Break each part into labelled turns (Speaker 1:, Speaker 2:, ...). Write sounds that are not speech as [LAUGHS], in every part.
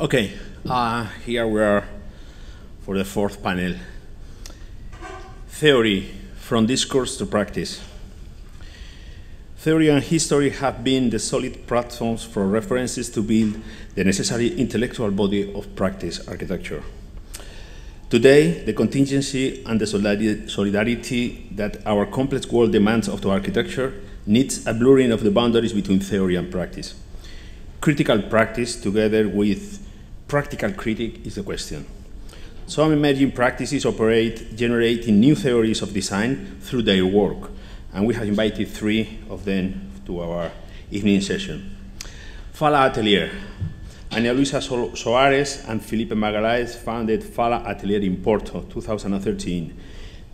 Speaker 1: Okay, uh, here we are for the fourth panel. Theory, from discourse to practice. Theory and history have been the solid platforms for references to build the necessary intellectual body of practice architecture. Today, the contingency and the solidarity that our complex world demands of the architecture needs a blurring of the boundaries between theory and practice. Critical practice, together with practical critic, is the question. Some emerging practices operate generating new theories of design through their work, and we have invited three of them to our evening session. Fala Atelier. Ana Luisa Soares and Filipe Magalhães founded Fala Atelier in Porto, 2013.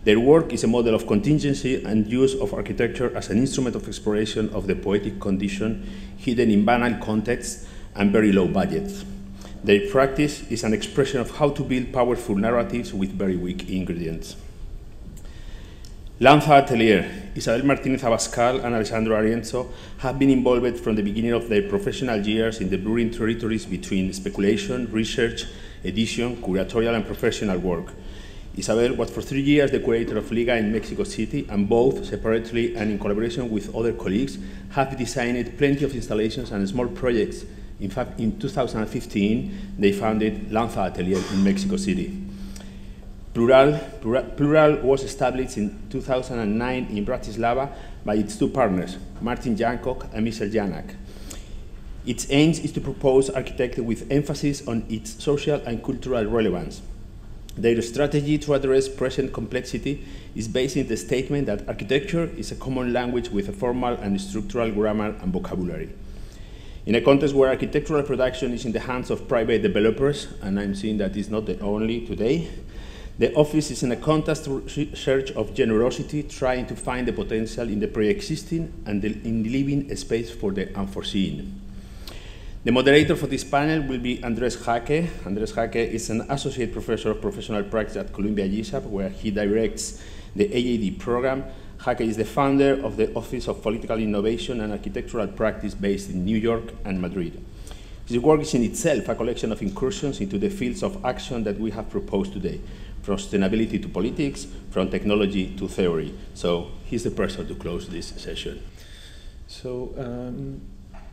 Speaker 1: Their work is a model of contingency and use of architecture as an instrument of exploration of the poetic condition hidden in banal contexts and very low budgets. Their practice is an expression of how to build powerful narratives with very weak ingredients. Lanza Atelier, Isabel Martinez Abascal and Alessandro Arienzo have been involved from the beginning of their professional years in the brewing territories between speculation, research, edition, curatorial and professional work. Isabel was for three years the curator of Liga in Mexico City, and both, separately and in collaboration with other colleagues, have designed plenty of installations and small projects in fact, in 2015, they founded Lanza Atelier in Mexico City. Plural, Plural, was established in 2009 in Bratislava by its two partners, Martin Jančok and Michal Janak. Its aim is to propose architecture with emphasis on its social and cultural relevance. Their strategy to address present complexity is based in the statement that architecture is a common language with a formal and structural grammar and vocabulary. In a context where architectural production is in the hands of private developers, and I'm seeing that is not the only today, the office is in a constant search of generosity, trying to find the potential in the pre-existing and the, in leaving a space for the unforeseen. The moderator for this panel will be Andres Jaque. Andres Jaque is an associate professor of professional practice at Columbia GSAPP, where he directs the AAD program Jaque is the founder of the Office of Political Innovation and Architectural Practice based in New York and Madrid. His work is in itself a collection of incursions into the fields of action that we have proposed today, from sustainability to politics, from technology to theory. So he's the person to close this session.
Speaker 2: So um,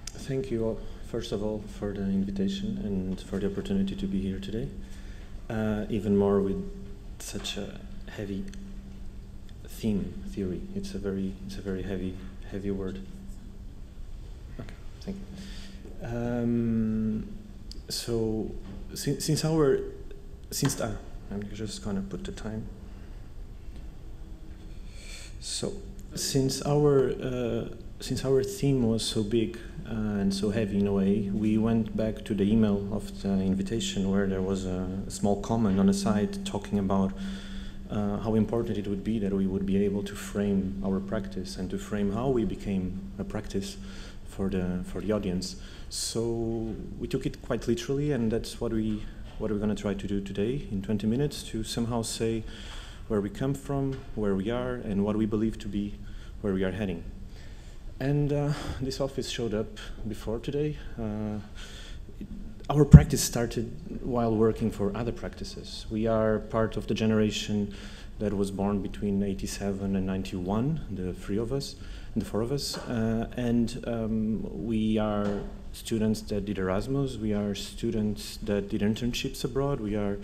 Speaker 2: thank you all, first of all, for the invitation and for the opportunity to be here today. Uh, even more with such a heavy theme theory. It's a very it's a very heavy heavy word. Okay, thank you. Um, so since, since our since uh, I'm just gonna put the time. So since our uh, since our theme was so big uh, and so heavy in a way, we went back to the email of the invitation where there was a small comment on the side talking about uh, how important it would be that we would be able to frame our practice and to frame how we became a practice for the for the audience. So we took it quite literally, and that's what we what we're going to try to do today in 20 minutes to somehow say where we come from, where we are, and what we believe to be where we are heading. And uh, this office showed up before today. Uh, our practice started while working for other practices. We are part of the generation that was born between 87 and 91, the three of us, the four of us, uh, and um, we are students that did Erasmus, we are students that did internships abroad, we are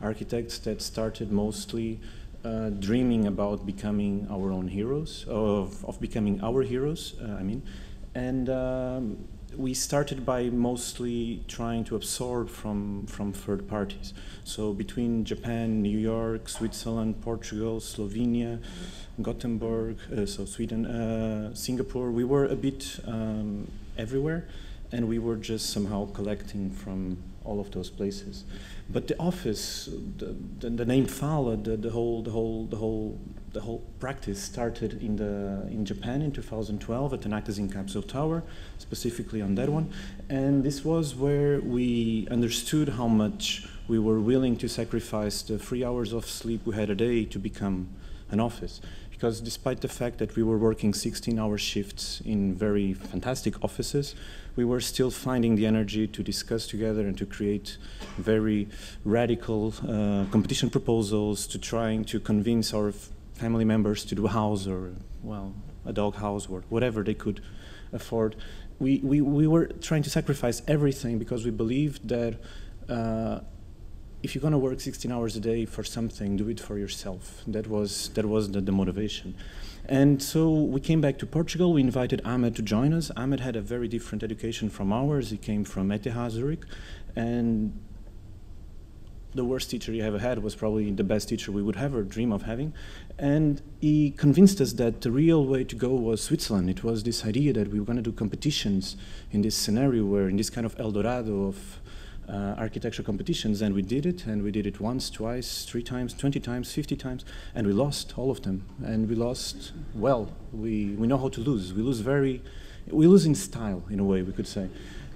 Speaker 2: architects that started mostly uh, dreaming about becoming our own heroes, of, of becoming our heroes, uh, I mean, and um, we started by mostly trying to absorb from, from third parties. So between Japan, New York, Switzerland, Portugal, Slovenia, Gothenburg, uh, so Sweden, uh, Singapore, we were a bit um, everywhere and we were just somehow collecting from all of those places. But the office, the, the, the name Fala, the, the whole, the whole, the whole the whole practice started in the in Japan in 2012 at the Nakagin Capsule Tower, specifically on that one, and this was where we understood how much we were willing to sacrifice the three hours of sleep we had a day to become an office, because despite the fact that we were working 16-hour shifts in very fantastic offices, we were still finding the energy to discuss together and to create very radical uh, competition proposals, to trying to convince our family members to do a house or, well, a dog house or whatever they could afford. We, we, we were trying to sacrifice everything because we believed that uh, if you're going to work 16 hours a day for something, do it for yourself. That was, that was the, the motivation. And so we came back to Portugal. We invited Ahmed to join us. Ahmed had a very different education from ours. He came from ETH Zurich. And the worst teacher he ever had was probably the best teacher we would ever dream of having. And he convinced us that the real way to go was Switzerland. It was this idea that we were going to do competitions in this scenario where, in this kind of El Dorado of uh, architecture competitions, and we did it, and we did it once, twice, three times, 20 times, 50 times, and we lost all of them. And we lost well. We, we know how to lose. We lose very, we lose in style, in a way, we could say.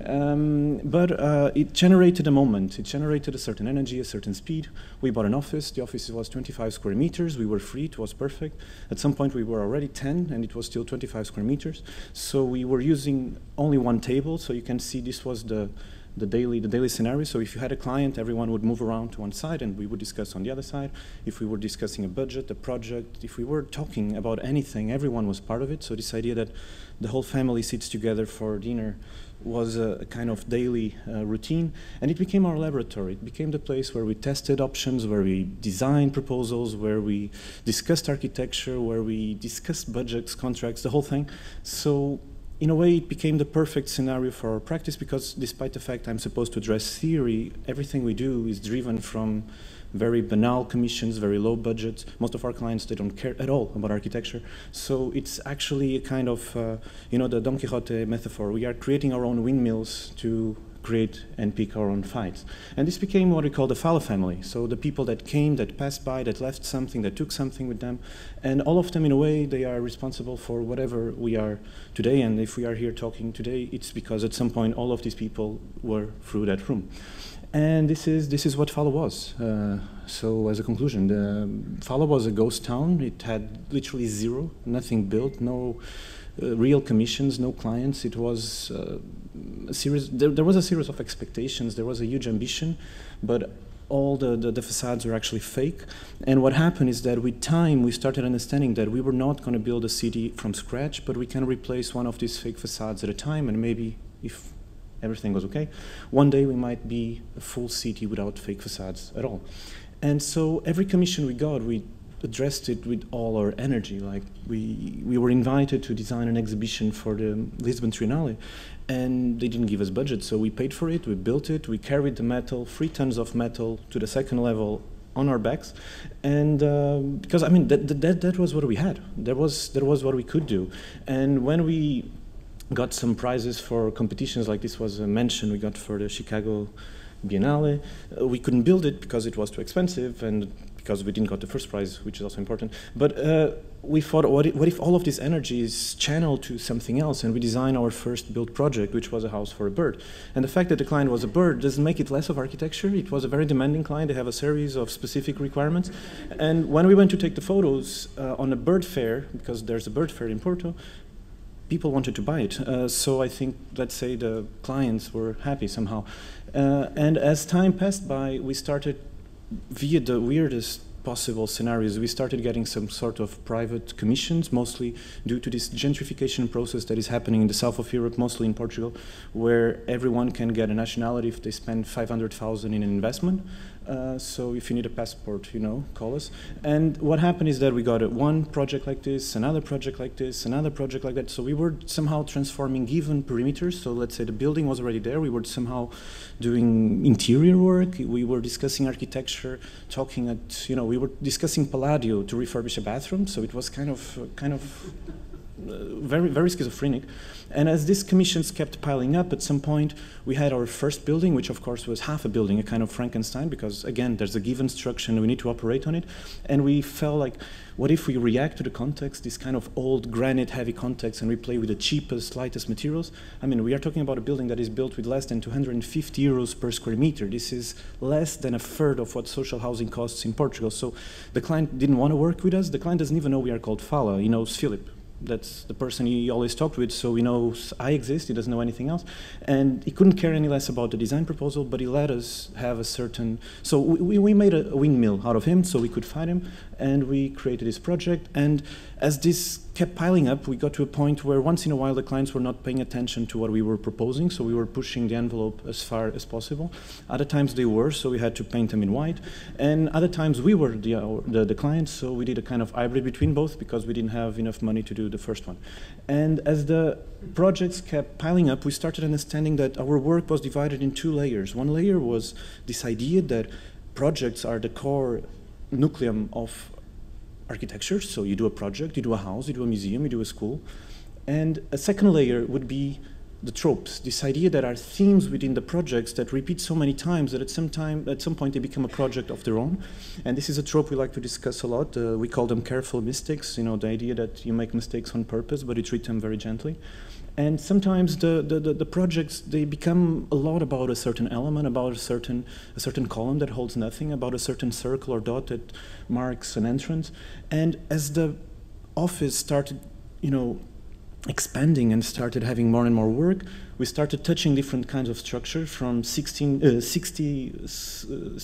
Speaker 2: Um, but uh, it generated a moment. It generated a certain energy, a certain speed. We bought an office. The office was 25 square meters. We were free. It was perfect. At some point, we were already 10, and it was still 25 square meters. So we were using only one table. So you can see this was the the daily, the daily scenario. So if you had a client, everyone would move around to one side and we would discuss on the other side. If we were discussing a budget, a project, if we were talking about anything, everyone was part of it. So this idea that the whole family sits together for dinner was a, kind of daily uh, routine. And it became our laboratory. It became the place where we tested options, where we designed proposals, where we discussed architecture, where we discussed budgets, contracts, the whole thing. So in a way, it became the perfect scenario for our practice because despite the fact I'm supposed to address theory, everything we do is driven from very banal commissions, very low budgets. Most of our clients, they don't care at all about architecture. So it's actually a kind of, uh, you know, the Don Quixote metaphor. We are creating our own windmills to create and pick our own fights. And this became what we call the Fala family. So the people that came, that passed by, that left something, that took something with them, and all of them, in a way, they are responsible for whatever we are today. And if we are here talking today, it's because at some point all of these people were through that room. And this is this is what Fala was. Uh, so as a conclusion, the, Fala was a ghost town. It had literally zero, nothing built, no uh, real commissions, no clients. It was uh, a series. There, there, was a series of expectations. There was a huge ambition, but all the, the, the, facades were actually fake. And what happened is that with time, we started understanding that we were not going to build a city from scratch, but we can replace one of these fake facades at a time. And maybe if everything was okay, one day we might be a full city without fake facades at all. And so every commission we got, we addressed it with all our energy. Like we, we were invited to design an exhibition for the Lisbon Triennale, and they didn't give us budget, so we paid for it. We built it. We carried the metal, three tons of metal, to the second level on our backs, and uh, because I mean that, that that was what we had. That was that was what we could do, and when we got some prizes for competitions like this was mentioned, we got for the Chicago Biennale. Uh, we couldn't build it because it was too expensive and because we didn't got the first prize, which is also important. But uh, we thought, what if, what if, all of this energy is channeled to something else? And we designed our first built project, which was a house for a bird. And the fact that the client was a bird doesn't make it less of architecture. It was a very demanding client. They have a series of specific requirements. And when we went to take the photos uh, on a bird fair, because there's a bird fair in Porto, people wanted to buy it. Uh, so I think, let's say, the clients were happy somehow. Uh, and as time passed by, we started via the weirdest possible scenarios, we started getting some sort of private commissions, mostly due to this gentrification process that is happening in the south of Europe, mostly in Portugal, where everyone can get a nationality if they spend 500,000 in an investment. Uh, so if you need a passport, you know, call us. And what happened is that we got a, one project like this, another project like this, another project like that. So we were somehow transforming given perimeters. So let's say the building was already there. We were somehow doing interior work. We were discussing architecture, talking at, you know, we were discussing Palladio to refurbish a bathroom. So it was kind of, kind of Uh, very, very schizophrenic. And as these commissions kept piling up, at some point we had our first building, which of course was half a building, a kind of Frankenstein, because again, there's a given structure and we need to operate on it. And we felt like, what if we react to the context, this kind of old granite heavy context, and we play with the cheapest, lightest materials? I mean, we are talking about a building that is built with less than 250 euros per square meter. This is less than a third of what social housing costs in Portugal. So the client didn't want to work with us. The client doesn't even know we are called Fala. He knows Filipe that's the person he always talked with, so he knows I exist, he doesn't know anything else. And he couldn't care any less about the design proposal, but he let us have a certain. So we, we made a, windmill out of him so we could fight him, and we created this project. And as this kept piling up, we got to a point where once in a while the clients were not paying attention to what we were proposing, so we were pushing the envelope as far as possible. Other times they were, so we had to paint them in white. And other times we were the, the, the clients, so we did a kind of hybrid between both because we didn't have enough money to do the first one. And as the projects kept piling up, we started understanding that our work was divided in two layers. One layer was this idea that projects are the core nucleum of architecture. So you do a project, you do a house, you do a museum, you do a school. And a second layer would be the tropes, this idea that are themes within the projects that repeat so many times that at some time, at some point, they become a project of their own. And this is a trope we like to discuss a lot. Uh, we call them careful mistakes. You know, the idea that you make mistakes on purpose, but you treat them very gently. And sometimes the, the, the, the, projects, they become a lot about a certain element, about a certain, a certain column that holds nothing, about a certain circle or dot that marks an entrance. And as the office started, you know, expanding and started having more and more work, we started touching different kinds of structure from 16, uh, 60, uh,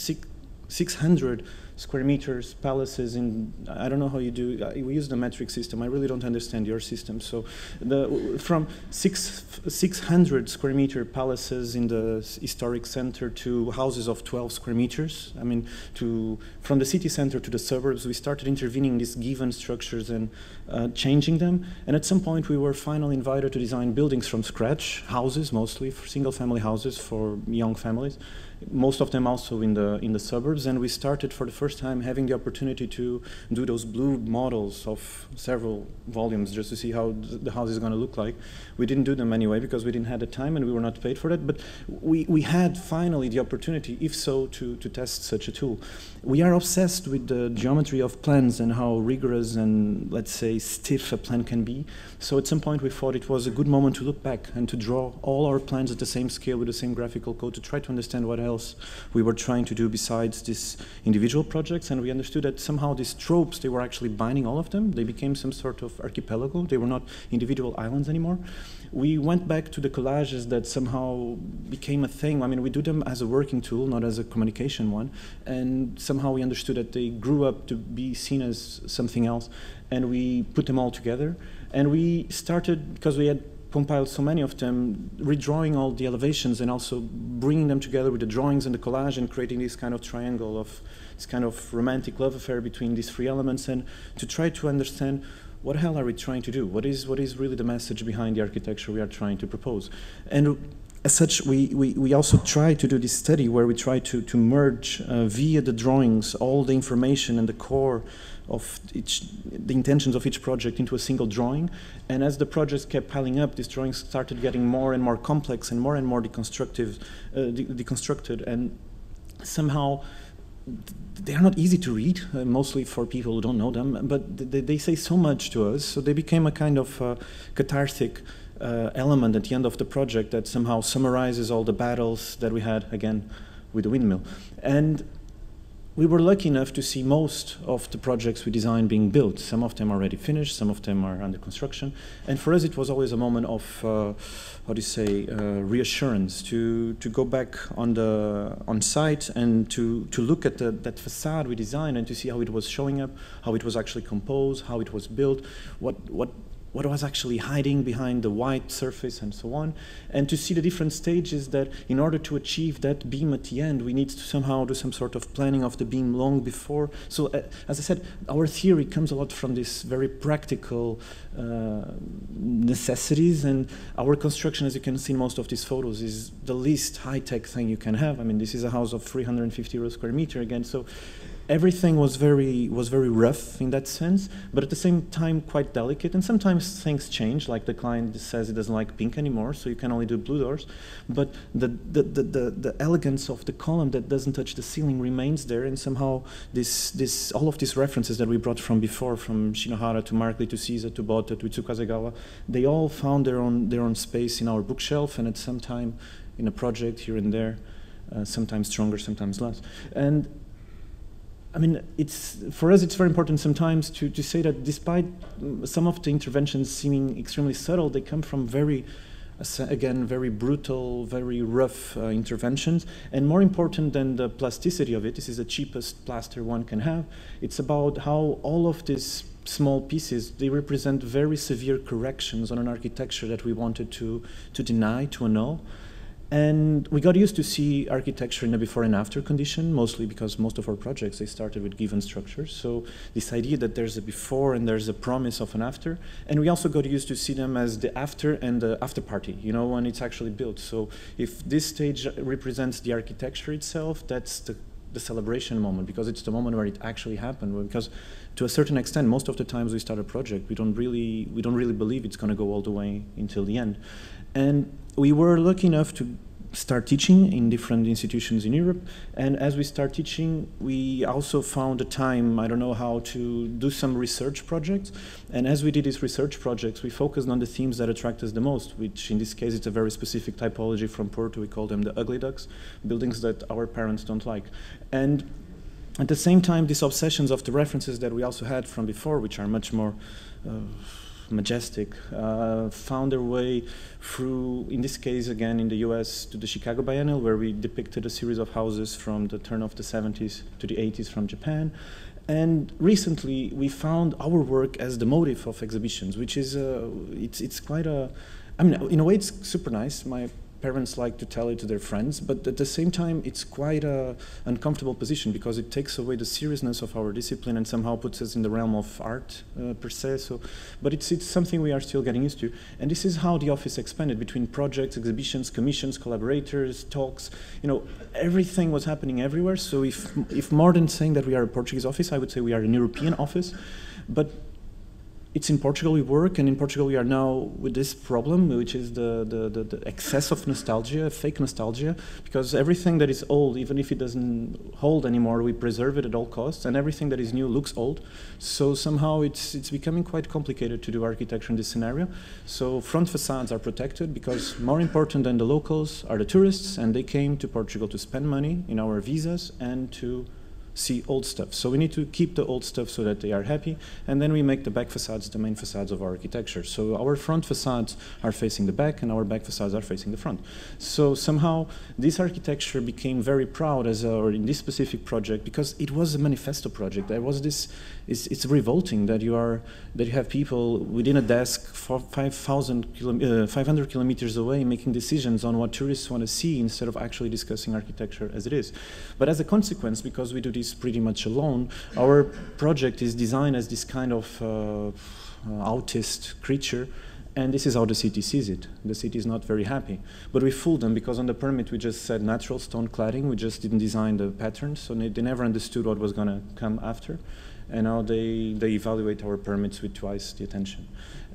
Speaker 2: 600 square meters, palaces in, I don't know how you do, uh, we use the metric system. I really don't understand your system. So the, from six, 600 square meter palaces in the historic center to houses of 12 square meters. I mean, to, from the city center to the suburbs, we started intervening these given structures and uh, changing them. And at some point, we were finally invited to design buildings from scratch, houses mostly, for single family houses for young families most of them also in the in the suburbs. And we started for the first time having the opportunity to do those blue models of several volumes just to see how the house is going to look like. We didn't do them anyway because we didn't have the time and we were not paid for that. But we, we had finally the opportunity, if so, to, to test such a tool. We are obsessed with the geometry of plans and how rigorous and, let's say, stiff a plan can be. So at some point we thought it was a good moment to look back and to draw all our plans at the same scale with the same graphical code to try to understand what else we were trying to do besides these individual projects. And we understood that somehow these tropes, they were actually binding all of them. They became some sort of archipelago. They were not individual islands anymore. We went back to the collages that somehow became a thing. I mean, we do them as a working tool, not as a communication one. And somehow we understood that they grew up to be seen as something else. And we put them all together. And we started, because we had compiled so many of them, redrawing all the elevations and also bringing them together with the drawings and the collage and creating this kind of triangle of this kind of romantic love affair between these three elements and to try to understand what the hell are we trying to do? What is, what is really the message behind the architecture we are trying to propose? And as such, we, we, we also try to do this study where we try to, to merge uh, via the drawings all the information and the core of each, the intentions of each project into a single drawing. And as the projects kept piling up, these drawings started getting more and more complex and more and more deconstructive, uh, de deconstructed. And somehow they are not easy to read, uh, mostly for people who don't know them, but they, they, say so much to us. So they became a kind of uh, cathartic uh, element at the end of the project that somehow summarizes all the battles that we had, again, with the windmill. And we were lucky enough to see most of the projects we designed being built. Some of them are already finished, some of them are under construction. And for us, it was always a moment of, uh, how do you say, uh, reassurance to, to go back on the on site and to, to look at the, that facade we designed and to see how it was showing up, how it was actually composed, how it was built, what, what what was actually hiding behind the white surface and so on, and to see the different stages that in order to achieve that beam at the end, we need to somehow do some sort of planning of the beam long before. So, uh, as I said, our theory comes a lot from this very practical uh, necessities, and our construction, as you can see in most of these photos, is the least high-tech thing you can have. I mean, this is a house of 350 euro square meter again, so everything was very was very rough in that sense, but at the same time quite delicate. And sometimes things change, like the client says he doesn't like pink anymore, so you can only do blue doors. But the the, the, the, the elegance of the column that doesn't touch the ceiling remains there, and somehow this this all of these references that we brought from before, from Shinohara to Märkli to Siza to Botta to Tsukazegawa, they all found their own their own space in our bookshelf, and at some time in a project here and there. Uh, sometimes stronger, sometimes less. And I mean, it's for us. It's very important sometimes to, to say that despite some of the interventions seeming extremely subtle, they come from very, again, very brutal, very rough uh, interventions. And more important than the plasticity of it, this is the cheapest plaster one can have. It's about how all of these small pieces they represent very severe corrections on an architecture that we wanted to to deny, to annul. And we got used to see architecture in a before and after condition, mostly because most of our projects, they started with given structures. So this idea that there's a before and there's a promise of an after. And we also got used to see them as the after and the after party, you know, when it's actually built. So if this stage represents the architecture itself, that's the, the celebration moment because it's the moment where it actually happened. Because to a certain extent, most of the times we start a project, we don't really, we don't really believe it's going to go all the way until the end. And we were lucky enough to start teaching in different institutions in Europe. And as we start teaching, we also found a time, I don't know how, to do some research projects. And as we did these research projects, we focused on the themes that attract us the most, which in this case, it's a very specific typology from Porto. We call them the ugly ducks, buildings that our parents don't like. And at the same time, these obsessions of the references that we also had from before, which are much more uh, majestic, uh, found their way through, in this case again in the US, to the Chicago Biennial, where we depicted a series of houses from the turn of the 70s to the 80s from Japan. And recently, we found our work as the motive of exhibitions, which is uh, it's it's quite a, I mean, in a way, it's super nice. My parents like to tell it to their friends, but at the same time, it's quite a uncomfortable position because it takes away the seriousness of our discipline and somehow puts us in the realm of art uh, per se. So, but it's it's something we are still getting used to, and this is how the office expanded between projects, exhibitions, commissions, collaborators, talks. You know, everything was happening everywhere. So if if more than saying that we are a Portuguese office, I would say we are an European office, but it's in Portugal we work, and in Portugal we are now with this problem, which is the, the, the, the, excess of nostalgia, fake nostalgia, because everything that is old, even if it doesn't hold anymore, we preserve it at all costs, and everything that is new looks old. So somehow it's, it's becoming quite complicated to do architecture in this scenario. So front facades are protected because more important than the locals are the tourists, and they came to Portugal to spend money in our visas and to see old stuff. So we need to keep the old stuff so that they are happy, and then we make the back facades the main facades of our architecture. So our front facades are facing the back, and our back facades are facing the front. So somehow this architecture became very proud as a, or in this specific project because it was a manifesto project. There was this. It's, it's revolting that you are that you have people within a desk for 5,000 kilo, uh, 500 kilometers away making decisions on what tourists want to see instead of actually discussing architecture as it is. But as a consequence, because we do this pretty much alone. Our project is designed as this kind of uh, autist creature and this is how the city sees it. The city is not very happy. But we fooled them because on the permit we just said natural stone cladding. We just didn't design the pattern, so they never understood what was going to come after. And now they, they evaluate our permits with twice the attention.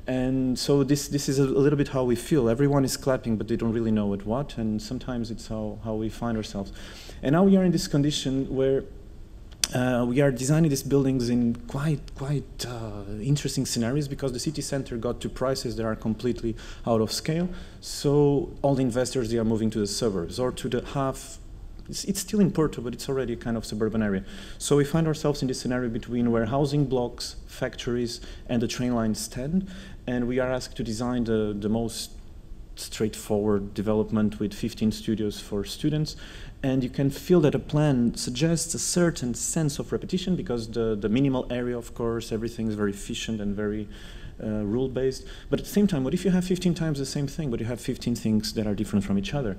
Speaker 2: And so this, this is a, little bit how we feel. Everyone is clapping, but they don't really know at what. And sometimes it's how, how we find ourselves. And now we are in this condition where uh, we are designing these buildings in quite quite uh, interesting scenarios because the city center got to prices that are completely out of scale. So all the investors they are moving to the suburbs or to the half. It's, it's still in Porto, but it's already a kind of suburban area. So we find ourselves in this scenario between where housing blocks, factories, and the train lines stand, and we are asked to design the the most straightforward development with 15 studios for students and you can feel that a plan suggests a certain sense of repetition because the, the minimal area, of course, everything is very efficient and very uh, rule based. But at the same time, what if you have 15 times the same thing, but you have 15 things that are different from each other?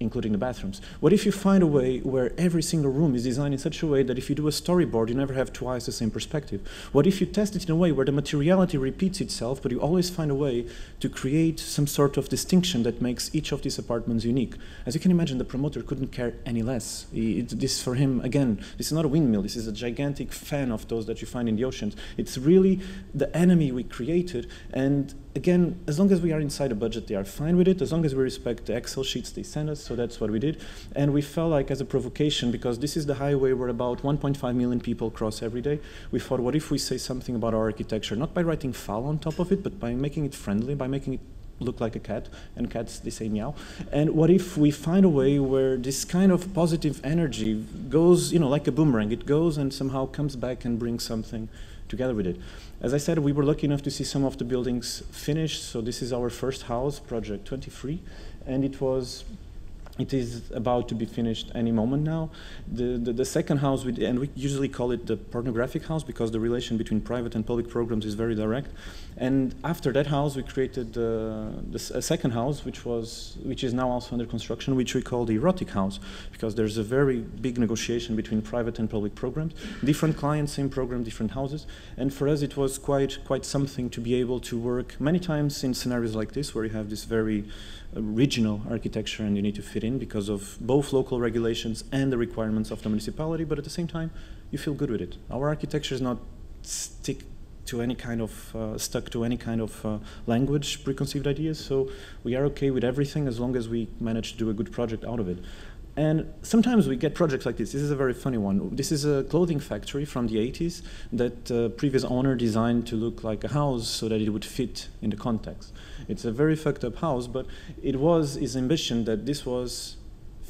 Speaker 2: Including the bathrooms. What if you find a way where every single room is designed in such a way that if you do a storyboard, you never have twice the same perspective? What if you test it in a way where the materiality repeats itself, but you always find a way to create some sort of distinction that makes each of these apartments unique? As you can imagine, the promoter couldn't care any less. It, this for him, again, this is not a windmill, this is a gigantic fan of those that you find in the oceans. It's really the enemy we created, and again, as long as we are inside a budget, they are fine with it. As long as we respect the Excel sheets they send us, so that's what we did. And we felt like as a provocation, because this is the highway where about 1.5 million people cross every day, we thought, what if we say something about our architecture, not by writing foul on top of it, but by making it friendly, by making it look like a cat, and cats, they say meow. And what if we find a way where this kind of positive energy goes, you know, like a boomerang, it goes and somehow comes back and brings something together with it. As I said, we were lucky enough to see some of the buildings finished. So this is our first house, Project 23, and it was it is about to be finished any moment now. The, the, the, second house, we, and we usually call it the pornographic house because the relation between private and public programs is very direct. And after that house, we created uh, the, a second house, which was which is now also under construction, which we call the erotic house, because there's a very big negotiation between private and public programs. Different clients, same program, different houses. And for us, it was quite quite something to be able to work many times in scenarios like this, where you have this very uh, regional architecture and you need to fit in because of both local regulations and the requirements of the municipality. But at the same time, you feel good with it. Our architecture is not stick to any kind of uh, stuck to any kind of uh, language preconceived ideas. So we are okay with everything as long as we manage to do a good project out of it. And sometimes we get projects like this. This is a very funny one. This is a clothing factory from the 80s that uh, previous owner designed to look like a house so that it would fit in the context. It's a very fucked up house, but it was his ambition that this was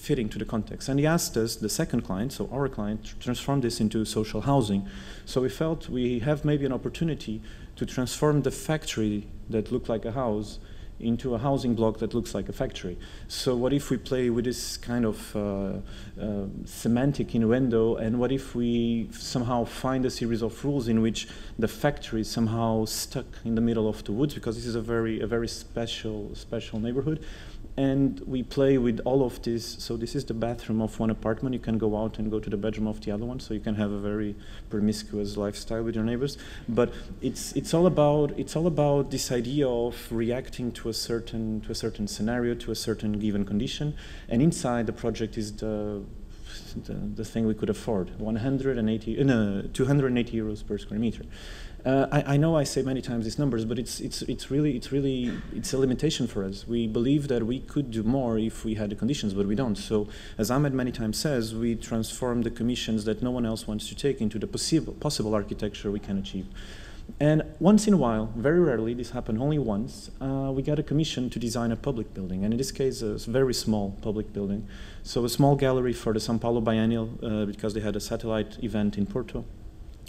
Speaker 2: fitting to the context. And he asked us, the second client, so our client, to transform this into social housing. So we felt we have maybe an opportunity to transform the factory that looked like a house into a housing block that looks like a factory. So what if we play with this kind of uh, uh, semantic innuendo, and what if we somehow find a series of rules in which the factory is somehow stuck in the middle of the woods, because this is a very, a very special, special neighborhood, and we play with all of this. So this is the bathroom of one apartment. You can go out and go to the bedroom of the other one, so you can have a very promiscuous lifestyle with your neighbors. But it's it's all about it's all about this idea of reacting to a certain to a certain scenario, to a certain given condition, and inside the project is the the, the thing we could afford 180 uh, no, 280 euros per square meter uh, I, I, know I say many times these numbers, but it's, it's, it's really, it's really, it's a limitation for us. We believe that we could do more if we had the conditions, but we don't. So, as Ahmed many times says, we transform the commissions that no one else wants to take into the possible, possible architecture we can achieve. And once in a while, very rarely, this happened only once, uh, we got a commission to design a public building, and in this case, a very small public building. So a small gallery for the Sao Paulo Biennial, uh, because they had a satellite event in Porto.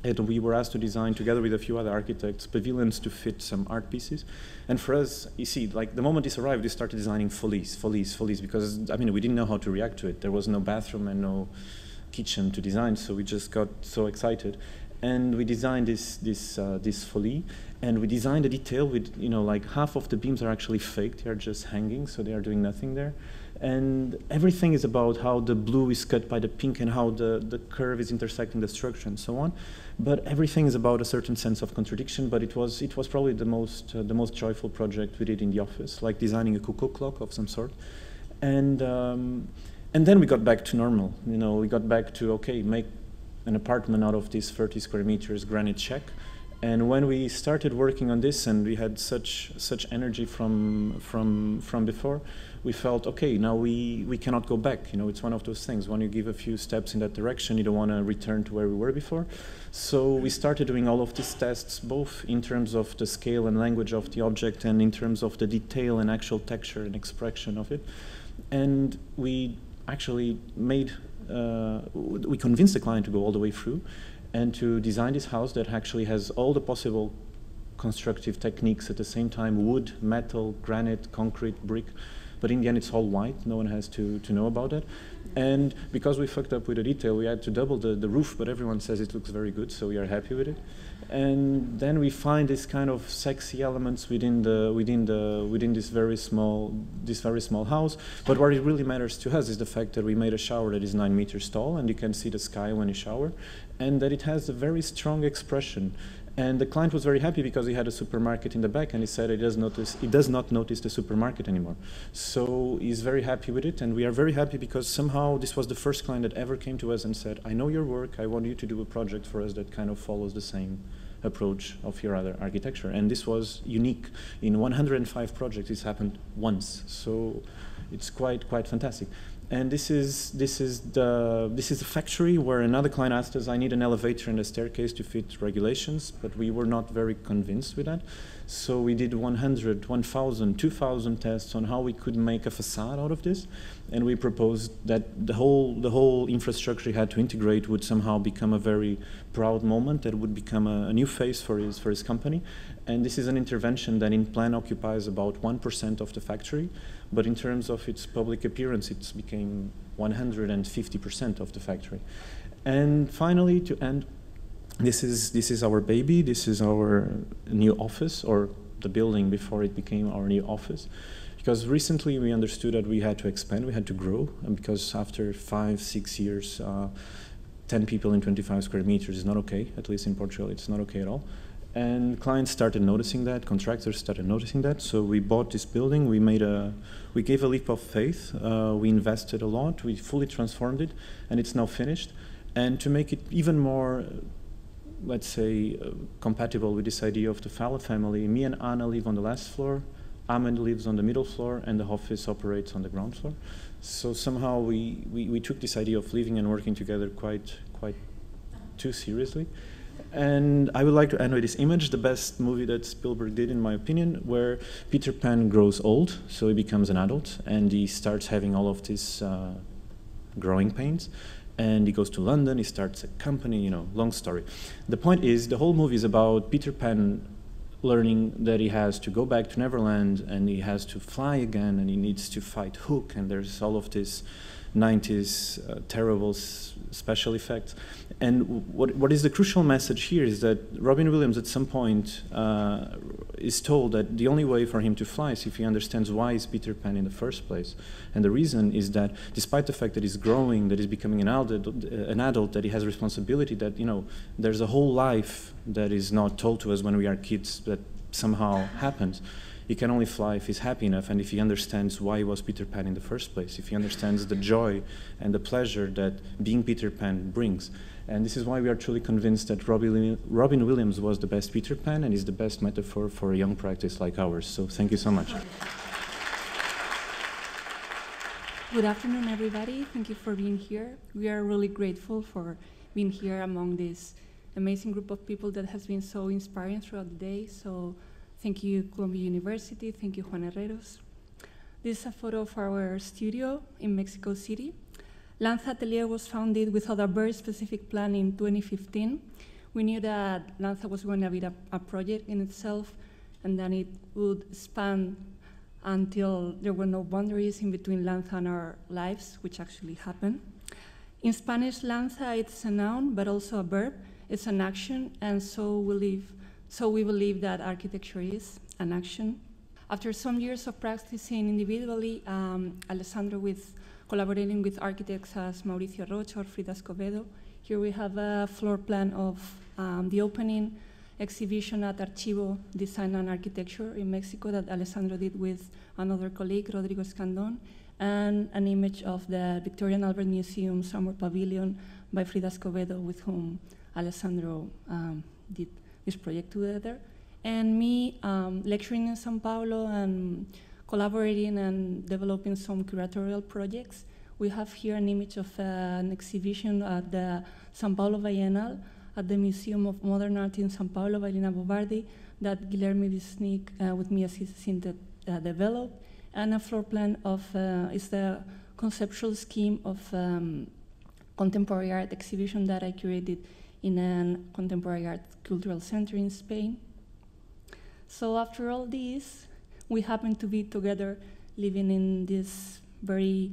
Speaker 2: And we were asked to design, together with a few other architects, pavilions to fit some art pieces. And for us, you see, like the moment this arrived, we started designing folies, folies, folies, because I mean, we didn't know how to react to it. There was no bathroom and no kitchen to design, so we just got so excited. And we designed this this uh, this folie, and we designed a detail with you know like half of the beams are actually fake; they are just hanging, so they are doing nothing there and everything is about how the blue is cut by the pink and how the, the curve is intersecting the structure and so on. But everything is about a certain sense of contradiction. But it was it was probably the most uh, the most joyful project we did in the office, like designing a cuckoo clock of some sort, and um, and then we got back to normal. You know, we got back to okay, make an apartment out of these 30 square meters granite check. And when we started working on this, and we had such such energy from from from before, we felt okay now we we cannot go back. You know it's one of those things. When you give a few steps in that direction you don't want to return to where we were before. So we started doing all of these tests both in terms of the scale and language of the object and in terms of the detail and actual texture and expression of it. And we actually made uh, we convinced the client to go all the way through and to design this house that actually has all the possible constructive techniques at the same time wood metal granite concrete brick but in the end, it's all white. No one has to, to know about it. And because we fucked up with the detail, we had to double the, the roof, but everyone says it looks very good, so we are happy with it. and then we find this kind of sexy elements within the within the within this very small this very small house. But what it really matters to us is the fact that we made a shower that is nine meters tall, and you can see the sky when you shower, and that it has a very strong expression. And the client was very happy because he had a supermarket in the back, and he said he does notice he does not notice the supermarket anymore. So he's very happy with it, and we are very happy because somehow this was the first client that ever came to us and said, "I know your work. I want you to do a project for us that kind of follows the same." approach of your other architecture and this was unique in 105 projects this happened once so it's quite quite fantastic and this is this is the this is a factory where another client asked us, I need an elevator and a staircase to fit regulations, but we were not very convinced with that. So we did 100, 1,000, 2,000 tests on how we could make a facade out of this, and we proposed that the whole the whole infrastructure had to integrate would somehow become a very proud moment that would become a, a new face for his for his company, and this is an intervention that in plan occupies about one percent of the factory but in terms of its public appearance, it became 150% of the factory. And finally, to end, this is, this is our baby, this is our new office, or the building before it became our new office. Because recently we understood that we had to expand, we had to grow, and because after five, six years, uh, 10 people in 25 square meters is not okay, at least in Portugal, it's not okay at all. And clients started noticing that, contractors started noticing that. So we bought this building. We made a, we gave a leap of faith. Uh, we invested a lot. We fully transformed it, and it's now finished. And to make it even more, let's say, uh, compatible with this idea of the Fala family, me and Ana live on the last floor. Ahmed lives on the middle floor, and the office operates on the ground floor. So somehow we, we, we took this idea of living and working together quite quite too seriously. And I would like to end with this image, the best movie that Spielberg did, in my opinion, where Peter Pan grows old, so he becomes an adult, and he starts having all of these uh, growing pains. And he goes to London, he starts a company, you know, long story. The point is, the whole movie is about Peter Pan learning that he has to go back to Neverland and he has to fly again and he needs to fight Hook, and there's all of this 90s uh, terrible special effects. And what, what is the crucial message here is that Robin Williams at some point uh, is told that the only way for him to fly is if he understands why is Peter Pan in the first place. And the reason is that despite the fact that he's growing, that he's becoming an adult, an adult, that he has responsibility, that you know there's a whole life that is not told to us when we are kids that somehow happens he can only fly if he's happy enough and if he understands why he was Peter Pan in the first place, if he understands the joy and the pleasure that being Peter Pan brings. And this is why we are truly convinced that Robin, Williams was the best Peter Pan and is the best metaphor for a young practice like ours. So thank you so much.
Speaker 3: Good afternoon, everybody. Thank you for being here. We are really grateful for being here among this amazing group of people that has been so inspiring throughout the day. So Thank you, Columbia University. Thank you, Juan Herreros. This is a photo of our studio in Mexico City. Lanza Atelier was founded without a very specific plan in 2015. We knew that Lanza was going to be a, a project in itself and then it would span until there were no boundaries in between Lanza and our lives, which actually happened. In Spanish, Lanza it's a noun, but also a verb. It's an action, and so we live so we believe that architecture is an action. After some years of practicing individually, um, Alessandro with collaborating with architects as Mauricio Rocha or Frida Escobedo, here we have a floor plan of um, the opening exhibition at Archivo Design and Architecture in Mexico that Alessandro did with another colleague, Rodrigo Escandon, and an image of the Victoria and Albert Museum Summer Pavilion by Frida Escobedo, with whom Alessandro um, did this project together. And me um, lecturing in Sao Paulo and collaborating and developing some curatorial projects. We have here an image of uh, an exhibition at the Sao Paulo Bienal at the Museum of Modern Art in Sao Paulo by Lina Bo Bardi that Guilherme Wisnik uh, with me as assistant uh, developed, and a floor plan of uh, is the conceptual scheme of um, contemporary art exhibition that I curated in a contemporary art cultural center in Spain. So after all this, we happened to be together living in this very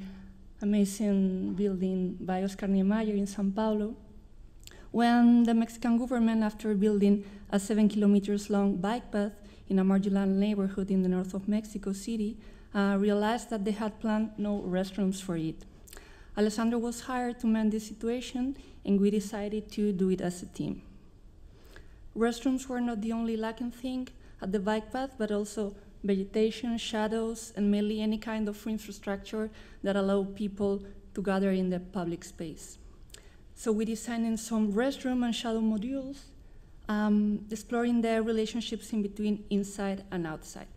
Speaker 3: amazing building by Oscar Niemeyer in Sao Paulo. when the Mexican government, after building a seven kilometers long bike path in a marginal neighborhood in the north of Mexico City, uh, realized that they had planned no restrooms for it. Alessandro was hired to mend this situation, and we decided to do it as a team. Restrooms were not the only lacking thing at the bike path, but also vegetation, shadows, and mainly any kind of infrastructure that allow people to gather in the public space. So we designed some restroom and shadow modules, um, exploring the relationships in between inside and outside.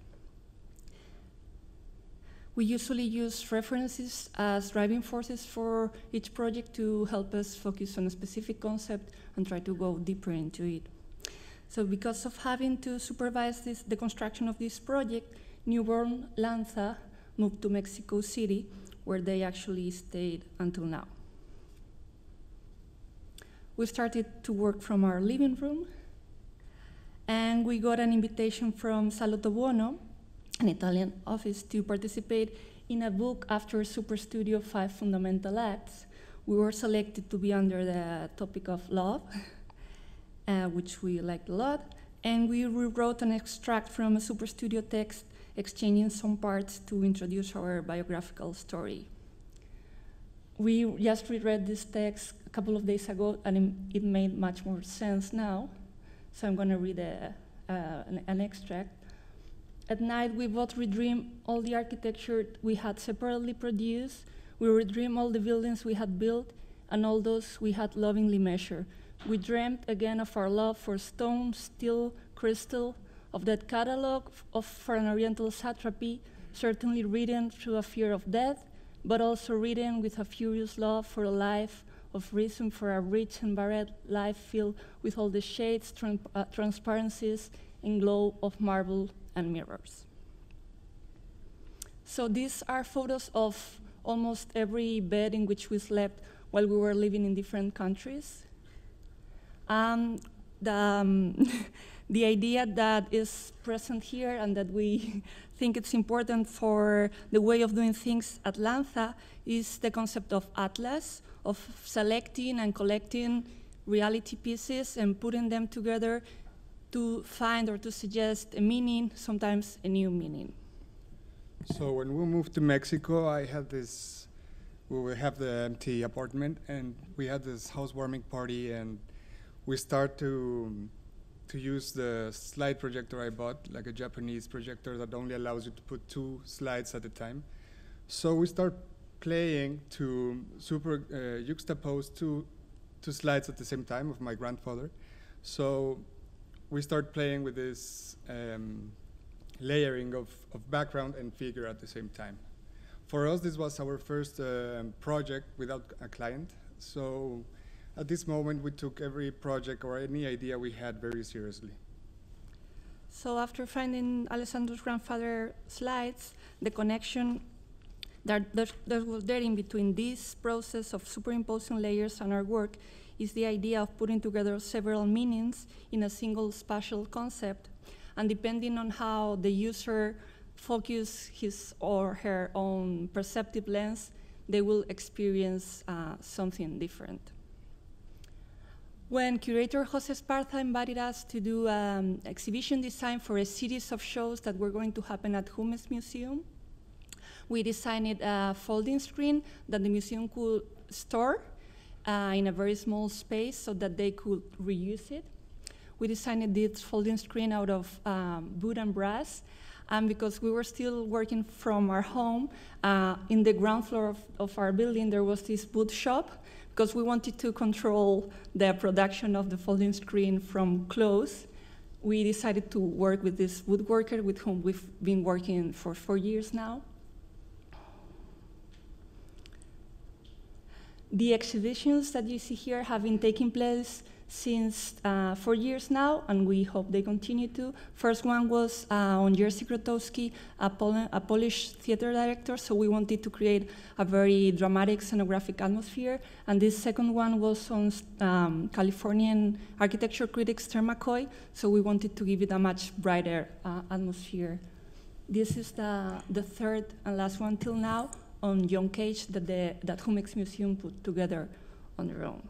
Speaker 3: We usually use references as driving forces for each project to help us focus on a specific concept and try to go deeper into it. So because of having to supervise this, the construction of this project, newborn Lanza moved to Mexico City, where they actually stayed until now. We started to work from our living room, and we got an invitation from Salotto Buono, an Italian office, to participate in a book after Superstudio 5 Fundamental Acts. We were selected to be under the topic of love. [LAUGHS] uh, which we liked a lot. And we rewrote an extract from a Superstudio text, exchanging some parts to introduce our biographical story. We just reread this text a couple of days ago, and it made much more sense now. So I'm going to read a, uh, an, an extract. At night, we both redream all the architecture we had separately produced. We redream all the buildings we had built and all those we had lovingly measured. We dreamt again of our love for stone, steel, crystal, of that catalogue of for an Oriental satrapy, certainly written through a fear of death, but also written with a furious love for a life of reason for a rich and varied life filled with all the shades, tran uh, transparencies, and glow of marble and mirrors. So these are photos of almost every bed in which we slept while we were living in different countries. Um, the, um, [LAUGHS] the idea that is present here and that we [LAUGHS] think it's important for the way of doing things at Lanza is the concept of atlas, of selecting and collecting reality pieces and putting them together to find or to suggest a meaning, sometimes a new meaning.
Speaker 4: So when we moved to Mexico, I had this, we have the empty apartment and we had this housewarming party and we start to to use the slide projector I bought, like a Japanese projector that only allows you to put two slides at a time. So we start playing to super uh, juxtapose two two slides at the same time of my grandfather. So we start playing with this um, layering of, of background and figure at the same time. For us, this was our first uh, project without a client. So at this moment, we took every project or any idea we had very seriously.
Speaker 3: So after finding Alessandro's grandfather slides, the connection that, that, that was there in between this process of superimposing layers and our work is the idea of putting together several meanings in a single spatial concept. And depending on how the user focus his or her own perceptive lens, they will experience uh, something different. When curator Jose Esparza invited us to do um, exhibition design for a series of shows that were going to happen at Jumex Museum, we designed a folding screen that the museum could store uh, in a very small space so that they could reuse it. We designed this folding screen out of um, wood and brass, and because we were still working from our home, uh, in the ground floor of, of, our building there was this wood shop because we wanted to control the production of the folding screen from close. We decided to work with this woodworker with whom we've been working for four years now. The exhibitions that you see here have been taking place since uh, four years now, and we hope they continue to. First one was uh, on Jerzy Grotowski, a, Pol a, Polish theater director, so we wanted to create a very dramatic scenographic atmosphere. And this second one was on um, Californian architecture critic Esther McCoy, so we wanted to give it a much brighter uh, atmosphere. This is the, the third and last one till now on John Cage that, the, that Jumex Museum put together on their own.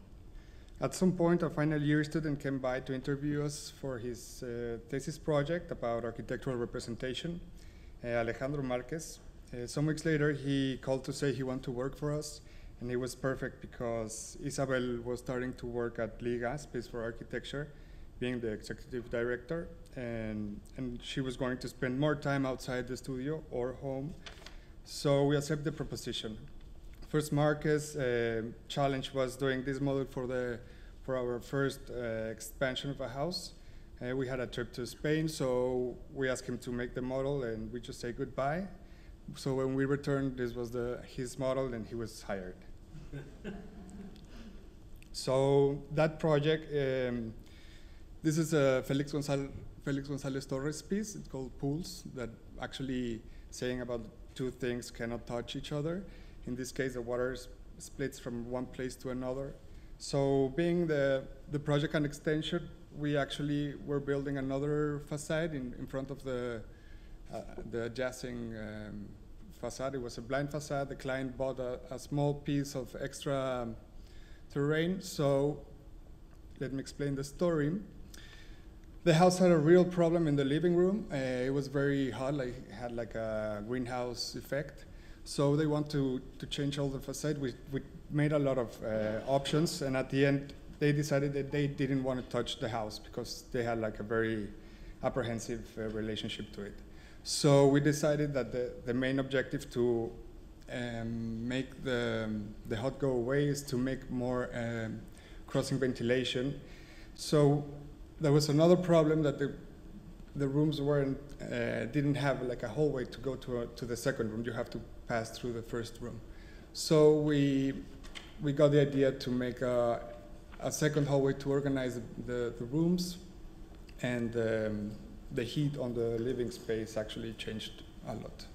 Speaker 4: At some point, a final year student came by to interview us for his uh, thesis project about architectural representation, uh, Alejandro Marquez. Uh, some weeks later, he called to say he wanted to work for us, and it was perfect because Isabel was starting to work at Liga, Space for Architecture, being the executive director, and, and she was going to spend more time outside the studio or home. So we accept the proposition. First Marquez uh, challenge was doing this model for the for our first uh, expansion of a house. Uh, we had a trip to Spain, so we asked him to make the model, and we just say goodbye. So when we returned, this was the his model, and he was hired. [LAUGHS] so that project, um, this is a Felix, Gonzal- Felix Gonzalez Torres piece. It's called Pools, that actually saying about two things cannot touch each other. In this case, the water splits from one place to another. So being the, the project an extension, we actually were building another facade in, in front of the, uh, the adjacent um, facade. It was a blind facade. The client bought a, a small piece of extra um, terrain. So let me explain the story. The house had a real problem in the living room. Uh, it was very hot, like had like a greenhouse effect. So they want to, to change all the facade. We, we made a lot of uh, options, and at the end, they decided that they didn't want to touch the house because they had like a very apprehensive uh, relationship to it. So we decided that the, the main objective to um, make the, the hot go away is to make more um, crossing ventilation. So there was another problem that the the rooms weren't uh, didn't have like a hallway to go to a, to the second room. You have to pass through the first room. So we we got the idea to make a, a second hallway to organize the, the rooms, and um, the heat on the living space actually changed a lot.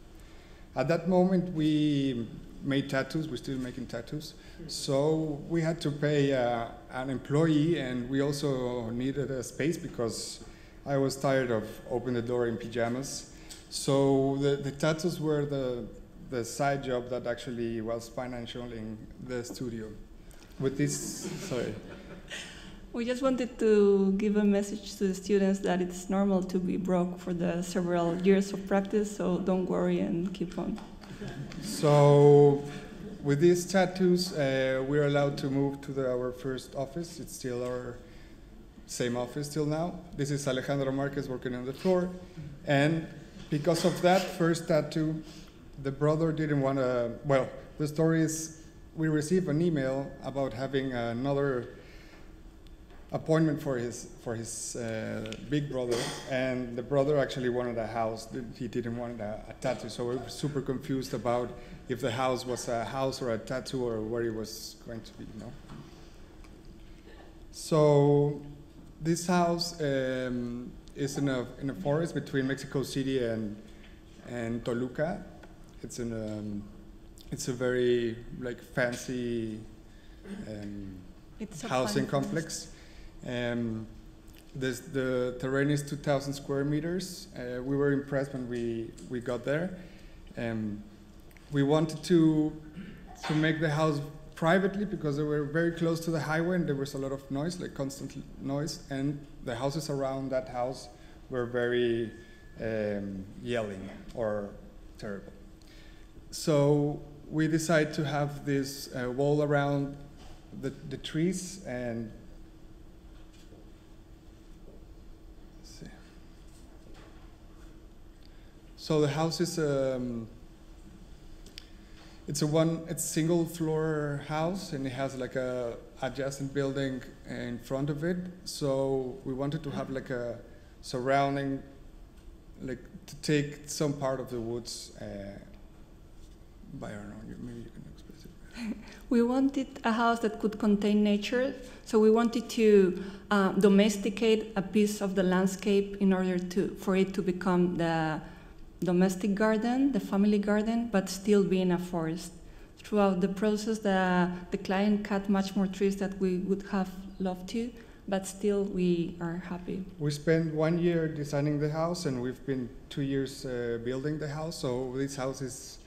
Speaker 4: At that moment, we made tattoos. We're still making tattoos. So we had to pay uh, an employee, and we also needed a space because I was tired of opening the door in pajamas. So the, the tattoos were the, the side job that actually was financially the studio. With this, sorry.
Speaker 3: We just wanted to give a message to the students that it's normal to be broke for the several years of practice, so don't worry and keep on.
Speaker 4: So with these tattoos, uh, we're allowed to move to the, our first office. It's still our same office till now. This is Alejandro Marquez working on the floor. And because of that first tattoo, the brother didn't want to, well, the story is we received an email about having another appointment for his for his uh, big brother, and the brother actually wanted a house. He didn't want a, a tattoo, so we were super confused about if the house was a house or a tattoo or where it was going to be. You know. So this house um, is in a in a forest between Mexico City and and Toluca. It's in a it's a very like fancy um, housing complex. Um, this, the terrain is 2,000 square meters. Uh, we were impressed when we, we got there. Um, we wanted to, to make the house privately because they were very close to the highway and there was a lot of noise, like constant noise, and the houses around that house were very um, yelling or terrible. So we decided to have this uh, wall around the, the trees and. So the house is um, it's a one it's single floor house and it has like a adjacent building in front of it. So we wanted to have like a surrounding like to take some part of the woods. Uh, by know, you- maybe you can express it. [LAUGHS]
Speaker 3: We wanted a house that could contain nature, so we wanted to uh, domesticate a piece of the landscape in order to for it to become the domestic garden, the family garden, but still be in a forest. Throughout the process, the, the client cut much more trees that we would have loved to, but still we are happy.
Speaker 4: We spent one year designing the house, and we've been two years uh, building the house. So this house is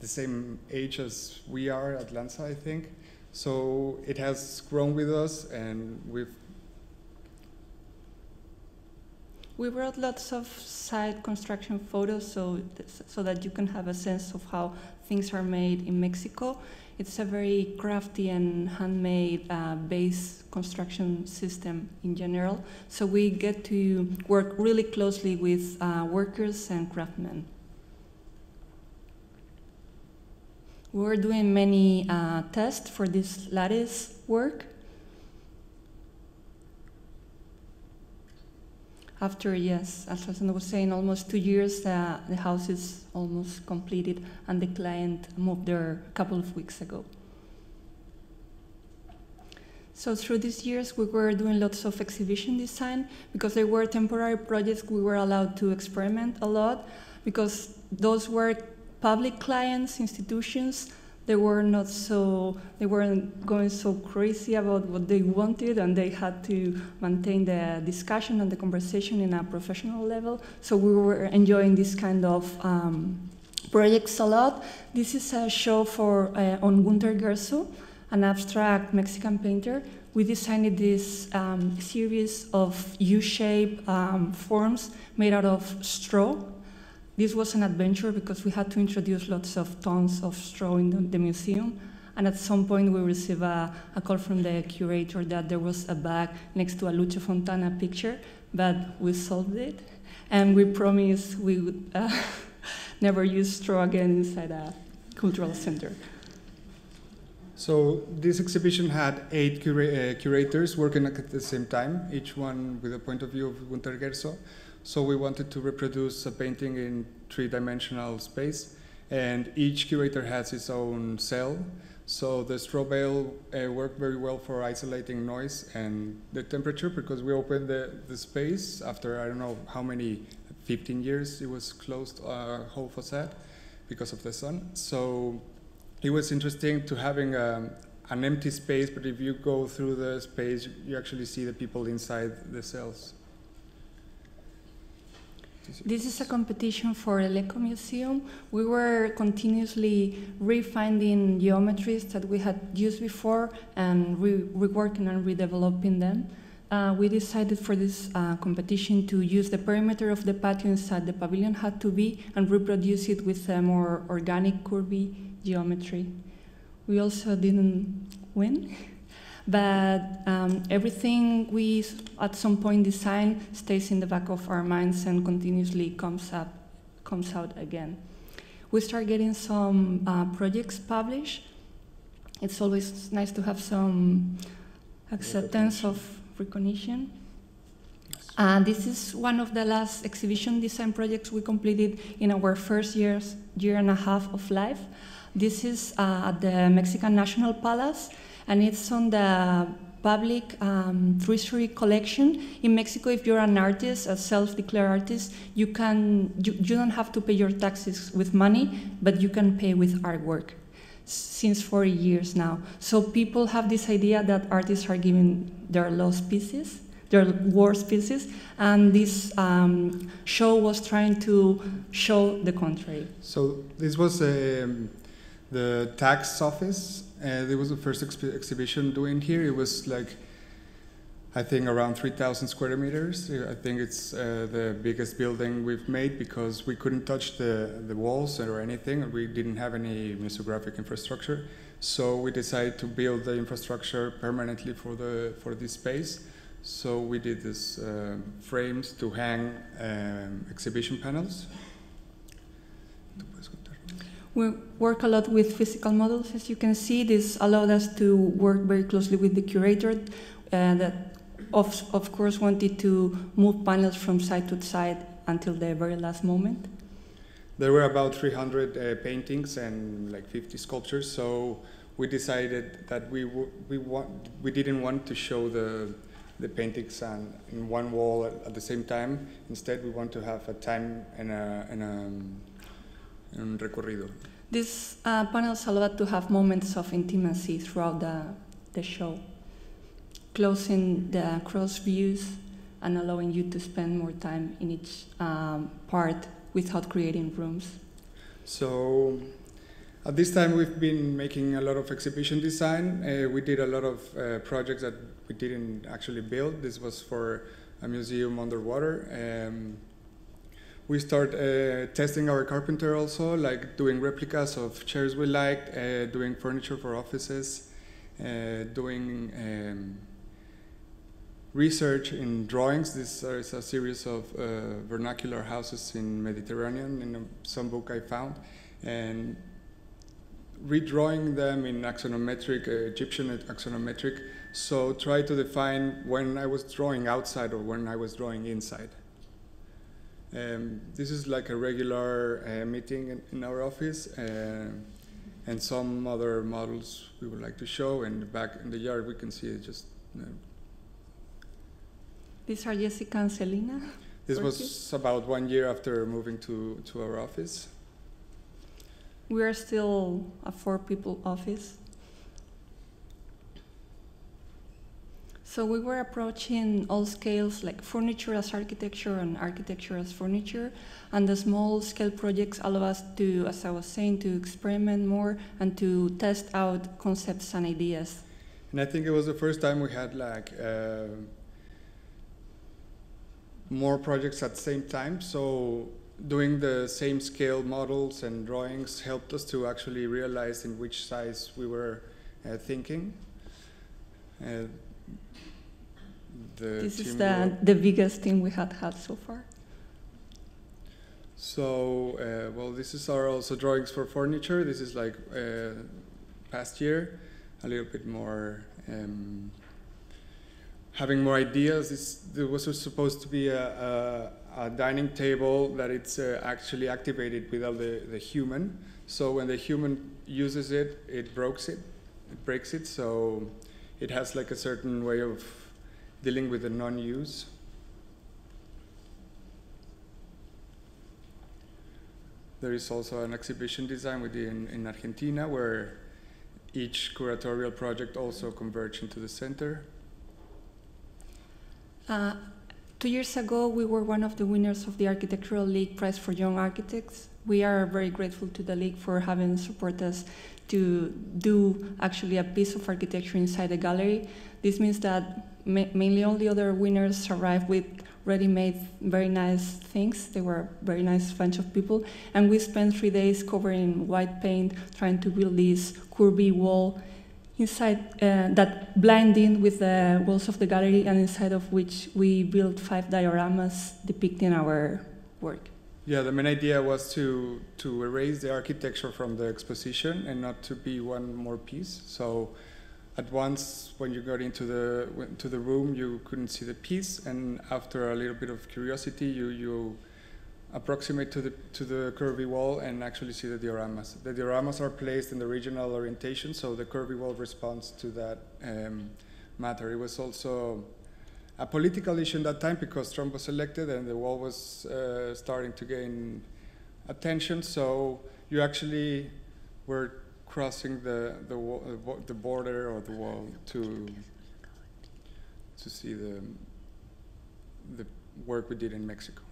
Speaker 4: the same age as we are at Lanza, I think. So it has grown with us, and we've
Speaker 3: We brought lots of site construction photos so, so that you can have a sense of how things are made in Mexico. It's a very crafty and handmade uh, base construction system in general. So we get to work really closely with uh, workers and craftsmen. We're doing many uh, tests for this lattice work. After, yes, as I was saying, almost two years, uh, the house is almost completed, and the client moved there a couple of weeks ago. So through these years, we were doing lots of exhibition design because they were temporary projects. We were allowed to experiment a lot because those were public clients, institutions they were not so they weren't going so crazy about what they wanted and they had to maintain the discussion and the conversation in a professional level. So we were enjoying this kind of um, projects a lot. This is a show for uh, on Gunther Gerzso an abstract Mexican painter. We designed this um, series of U-shaped um, forms made out of straw this was an adventure because we had to introduce lots of tons of straw in the, the museum. And at some point, we received a, a, call from the curator that there was a bag next to a Lucio Fontana picture, but we solved it. And we promised we would uh, [LAUGHS] never use straw again inside a cultural center.
Speaker 4: So this exhibition had eight cura uh, curators working at the same time, each one with a point of view of Gunther Gerzso. So we wanted to reproduce a painting in three-dimensional space, and each curator has its own cell. So the straw bale uh, worked very well for isolating noise and the temperature because we opened the, the space after I don't know how many, 15 years it was closed, uh, whole facade because of the sun. So it was interesting to having um, an empty space, but if you go through the space, you actually see the people inside the cells.
Speaker 3: This is a competition for El Eco Museum. We were continuously refinding geometries that we had used before and re reworking and redeveloping them. Uh, we decided for this uh, competition to use the perimeter of the patio inside the pavilion had to be and reproduce it with a more organic curvy geometry. We also didn't win. [LAUGHS] But um, everything we at some point design stays in the back of our minds and continuously comes up, comes out again. We start getting some uh, projects published. It's always nice to have some acceptance of recognition. Uh, this is one of the last exhibition design projects we completed in our first years, year and a half of life. This is uh, at the Mexican National Palace and it's on the public um, treasury collection in Mexico. If you're an artist, a self-declared artist, you can you, you don't have to pay your taxes with money, but you can pay with artwork since 40 years now. So people have this idea that artists are giving their lost pieces, their worst pieces, and this um, show was trying to show the contrary.
Speaker 4: So this was um, the tax office uh, it was the first exp exhibition doing here. It was like, I think around 3,000 square meters. I think it's uh, the biggest building we've made because we couldn't touch the, the walls or anything. We didn't have any museographic infrastructure. So we decided to build the infrastructure permanently for, the, for this space. So we did these uh, frames to hang um, exhibition panels
Speaker 3: we work a lot with physical models, as you can see. This allowed us to work very closely with the curator uh, that, of, of course, wanted to move panels from side to side until the very last moment.
Speaker 4: There were about 300 uh, paintings and like 50 sculptures, so we decided that we, we, want, we didn't want to show the, the paintings on, in one wall at, at, the same time. Instead, we want to have a time and a, and a um, un recorrido.
Speaker 3: These uh, panels allow to have moments of intimacy throughout the, the show, closing the cross views and allowing you to spend more time in each um, part without creating rooms.
Speaker 4: So At this time, we've been making a lot of exhibition design. Uh, we did a lot of uh, projects that we didn't actually build. This was for a museum underwater. Um, we start uh, testing our carpenter also, like doing replicas of chairs we liked, uh, doing furniture for offices, uh, doing um, research in drawings. This is a series of uh, vernacular houses in Mediterranean in some book I found, and redrawing them in axonometric, uh, Egyptian axonometric. So try to define when I was drawing outside or when I was drawing inside. Um, this is like a regular uh, meeting in, in, our office, uh, and some other models we would like to show. And back in the yard, we can see it just. Uh,
Speaker 3: These are Jessica and Selena.
Speaker 4: This was about one year after moving to, to our office.
Speaker 3: We are still a four people office. So we were approaching all scales like furniture as architecture and architecture as furniture. And the small scale projects allow us to, as I was saying, to experiment more and to test out concepts and ideas.
Speaker 4: And I think it was the first time we had like uh, more projects at the same time. So doing the same scale models and drawings helped us to actually realize in which size we were uh, thinking. Uh,
Speaker 3: this is the, the biggest thing we had had so far.
Speaker 4: So, uh, well, this is our also drawings for furniture. This is like uh, past year, a little bit more um, having more ideas. This there was supposed to be a, a, a dining table that it's uh, actually activated without the, the human. So when the human uses it, it breaks it, it breaks it. So it has like a certain way of dealing with the non-use. There is also an exhibition design did in, in Argentina where each curatorial project also converged into the center.
Speaker 3: Uh, two years ago, we were one of the winners of the Architectural League Prize for Young Architects. We are very grateful to the League for having supported us to do actually a piece of architecture inside the gallery. This means that mainly all the other winners arrived with ready-made, very nice things. They were a very nice bunch of people, and we spent three days covering white paint, trying to build this curvy wall inside uh, that blending with the walls of the gallery, and inside of which we built five dioramas depicting our work.
Speaker 4: Yeah, the main idea was to to erase the architecture from the exposition and not to be one more piece. So at once when you got into the to the room you couldn't see the piece and after a little bit of curiosity you you approximate to the to the curvy wall and actually see the dioramas. The dioramas are placed in the regional orientation so the curvy wall responds to that um, matter. It was also a political issue in that time because Trump was elected and the wall was uh, starting to gain attention. So you actually were crossing the the, uh, the border or the wall to to see the the work we did in Mexico.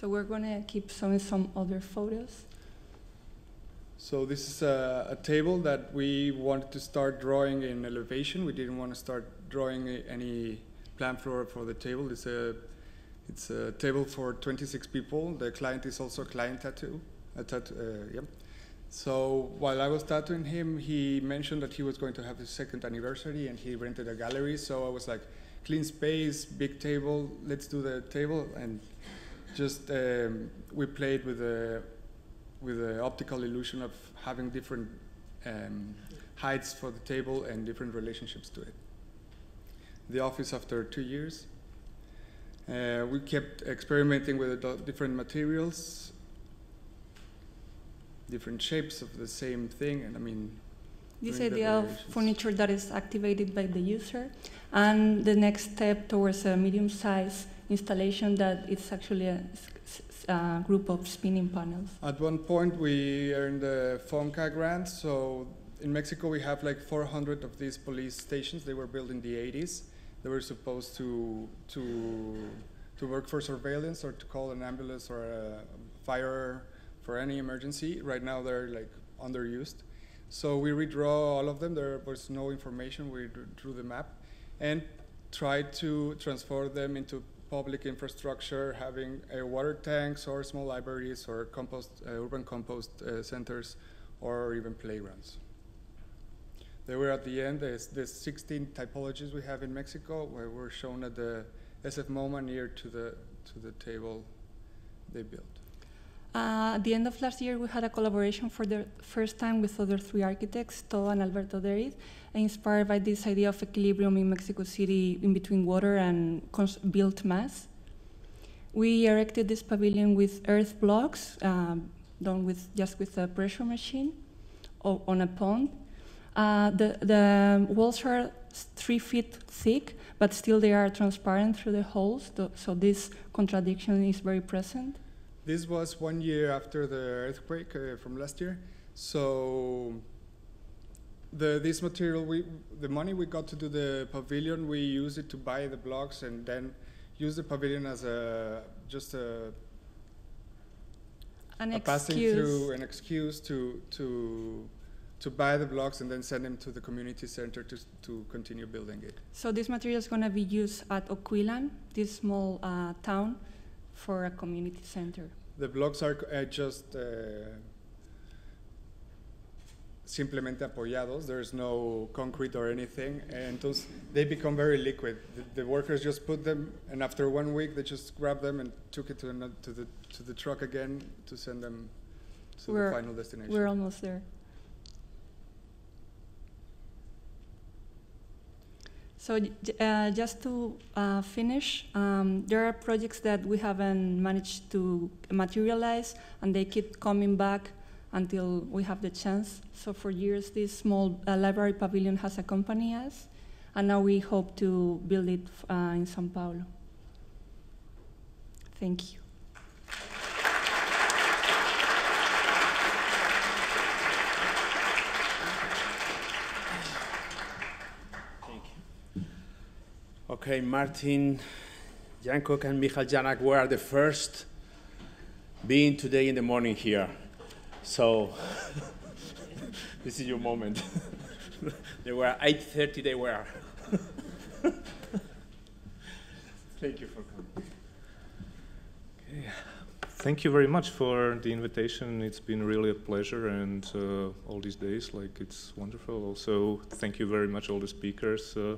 Speaker 3: So we're going to keep some some other photos.
Speaker 4: So this is a, a, table that we wanted to start drawing in elevation. We didn't want to start drawing any plan floor for the table. It's a it's a table for 26 people. The client is also a client tattoo. A tattoo uh, yeah. So while I was tattooing him, he mentioned that he was going to have his second anniversary and he rented a gallery. So I was like, clean space, big table, let's do the table. And just um, we played with the, with the optical illusion of having different um, heights for the table and different relationships to it. The office after two years, uh, we kept experimenting with different materials, different shapes of the same thing, and I mean.
Speaker 3: This idea of furniture that is activated by the user, and the next step towards a medium-sized installation that it's actually a, a, group of spinning panels.
Speaker 4: At one point, we earned the FONCA grant, so in Mexico we have like 400 of these police stations. They were built in the 80s they were supposed to to to work for surveillance or to call an ambulance or a fire for any emergency. Right now they're like underused. So we redraw all of them. There was no information. We drew the map and tried to transform them into public infrastructure, having uh, water tanks or small libraries or compost, uh, urban compost uh, centers or even playgrounds. They were at the end, there's, there's 16 typologies we have in Mexico where we're shown at the SF MoMA near to the, to the table they built.
Speaker 3: Uh, at the end of last year, we had a collaboration for the first time with other three architects, To and Alberto Deriz, inspired by this idea of equilibrium in Mexico City in between water and built mass. We erected this pavilion with earth blocks, um, done with just with a pressure machine on a pond. Uh, the, the walls are three feet thick, but still they are transparent through the holes, so this contradiction is very present.
Speaker 4: This was one year after the earthquake uh, from last year, so the this material we the money we got to do the pavilion we use it to buy the blocks and then use the pavilion as a just a,
Speaker 3: an
Speaker 4: a passing through an excuse to to to buy the blocks and then send them to the community center to, to continue building it.
Speaker 3: So this material is going to be used at Ocuilan, this small uh, town, for a community center.
Speaker 4: The blocks are uh, just uh, simplemente apoyados. There's no concrete or anything, and those they become very liquid. The, the, workers just put them, and after one week, they just grabbed them and took it to, to the to the truck again to send them to
Speaker 3: we're,
Speaker 4: the final destination.
Speaker 3: We're almost there. So uh, just to uh, finish, um, there are projects that we haven't managed to materialize, and they keep coming back until we have the chance. So for years, this small uh, library pavilion has accompanied us, and now we hope to build it uh, in São Paulo. Thank you.
Speaker 1: Okay, Martin Jančok and Michal Janak were the first being today in the morning here. So [LAUGHS] this is your moment. [LAUGHS] they were 8.30, they were. [LAUGHS] Thank you for coming.
Speaker 5: Okay. Thank you very much for the invitation. It's been really a pleasure and uh, all these days, like it's wonderful. Also, thank you very much all the speakers. Uh,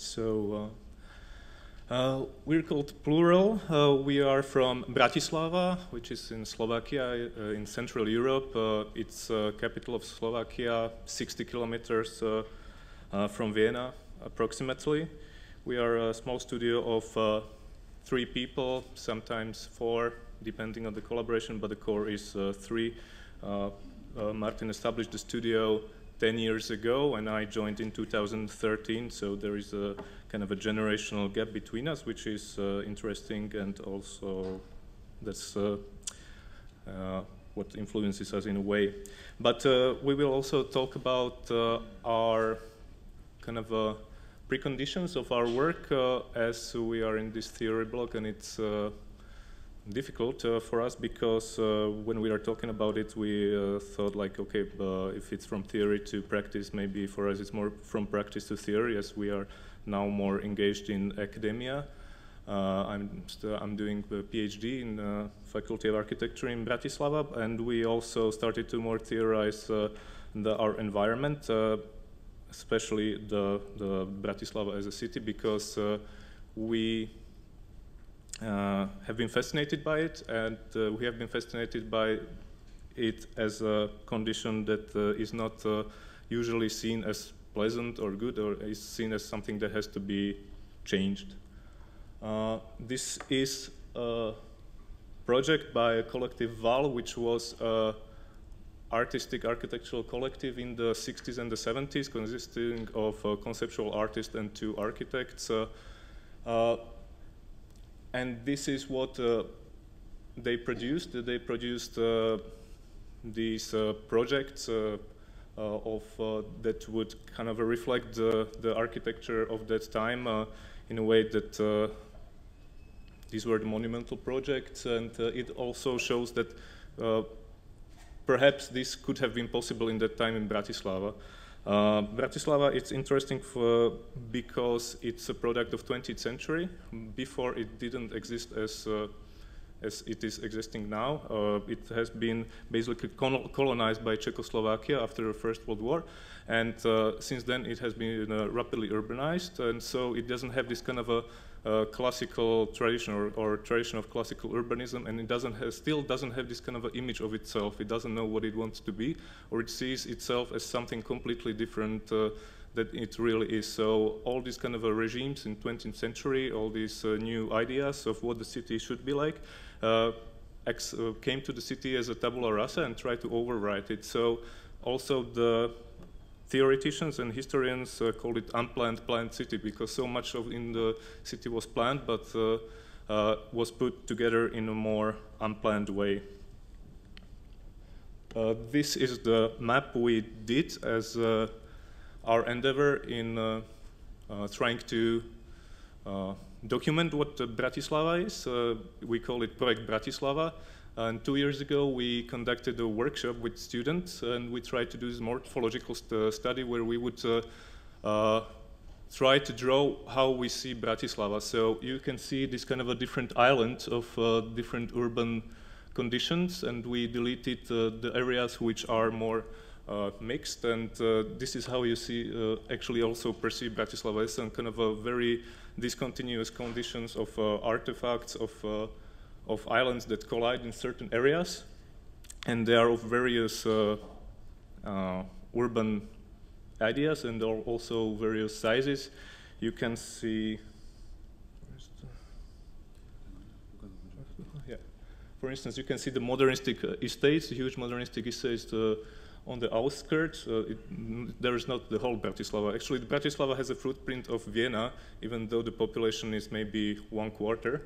Speaker 5: so uh, uh, we're called Plural. Uh, we are from Bratislava, which is in Slovakia, uh, in Central Europe. Uh, it's capital of Slovakia, 60 kilometers from Vienna, approximately. We are a small studio of three people, sometimes four, depending on the collaboration, but the core is three. Martin established the studio 10 years ago, and I joined in 2013, so there is a kind of a generational gap between us, which is uh, interesting, and also that's uh, uh, what influences us in a way. But uh, we will also talk about uh, our kind of uh, preconditions of our work as we are in this theory block, and it's difficult uh, for us because uh, when we are talking about it, we uh, thought like, okay, if it's from theory to practice, maybe for us it's more from practice to theory as we are now more engaged in academia. Uh, I'm, I'm doing a PhD in uh, Faculty of Architecture in Bratislava, and we also started to more theorize uh, the, our environment, especially the, the Bratislava as a city, because we uh, have been fascinated by it, and uh, we have been fascinated by it as a condition that uh, is not uh, usually seen as pleasant or good, or is seen as something that has to be changed. Uh, this is a project by a collective VAL, which was a artistic architectural collective in the 60s and the 70s, consisting of a conceptual artist and two architects. Uh, and this is what uh, they produced. They produced uh, these uh, projects uh, uh, of uh, that would kind of reflect the, the architecture of that time in a way that these were the monumental projects, and it also shows that perhaps this could have been possible in that time in Bratislava. Uh, Bratislava, it's interesting for, because it's a product of 20th century. Before it didn't exist as, uh, as it is existing now. Uh, it has been basically colonized by Czechoslovakia after the First World War. And uh, since then it has been uh, rapidly urbanized. And so it doesn't have this kind of a uh, classical tradition or, or, tradition of classical urbanism, and it doesn't have, still doesn't have this kind of image of itself. It doesn't know what it wants to be, or it sees itself as something completely different uh, that it really is. So all these kind of uh, regimes in 20th century, all these uh, new ideas of what the city should be like, uh, uh, came to the city as a tabula rasa and tried to overwrite it. So also the theoreticians and historians uh, call it unplanned planned city because so much of in the city was planned but uh, uh, was put together in a more unplanned way. Uh, this is the map we did as uh, our endeavor in uh, trying to document what Bratislava is. we call it Project Bratislava. And two years ago, we conducted a workshop with students, and we tried to do this morphological st uh, study where we would uh, uh, try to draw how we see Bratislava. So you can see this kind of a different island of uh, different urban conditions, and we deleted uh, the areas which are more uh, mixed, and this is how you see actually also perceive Bratislava as some kind of a very discontinuous conditions of artifacts of of islands that collide in certain areas, and they are of various uh, uh, urban ideas and are also various sizes. You can see, yeah. For instance, you can see the modernistic uh, estates, the huge modernistic estates uh, on the outskirts. Uh, it, there is not the whole Bratislava. Actually, Bratislava has a footprint of Vienna, even though the population is maybe one quarter.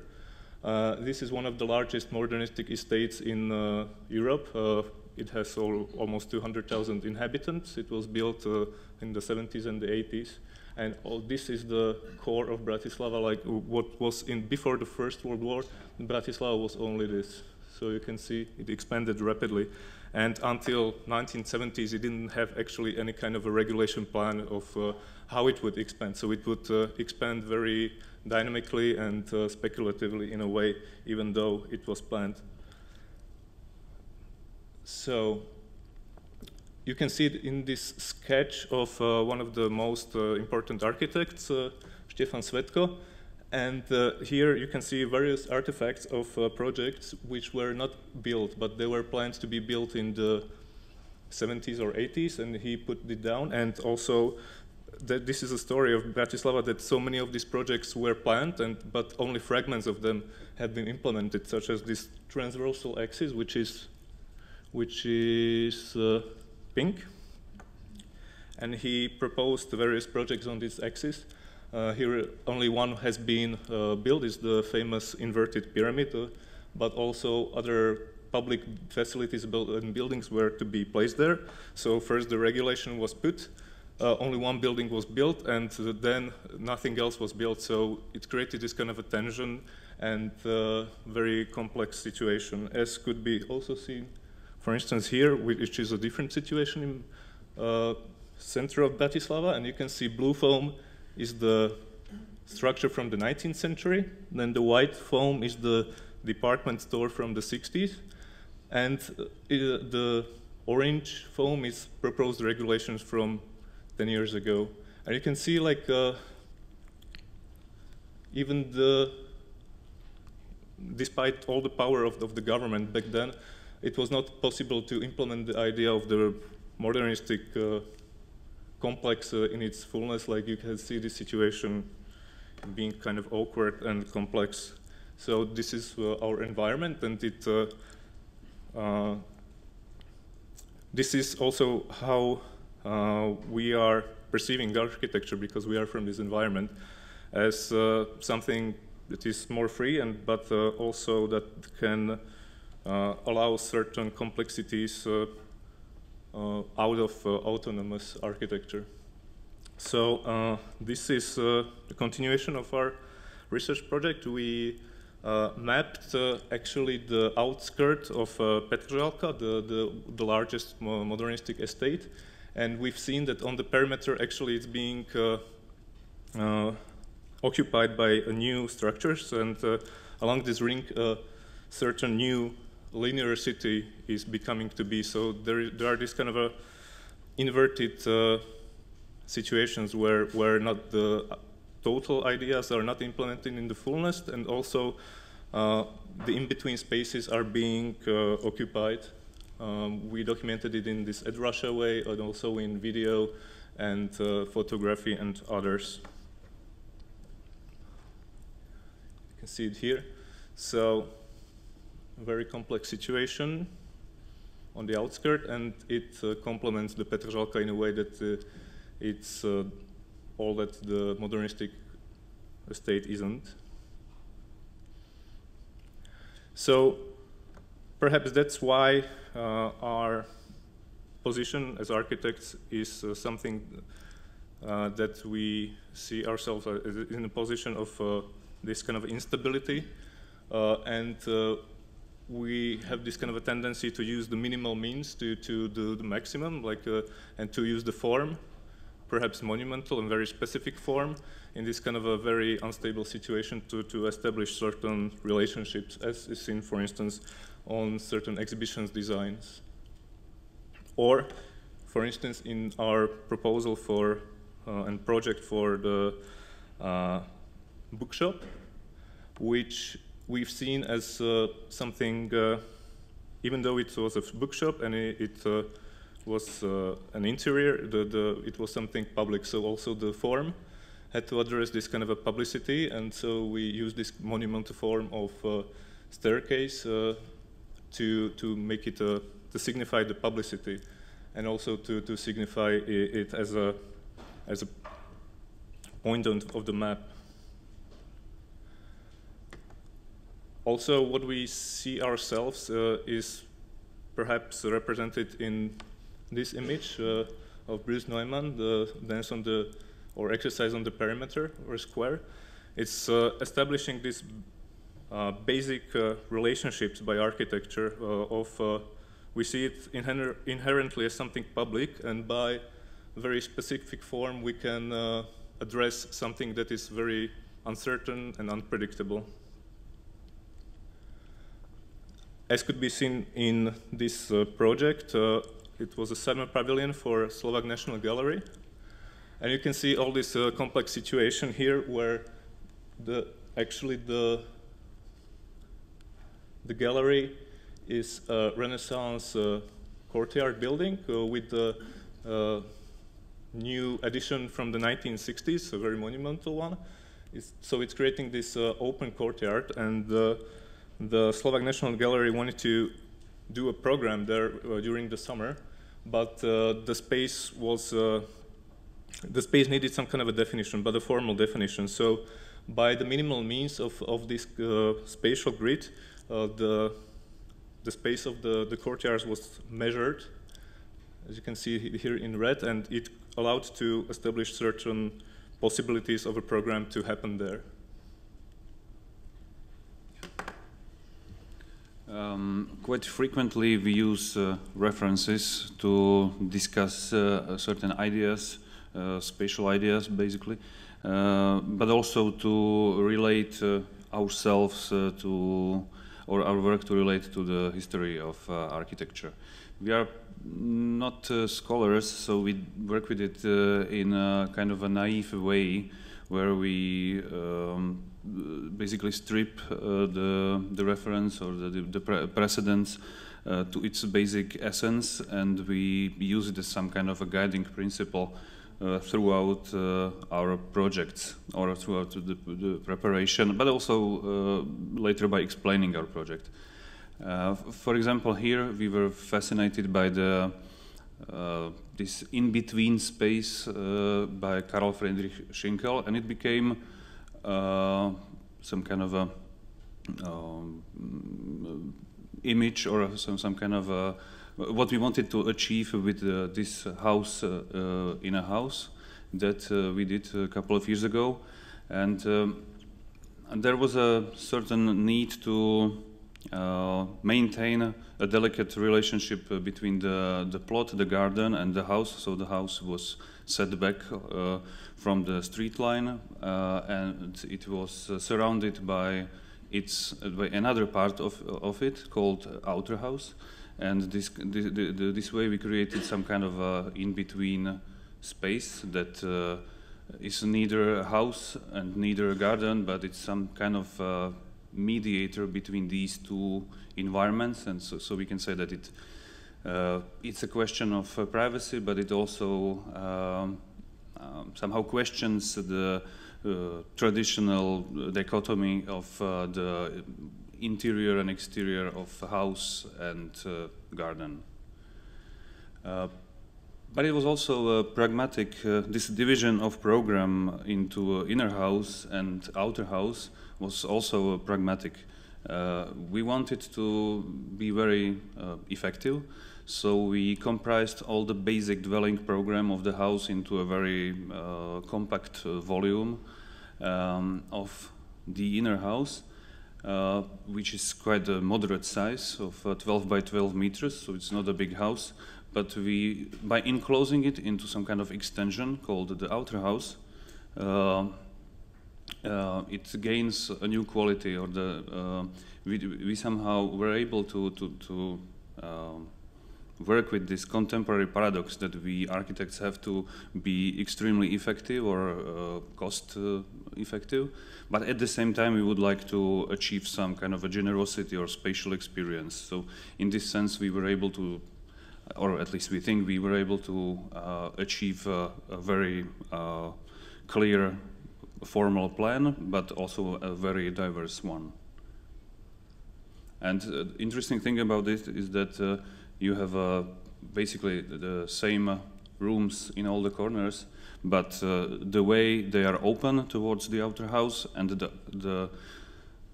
Speaker 5: Uh, this is one of the largest modernistic estates in uh, Europe. Uh, it has all, almost 200,000 inhabitants. It was built uh, in the 70s and the 80s. And all this is the core of Bratislava, like what was in before the First World War, Bratislava was only this. So you can see it expanded rapidly. And until 1970s, it didn't have actually any kind of a regulation plan of uh, how it would expand. So it would uh, expand very dynamically and uh, speculatively in a way, even though it was planned. So you can see it in this sketch of uh, one of the most uh, important architects, uh, Stefan Svetko. And uh, here you can see various artifacts of uh, projects which were not built, but they were planned to be built in the 70s or 80s, and he put it down. And also that this is a story of Bratislava that so many of these projects were planned, and but only fragments of them have been implemented, such as this transversal axis, which is which is uh, pink. And he proposed various projects on this axis. Uh, here, only one has been uh, built, is the famous inverted pyramid, uh, but also other public facilities and buildings were to be placed there. So first the regulation was put, uh, only one building was built, and uh, then nothing else was built. So it created this kind of a tension and uh, very complex situation, as could be also seen, for instance, here, which is a different situation in uh, center of Bratislava, and you can see blue foam is the structure from the 19th century, then the white foam is the department store from the 60s, and uh, the orange foam is proposed regulations from 10 years ago. And you can see like uh, even the, despite all the power of, of the government back then, it was not possible to implement the idea of the modernistic uh, complex uh, in its fullness. Like you can see the situation being kind of awkward and complex. So this is uh, our environment, and it. Uh, uh, this is also how we are perceiving the architecture because we are from this environment as uh, something that is more free and but uh, also that can allow certain complexities out of autonomous architecture. So uh, this is uh, the continuation of our research project. We uh, mapped uh, actually the outskirts of uh, Petržalka, the, the, the, largest modernistic estate. And we've seen that on the perimeter, actually, it's being uh, uh, occupied by new structures. And along this ring, certain new linear city is becoming to be. So there, there are these kind of inverted situations where, where not the total ideas are not implemented in the fullness, and also uh, the in-between spaces are being uh, occupied. Um, we documented it in this Ed Ruscha way, and also in video and uh, photography and others. You can see it here. So, a very complex situation on the outskirts, and it uh, complements the Petržalka in a way that uh, it's uh, all that the modernistic state isn't. So perhaps that's why our position as architects is uh, something uh, that we see ourselves uh, in a position of uh, this kind of instability uh, and we have this kind of a tendency to use the minimal means to, to do the maximum like and to use the form perhaps monumental and very specific form in this kind of a very unstable situation to, to establish certain relationships, as is seen, for instance, on certain exhibitions designs. Or, for instance, in our proposal for uh, and project for the uh, bookshop, which we've seen as uh, something, uh, even though it was a bookshop and it, it uh, was uh, an interior, the, the, it was something public, so also the form had to address this kind of a publicity, and so we used this monumental form of uh, staircase uh, to to make it uh, to signify the publicity, and also to to signify it, it as a as a point of the map. Also, what we see ourselves uh, is perhaps represented in this image uh, of Bruce Nauman, the dance on the or exercise on the perimeter or square. It's uh, establishing these uh, basic uh, relationships by architecture uh, of, uh, we see it inher inherently as something public and by very specific form we can uh, address something that is very uncertain and unpredictable. As could be seen in this project, it was a summer pavilion for Slovak National Gallery, and you can see all this uh, complex situation here where the actually the the gallery is a Renaissance uh, courtyard building uh, with the uh, new addition from the 1960s, a very monumental one. It's, so it's creating this uh, open courtyard, and the Slovak National Gallery wanted to do a program there uh, during the summer, but the space was the space needed some kind of a definition, but a formal definition. So by the minimal means of, of this uh, spatial grid, uh, the, the space of the, the courtyards was measured, as you can see here in red, and it allowed to establish certain possibilities of a program to happen there.
Speaker 6: Um, quite frequently we use uh, references to discuss uh, certain ideas uh, spatial ideas, basically, uh, but also to relate uh, ourselves to, or our work to relate to the history of architecture. We are not scholars, so we work with it in a kind of a naive way, where we um, basically strip uh, the, the reference or the, the pre precedents uh, to its basic essence and we use it as some kind of a guiding principle uh, throughout uh, our projects or throughout the, the preparation, but also uh, later by explaining our project. for example, here we were fascinated by the this in-between space by Karl Friedrich Schinkel, and it became some kind of a um, image or some, some kind of a what we wanted to achieve with uh, this house uh, uh, in a house that we did a couple of years ago. And um, there was a certain need to uh, maintain a delicate relationship uh, between the, the plot, the garden, and the house. So the house was set back uh, from the street line, uh, and it was uh, surrounded by its by another part of of it called outer house. And this this, this way we created some kind of in between space that is neither a house and neither a garden, but it's some kind of uh, mediator between these two environments. And so, so we can say that it uh, it's a question of uh, privacy, but it also um, um, somehow questions the uh, traditional dichotomy of uh, the interior and exterior of house and uh, garden. But it was also a pragmatic, uh, this division of program into uh, inner house and outer house was also pragmatic. Uh, we wanted to be very uh, effective, so we comprised all the basic dwelling program of the house into a very uh, compact uh, volume um, of the inner house. which is quite a moderate size of 12 by 12 meters, so it's not a big house but we, by enclosing it into some kind of extension called the outer house, uh, uh, it gains a new quality, or the uh, we, we somehow were able to to, to um, work with this contemporary paradox that we architects have to be extremely effective or uh, cost uh, effective, but at the same time we would like to achieve some kind of a generosity or spatial experience. So in this sense, we were able to or at least we think we were able to uh, achieve a, a very uh, clear formal plan, but also a very diverse one. And uh, interesting thing about this is that uh, you have uh, basically the same rooms in all the corners, but uh, the way they are open towards the outer house and the, the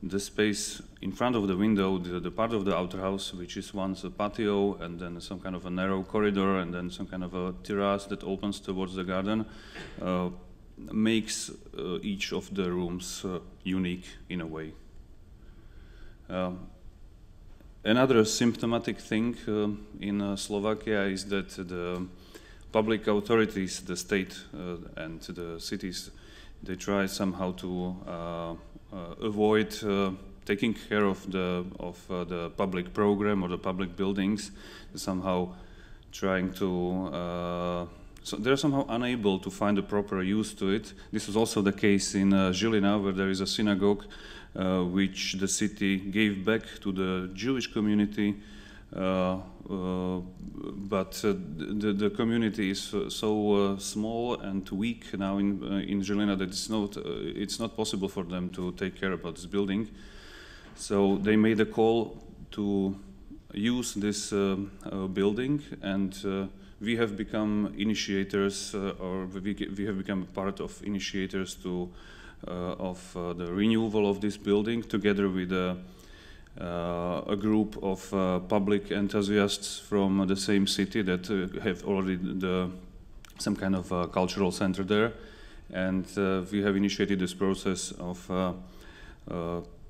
Speaker 6: the space in front of the window, the, the, part of the outer house, which is once a patio and then some kind of a narrow corridor and then some kind of a terrace that opens towards the garden, uh, makes uh, each of the rooms uh, unique in a way. Um, another symptomatic thing uh, in uh, Slovakia is that the public authorities, the state uh, and the cities, they try somehow to uh, avoid uh, taking care of the of uh, the public program or the public buildings, somehow trying to so they're somehow unable to find a proper use to it. This was also the case in uh, Žilina, where there is a synagogue uh, which the city gave back to the Jewish community uh, uh, but uh, the, the community is so small and weak now in in Žilina that it's not it's not possible for them to take care about this building. So they made a call to use this building and we have become initiators, uh, or we, we, have become part of initiators to uh, of uh, the renewal of this building, together with uh, a group of uh, public enthusiasts from the same city that uh, have already the, some kind of cultural center there. And we have initiated this process of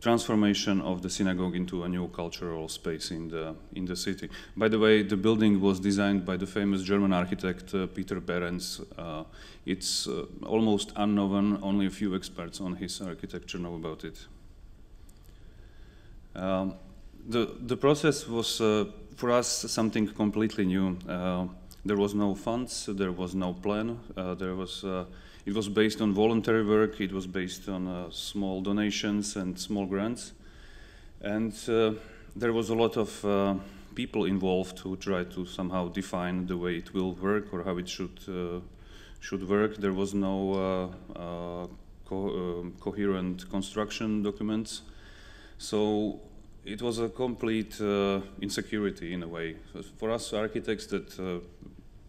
Speaker 6: transformation of the synagogue into a new cultural space in the in the city. By the way, the building was designed by the famous German architect uh, Peter Behrens. Uh, it's uh, almost unknown; only a few experts on his architecture know about it. Um, the, the process was uh, for us something completely new. Uh, there was no funds, there was no plan. Uh, there was, it was based on voluntary work, it was based on uh, small donations and small grants. And uh, there was a lot of people involved who tried to somehow define the way it will work or how it should, should work. There was no co um, coherent construction documents. So it was a complete uh, insecurity in a way. For us architects that uh,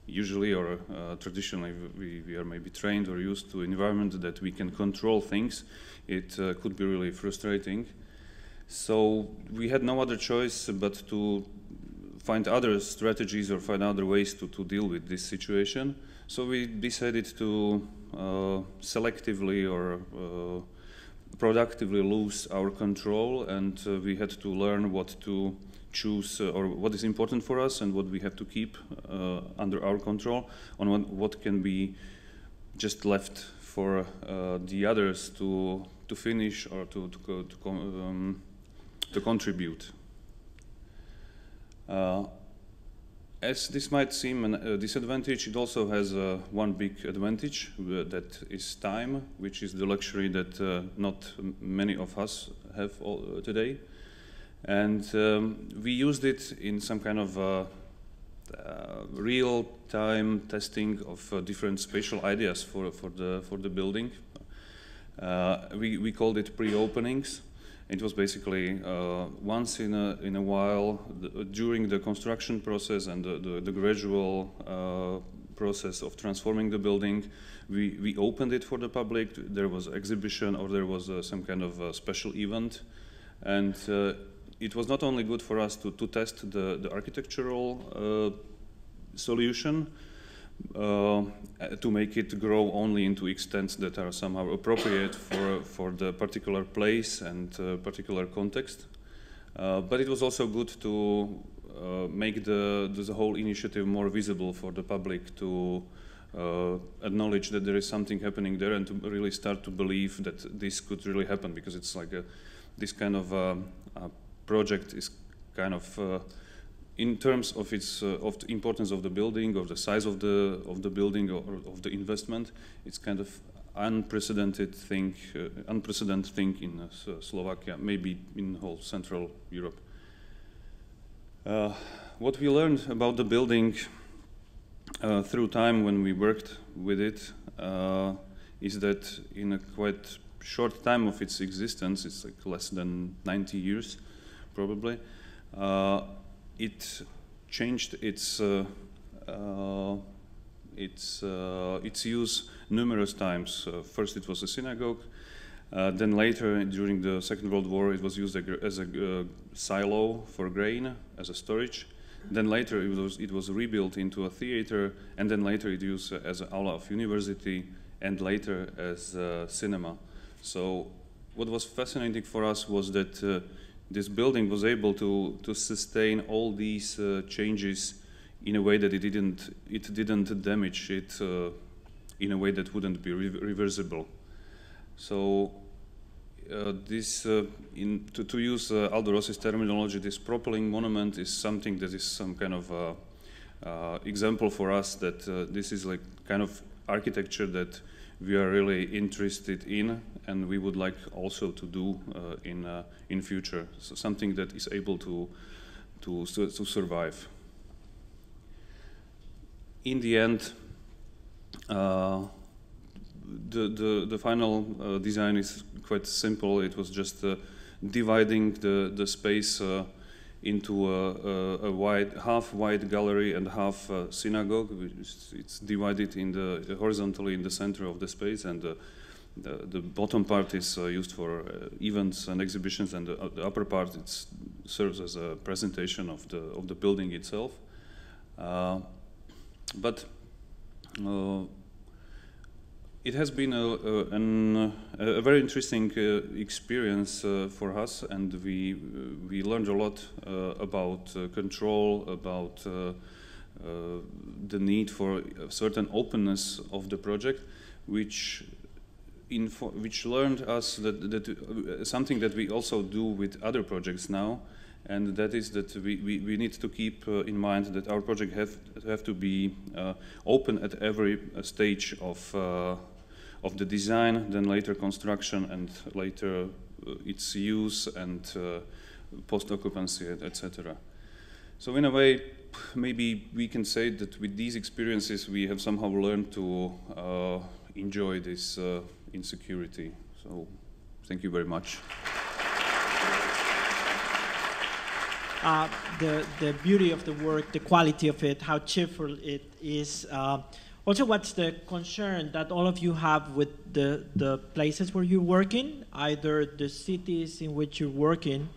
Speaker 6: usually or uh, traditionally we, we, are maybe trained or used to environment that we can control things, it uh, could be really frustrating. So we had no other choice but to find other strategies or find other ways to, to deal with this situation. So we decided to uh, selectively or uh, productively lose our control, and uh, we had to learn what to choose uh, or what is important for us and what we have to keep uh, under our control, on what, what can be just left for uh, the others to to finish or to to, to, um, to contribute. Uh, as this might seem a disadvantage, it also has uh, one big advantage uh, that is time, which is the luxury that uh, not many of us have uh, today. And um, we used it in some kind of uh, uh, real-time testing of different spatial ideas for, for, the, for the building. we, we called it pre-openings. It was basically uh, once in a, in a while the, during the construction process and the, the, the gradual uh, process of transforming the building, we, we opened it for the public. There was exhibition or there was uh, some kind of special event. And uh, it was not only good for us to, to test the, the architectural uh, solution, uh, to make it grow only into extents that are somehow appropriate for, for the particular place and uh, particular context. Uh, but it was also good to uh, make the, the whole initiative more visible for the public to uh, acknowledge that there is something happening there and to really start to believe that this could really happen because it's like a, this kind of project is kind of in terms of its uh, of the importance of the building, of the size of the of the building, or, of the investment, it's kind of unprecedented thing, uh, unprecedented thing in uh, Slovakia, maybe in whole Central Europe. Uh, what we learned about the building uh, through time when we worked with it uh, is that in a quite short time of its existence, it's like less than 90 years, probably it changed its uh, uh, its uh, its use numerous times. first, it was a synagogue. then later, during the Second World War, it was used as a silo for grain, as a storage. Then later it was, it was rebuilt into a theater, and then later it used as an aula of university, and later as a cinema. So what was fascinating for us was that uh, this building was able to, to sustain all these uh, changes in a way that it didn't, it didn't damage it uh, in a way that wouldn't be re reversible. So uh, this, uh, in, to, to, use uh, Aldo Rossi's terminology, this propelling monument is something that is some kind of uh, example for us that this is like kind of architecture that we are really interested in and we would like also to do uh, in uh, in future. So something that is able to to to survive. In the end uh, the, the the final uh, design is quite simple. It was just uh, dividing the the space uh, into a, a, a, wide, half wide gallery and half synagogue. It's divided in the horizontally in the center of the space, and the, the, the bottom part is uh, used for uh, events and exhibitions, and the, uh, the upper part it serves as a presentation of the of the building itself. Uh, but uh, it has been a, a, an, a very interesting uh, experience uh, for us, and we we learned a lot uh, about uh, control, about uh, uh, the need for a certain openness of the project, which which learned us that, that something that we also do with other projects now, and that is that we, we, we need to keep uh, in mind that our project have, have to be uh, open at every uh, stage of of the design, then later construction, and later uh, its use and uh, post-occupancy, etc. So in a way, maybe we can say that with these experiences, we have somehow learned to uh, enjoy this insecurity. So thank you very much.
Speaker 7: Uh, the, the beauty of the work, the quality of it, how cheerful it is. Also, what's the concern that all of you have with the, the places where you're working, either the cities in which you're working,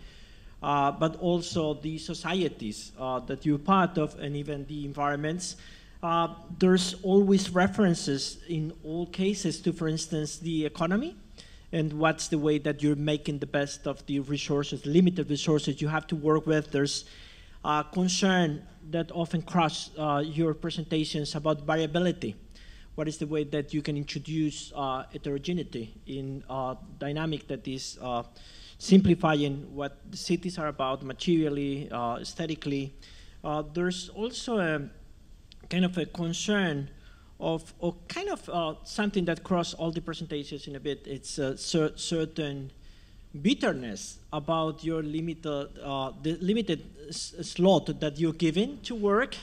Speaker 7: uh, but also the societies uh, that you're part of, and even the environments. Uh, there's always references in all cases to, for instance, the economy and what's the way that you're making the best of the resources, limited resources you have to work with. There's uh, concern that often cross uh, your presentations about variability. What is the way that you can introduce uh, heterogeneity in a dynamic that is uh, simplifying what the cities are about materially, uh, aesthetically. Uh, there's also a kind of a concern of, of kind of uh, something that cross all the presentations in a bit. It's a cer certain bitterness about your limited, uh, the limited slot that you're given to work.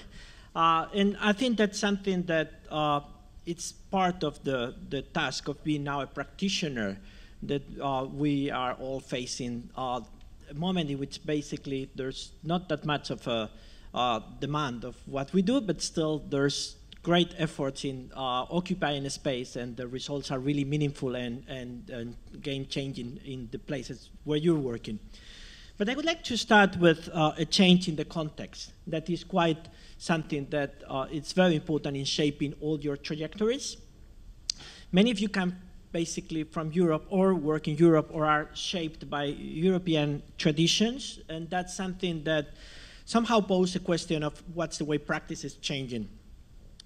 Speaker 7: Uh, and I think that's something that uh, it's part of the, the task of being now a practitioner that uh, we are all facing uh, a moment in which basically there's not that much of a uh, demand of what we do, but still there's great efforts in uh, occupying a space and the results are really meaningful and, and, and game changing in the places where you're working. But I would like to start with uh, a change in the context that is quite something that uh, it's very important in shaping all your trajectories. Many of you come basically from Europe or work in Europe or are shaped by European traditions, and that's something that somehow poses a question of what's the way practice is changing.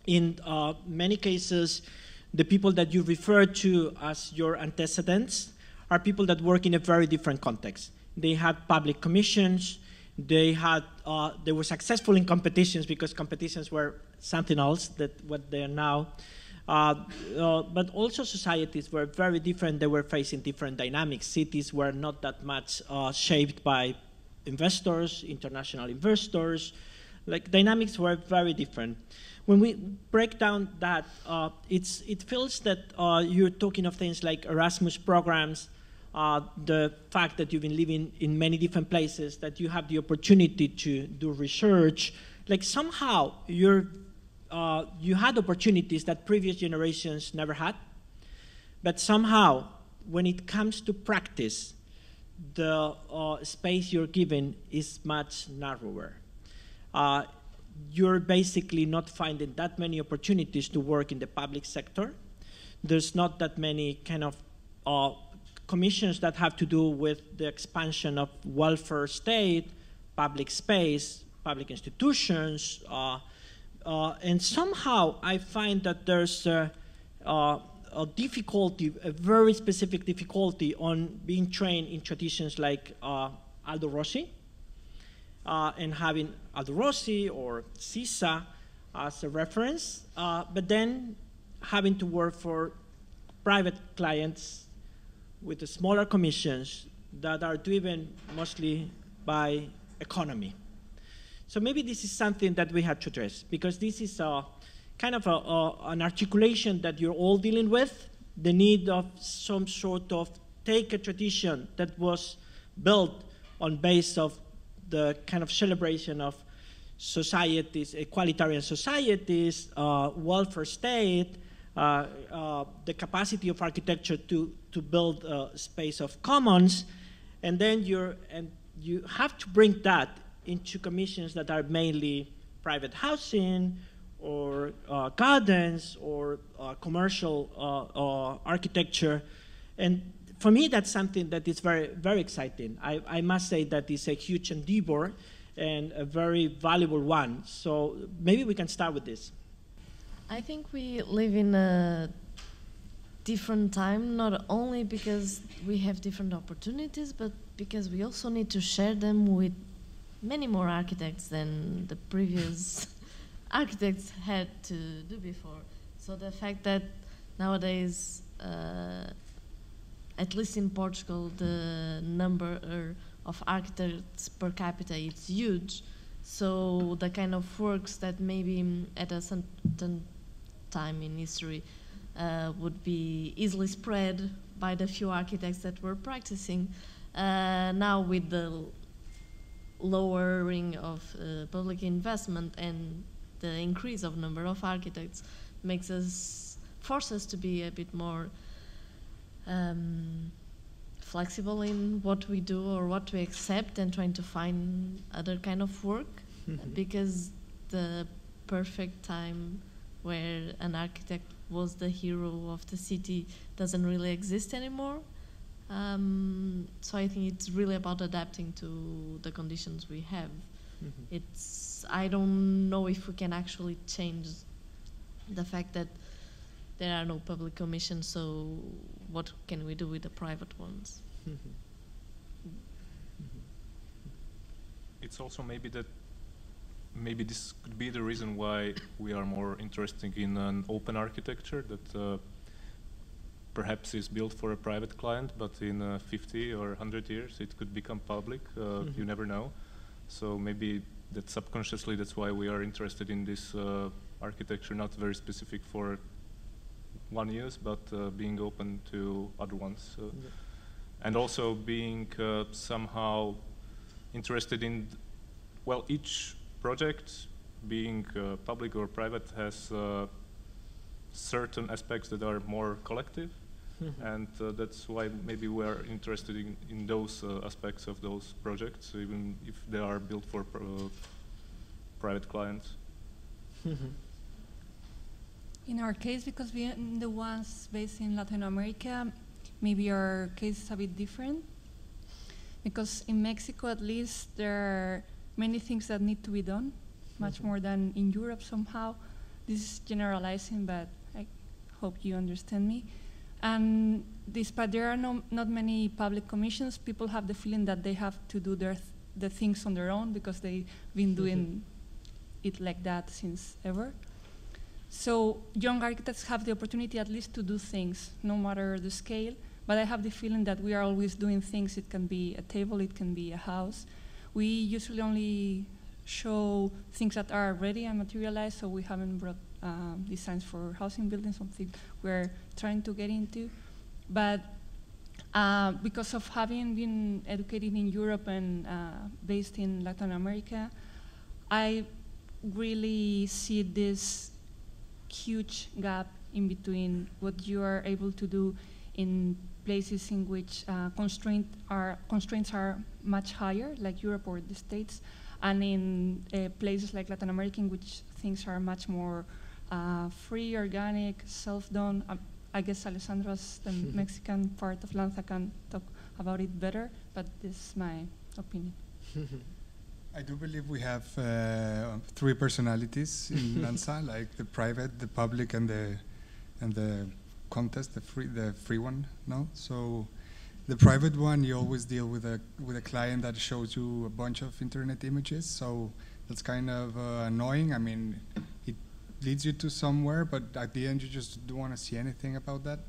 Speaker 7: In uh, many cases, the people that you refer to as your antecedents are people that work in a very different context. They had public commissions, they had uh, they were successful in competitions because competitions were something else that what they are now. Uh, uh, but also societies were very different. They were facing different dynamics. Cities were not that much uh, shaped by investors, international investors. Like dynamics were very different. When we break down that, uh, it's, it feels that uh, you're talking of things like Erasmus programs, uh, the fact that you've been living in many different places, that you have the opportunity to do research, like somehow you're uh, you had opportunities that previous generations never had, but somehow, when it comes to practice, the uh, space you're given is much narrower. Uh, you're basically not finding that many opportunities to work in the public sector. There's not that many kind of uh, commissions that have to do with the expansion of welfare state, public space, public institutions, uh, uh, and somehow I find that there's a, a, a, difficulty, a very specific difficulty on being trained in traditions like uh, Aldo Rossi uh, and having Aldo Rossi or Siza as a reference, uh, but then having to work for private clients with smaller commissions that are driven mostly by economy. So maybe this is something that we have to address because this is a kind of a, a, an articulation that you're all dealing with, the need of some sort of take a tradition that was built on base of the kind of celebration of societies, equalitarian societies, uh, welfare state, uh, uh, the capacity of architecture to, to build a space of commons, and then you're, and you have to bring that into commissions that are mainly private housing or uh, gardens or uh, commercial uh, uh, architecture. And for me, that's something that is very, very exciting. I, I must say that it's a huge endeavor and a very valuable one. So maybe we can start with this.
Speaker 8: I think we live in a different time, not only because we have different opportunities, but because we also need to share them with many more architects than the previous [LAUGHS] architects had to do before. So the fact that nowadays, uh, at least in Portugal, the number of architects per capita it's huge. So the kind of works that maybe at a certain time in history uh, would be easily spread by the few architects that were practicing. Uh, now with the lowering of uh, public investment and the increase of number of architects makes us force us to be a bit more um, flexible in what we do or what we accept and trying to find other kind of work mm -hmm. because the perfect time where an architect was the hero of the city doesn't really exist anymore Um, so I think it's really about adapting to the conditions we have.
Speaker 7: Mhm.
Speaker 8: It's I don't know if we can actually change the fact that there are no public commissions. So what can we do with the private ones? [LAUGHS]
Speaker 5: It's also maybe that maybe this could be the reason why we are more interested in an open architecture that uh, perhaps is built for a private client, but in uh, 50 or 100 years it could become public. Uh,
Speaker 7: Mhm.
Speaker 5: You never know. So maybe that subconsciously that's why we are interested in this uh, architecture, not very specific for one use, but uh, being open to other ones. So
Speaker 7: Yeah.
Speaker 5: and also being uh, somehow interested in, well, each project, being uh, public or private, has uh, certain aspects that are more collective,
Speaker 7: Mhm.
Speaker 5: and uh, that's why maybe we're interested in, in those uh, aspects of those projects, even if they are built for pr- uh, private clients.
Speaker 7: Mhm.
Speaker 3: In our case, because we are the ones based in Latin America, maybe our case is a bit different. Because in Mexico, at least, there are many things that need to be done, much
Speaker 7: Mhm.
Speaker 3: more than in Europe somehow. This is generalizing, but I hope you understand me. And despite there are no, not many public commissions, people have the feeling that they have to do their th- the things on their own because they've been doing it like that since ever. So young architects have the opportunity at least to do things, no matter the scale. But I have the feeling that we are always doing things. It can be a table, it can be a house. We usually only show things that are ready and materialized, so we haven't brought um, designs for housing buildings, something we're trying to get into. But uh, because of having been educated in Europe and uh, based in Latin America, I really see this huge gap in between what you are able to do in places in which uh, constraint are, constraints are much higher, like Europe or the States, and in uh, places like Latin America, in which things are much more uh, free, organic, self-done. Um, I guess Alessandro, as the [LAUGHS] Mexican part of Lanza, can talk about it better, but this is my opinion. [LAUGHS]
Speaker 4: I do believe we have uh, three personalities in [LAUGHS] Lanza, like the private, the public, and the and the contest, the free the free one. No, so the private one you always deal with a with a client that shows you a bunch of internet images. So that's kind of uh, annoying. I mean, it leads you to somewhere, but at the end you just don't want to see anything about that.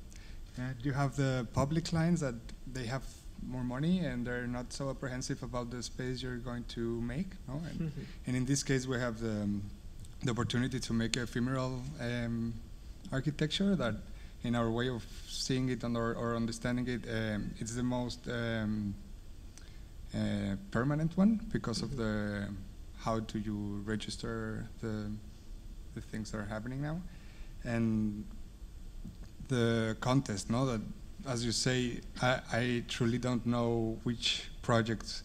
Speaker 4: Uh, you have the public clients that they have more money and they're not so apprehensive about the space you're going to make. No? And, [LAUGHS] and in this case, we have the, um, the opportunity to make ephemeral um, architecture that, in our way of seeing it and or, or understanding it, um, it's the most um, uh, permanent one because of the how do you register the the things that are happening now, and the contest. No, that as you say, I, I truly don't know which projects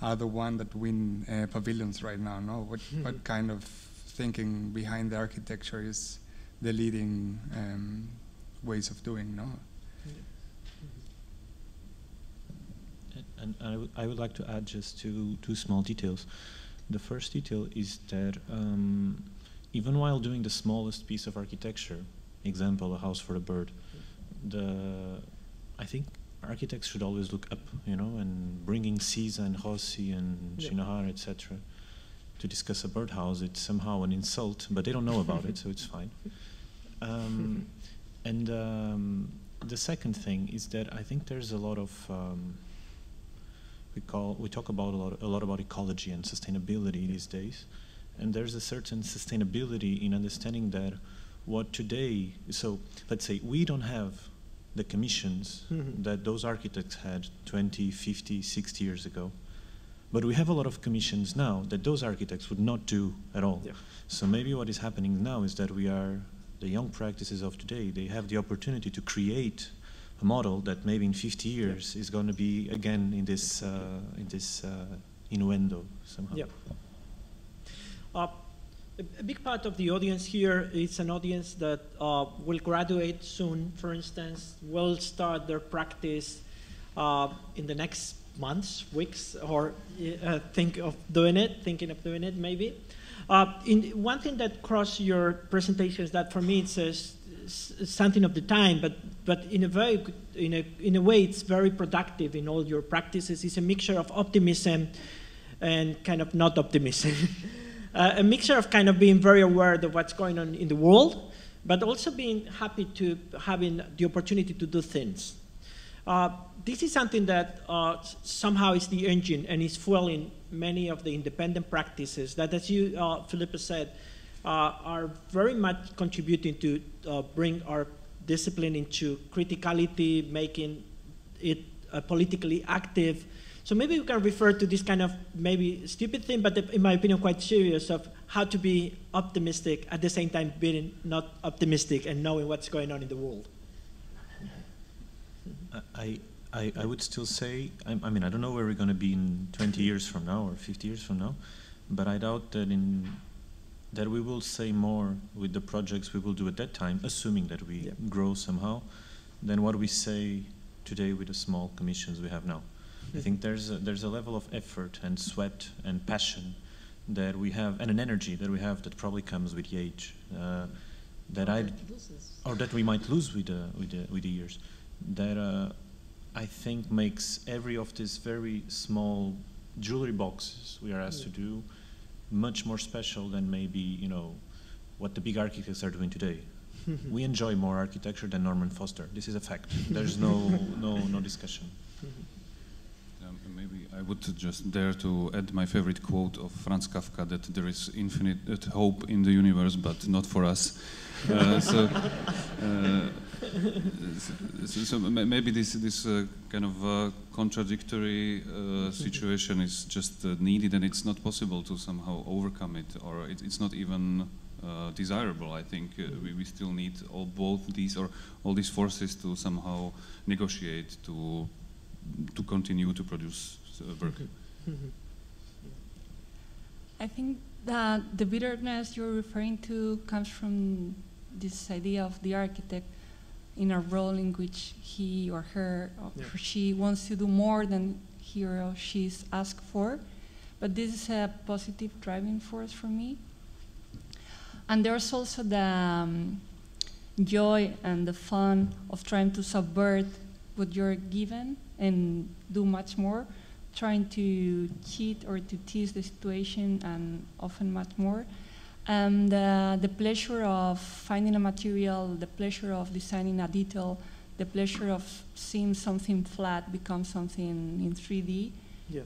Speaker 4: are the one that win uh, pavilions right now. No, what what kind of thinking behind the architecture is the leading um, ways of doing? No.
Speaker 2: And, and I, would, I would like to add just two, two small details. The first detail is that um, even while doing the smallest piece of architecture, example, a house for a bird, the I think architects should always look up, you know, and bringing Siza and Rossi and
Speaker 7: Yeah.
Speaker 2: Shinohara, etc., to discuss a birdhouse, it's somehow an insult, but they don't know about it, so it's fine. [LAUGHS] Um, and um, the second thing is that I think there's a lot of um, we call we talk about a lot a lot about ecology and sustainability these days, and there's a certain sustainability in understanding that what today so let's say we don't have the commissions
Speaker 7: Mhm.
Speaker 2: that those architects had 20 50 60 years ago but we have a lot of commissions now that those architects would not do at all
Speaker 7: Yeah.
Speaker 2: so maybe what is happening now is that we are the young practices of today they have the opportunity to create a model that maybe in 50 years is going to be again in this uh, in this uh, innuendo somehow
Speaker 7: Yeah. Uh, a, big part of the audience here is an audience that uh, will graduate soon, for instance, will start their practice uh, in the next months, weeks, or uh, think of doing it, thinking of doing it maybe. Uh, in, one thing that crossed your presentation is that for me it's something of the time, but, but in, a very, in, a, in a way it's very productive in all your practices. It's a mixture of optimism and kind of not optimism. [LAUGHS] uh, a mixture of kind of being very aware of what's going on in the world, but also being happy to having the opportunity to do things. Uh, this is something that uh, somehow is the engine and is fueling many of the independent practices that, as you, uh, Filipe said, uh, are very much contributing to uh, bring our discipline into criticality, making it uh, politically active. So maybe we can refer to this kind of maybe stupid thing, but in my opinion, quite serious of how to be optimistic at the same time being not optimistic and knowing what's going on in the world.
Speaker 2: I, I, I would still say, I, I mean, I don't know where we're going to be in 20 years from now or 50 years from now, but I doubt that in that we will say more with the projects we will do at that time, assuming that we yeah. grow somehow, than what we say today with the small commissions we have now. I think there's a, there's a level of effort and sweat and passion that we have, and an energy that we have that probably comes with the age, uh, that I, or that we might lose with the with the with the years, that uh, I think makes every of these very small jewelry boxes we are asked yeah. to do much more special than maybe you know what the big architects are doing today. [LAUGHS] we enjoy more architecture than Norman Foster. This is a fact. There's no no no discussion.
Speaker 6: I would just dare to add my favorite quote of Franz Kafka that there is infinite hope in the universe, but not for us. Uh, [LAUGHS] so, uh, so, so, maybe this this uh, kind of uh, contradictory uh, situation is just uh, needed, and it's not possible to somehow overcome it, or it, it's not even desirable. I think we, we still need all both these or all these forces to somehow negotiate to to continue to produce work.
Speaker 3: I think that the bitterness you're referring to comes from this idea of the architect in a role in which he or her or yeah. she wants to do more than he or she's asked for. But this is a positive driving force for me. And there's also the um, joy and the fun of trying to subvert what you're given and do much more, trying to cheat or to tease the situation and often much more and uh, the pleasure of finding a material, the pleasure of designing a detail, the pleasure of seeing something flat become something in 3D yeah.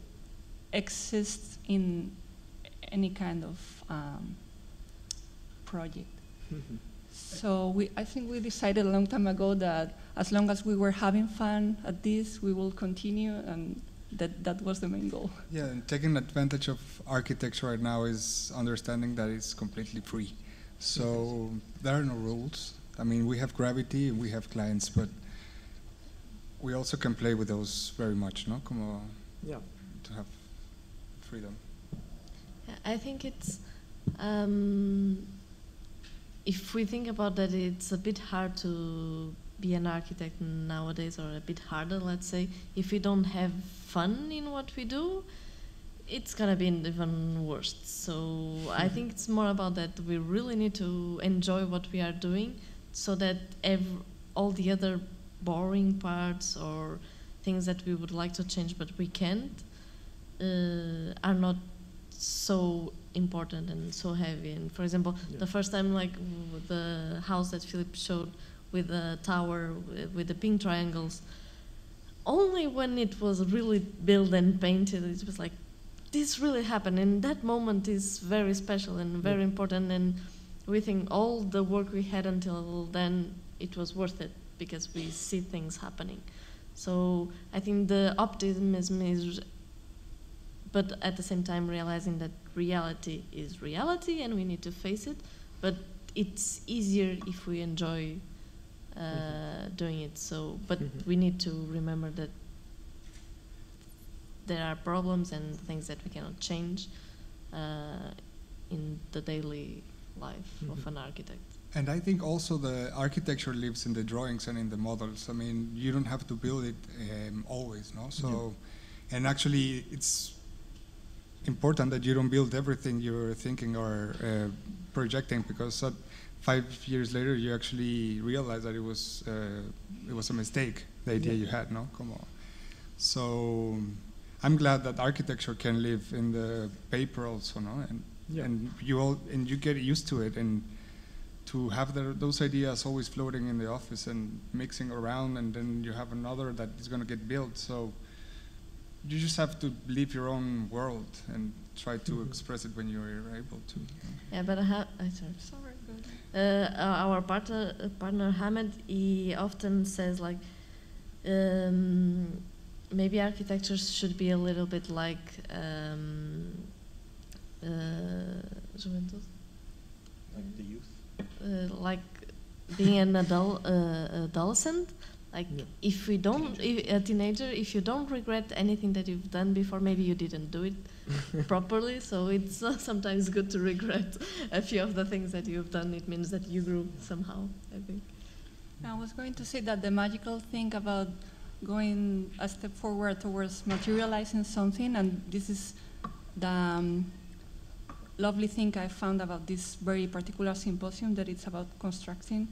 Speaker 3: exists in any kind of um, project. Mm-hmm. So we, I think we decided a long time ago that as long as we were having fun at this, we will continue and that that was the main goal.
Speaker 4: Yeah, and taking advantage of architecture right now is understanding that it's completely free. So there are no rules. I mean, we have gravity we have clients, but we also can play with those very much, no? Como yeah. To have freedom.
Speaker 8: I think it's. Um, if we think about that, it's a bit hard to be an architect nowadays or a bit harder let's say. If we don't have fun in what we do it's gonna be even worse. So i think it's more about that we really need to enjoy what we are doing so that every, all the other boring parts or things that we would like to change but we can't uh, are not so important and so heavy. And for example yeah. the first time like the house that Filipe showed with the tower with the pink triangles. Only when it was really built and painted, it was like, this really happened. And that moment is very special and very important. And we think all the work we had until then, it was worth it because we see things happening. So I think the optimism is, but at the same time realizing that reality is reality and we need to face it. But it's easier if we enjoy uh, doing it. So, but mm -hmm. we need to remember that there are problems and things that we cannot change uh, in the daily life mm -hmm. of mm-hmm. an architect.
Speaker 4: And I think also the architecture lives in the drawings and in the models. I mean, you don't have to build it um, always, no? So, yeah. and actually, it's important that you don't build everything you're thinking or uh, projecting because five years later you actually realize that it was uh, it was a mistake the idea yeah. you had no come on so i'm glad that architecture can live in the paper also no and yeah. and you all and you get used to it and to have the, those ideas always floating in the office and mixing around and then you have another that is going to get built so you just have to live your own world and try to mm-hmm. express it when you're able to.
Speaker 8: Yeah, but I have. I sorry. Sorry. Uh, our partner, uh, partner Ahmed, he often says like, um, maybe architecture should be a little bit like um, uh,
Speaker 2: Like the youth.
Speaker 8: Uh, like being an adult, uh, adolescent like yeah. if we don't, if, a teenager, if you don't regret anything that you've done before, maybe you didn't do it [LAUGHS] properly. So it's uh, sometimes good to regret a few of the things that you've done. It means that you grew somehow. I think.
Speaker 3: I was going to say that the magical thing about going a step forward towards materializing something, and this is the um, lovely thing I found about this very particular symposium that it's about constructing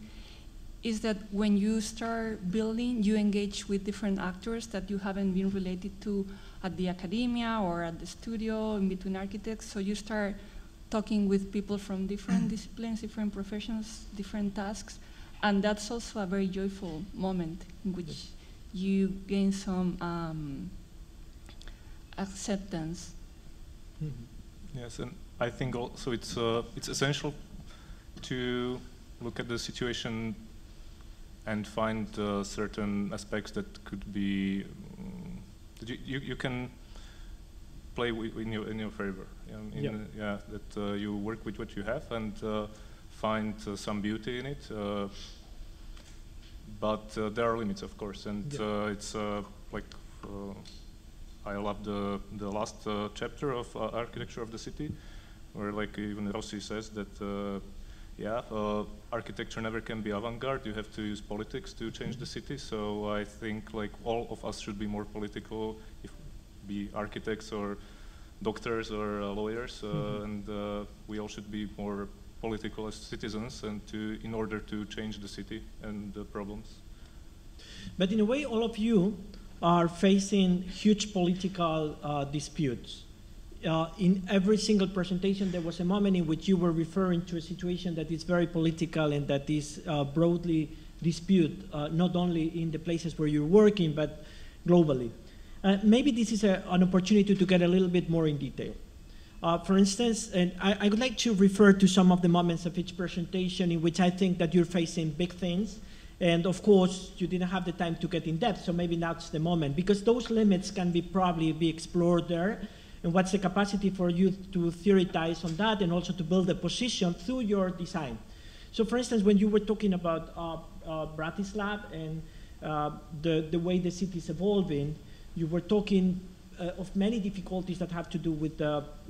Speaker 3: is that when you start building, you engage with different actors that you haven't been related to at the academia or at the studio, in between architects. So you start talking with people from different [CLEARS THROAT] disciplines, different professions, different tasks. And that's also a very joyful moment in which you gain some um, acceptance.
Speaker 5: Mm -hmm. Yes, and I think also it's, uh, it's essential to look at the situation and find uh, certain aspects that could be that you, you, you, can play in your in your favor. in, yeah. yeah. that uh, you work with what you have and uh, find uh, some beauty in it. Uh, but uh, there are limits, of course, and yeah. it's like I love the the last chapter of architecture of the city, where like even Rossi says that yeah, uh, architecture never can be avant-garde. You have to use politics to change the city. So I think like all of us should be more political, if be architects or doctors or uh, lawyers, uh, mm -hmm. and uh, we all should be more political as citizens, and to in order to change the city and the problems.
Speaker 7: But in a way, all of you are facing huge political uh, disputes uh, in every single presentation, there was a moment in which you were referring to a situation that is very political and that is uh, broadly disputed, uh, not only in the places where you're working, but globally. Uh, maybe this is a, an opportunity to get a little bit more in detail. Uh, for instance, and I, I, would like to refer to some of the moments of each presentation in which I think that you're facing big things. And of course, you didn't have the time to get in depth, so maybe now's the moment, because those limits can be probably be explored there and what's the capacity for you to theorize on that and also to build a position through your design. So for instance, when you were talking about uh, uh, Bratislava and uh, the, the way the city is evolving, you were talking uh, of many difficulties that have to do with,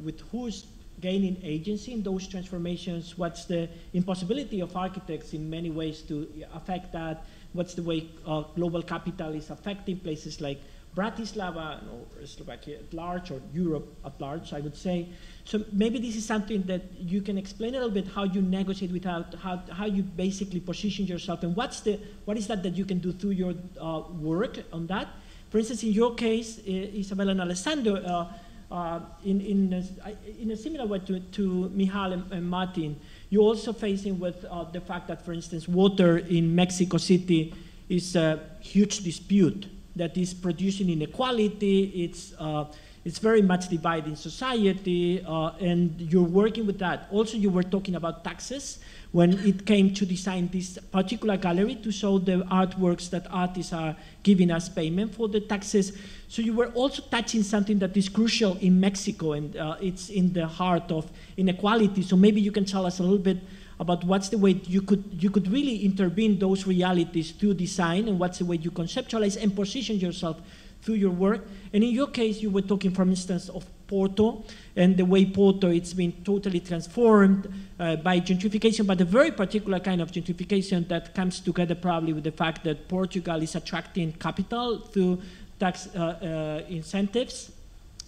Speaker 7: with who's gaining agency in those transformations, what's the impossibility of architects in many ways to affect that, what's the way uh, global capital is affecting places like Bratislava or Slovakia at large or Europe at large, I would say. So maybe this is something that you can explain a little bit how you negotiate without how, how, you basically position yourself and what's the, what is that that you can do through your uh, work on that. For instance, in your case, Isabel and Alessandro, uh, uh, in, in, a, in a similar way to, to Michal and, and Martin, you're also facing with uh, the fact that, for instance, water in Mexico City is a huge dispute that is producing inequality. It's, uh, it's very much dividing society, uh, and you're working with that. Also, you were talking about taxes when it came to design this particular gallery to show the artworks that artists are giving us payment for the taxes. So you were also touching something that is crucial in Mexico, and uh, it's in the heart of inequality. So maybe you can tell us a little bit about what's the way you could, you could really intervene those realities through design and what's the way you conceptualize and position yourself through your work. And in your case, you were talking, for instance, of Porto and the way Porto it's been totally transformed uh, by gentrification, but a very particular kind of gentrification that comes together probably with the fact that Portugal is attracting capital through tax uh, uh, incentives,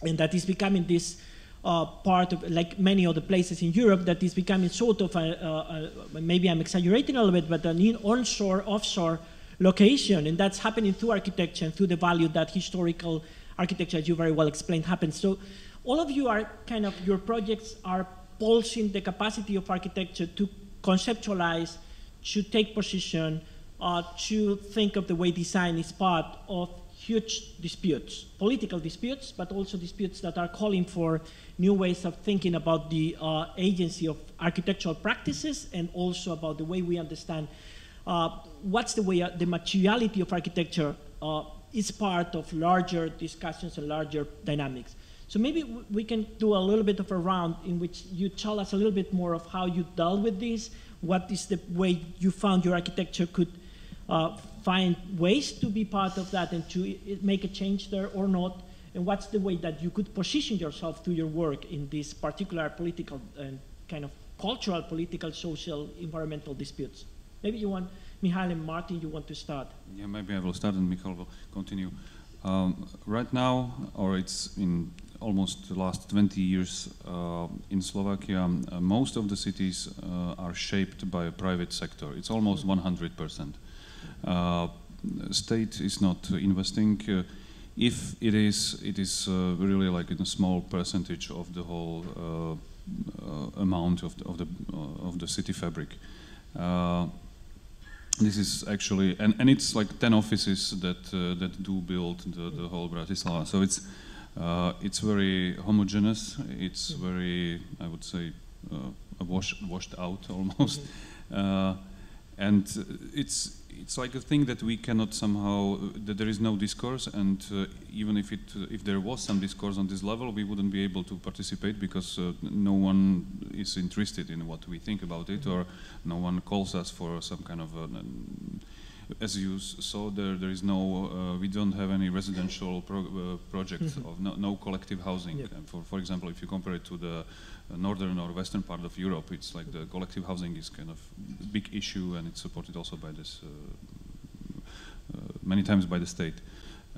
Speaker 7: and that is becoming this uh, part of, like many other places in Europe, that is becoming sort of a, a, a maybe I'm exaggerating a little bit, but an onshore, offshore location, and that's happening through architecture and through the value that historical architecture, as you very well explained, happens. So all of you are kind of, your projects are pulsing the capacity of architecture to conceptualize, to take position, uh, to think of the way design is part of huge disputes, political disputes, but also disputes that are calling for new ways of thinking about the uh, agency of architectural practices and also about the way we understand uh, what's the way, uh, the materiality of architecture uh, is part of larger discussions and larger dynamics. So maybe we can do a little bit of a round in which you tell us a little bit more of how you dealt with this, what is the way you found your architecture could uh, find ways to be part of that and to make a change there or not, and what's the way that you could position yourself through your work in these particular political and kind of cultural, political, social, environmental disputes. Maybe you want, Michal and Martin, you want to start.
Speaker 6: Yeah, maybe I will start and Michal will continue. Um, right now, or it's in almost the last 20 years uh, in Slovakia, uh, most of the cities uh, are shaped by a private sector. It's almost 100%. Uh, state is not investing. Uh, if it is, it is uh, really like in a small percentage of the whole amount of the, of the, of the city fabric. This is actually and, and it's like 10 offices that uh, that do build the, the whole Bratislava. So it's uh, it's very homogeneous. It's very I would say uh, wash, washed out [LAUGHS] almost. Uh, and it's it's like a thing that we cannot somehow that there is no discourse and uh, even if it if there was some discourse on this level we wouldn't be able to participate because uh, no one is interested in what we think about it or no one calls us for some kind of a, as you saw there there is no uh, we don't have any residential pro, uh, projects mm -hmm. of no, no, collective housing yeah. for for example if you compare it to the northern or western part of Europe, it's like the collective housing is kind of a big issue and it's supported also by this, uh, uh, many times by the state.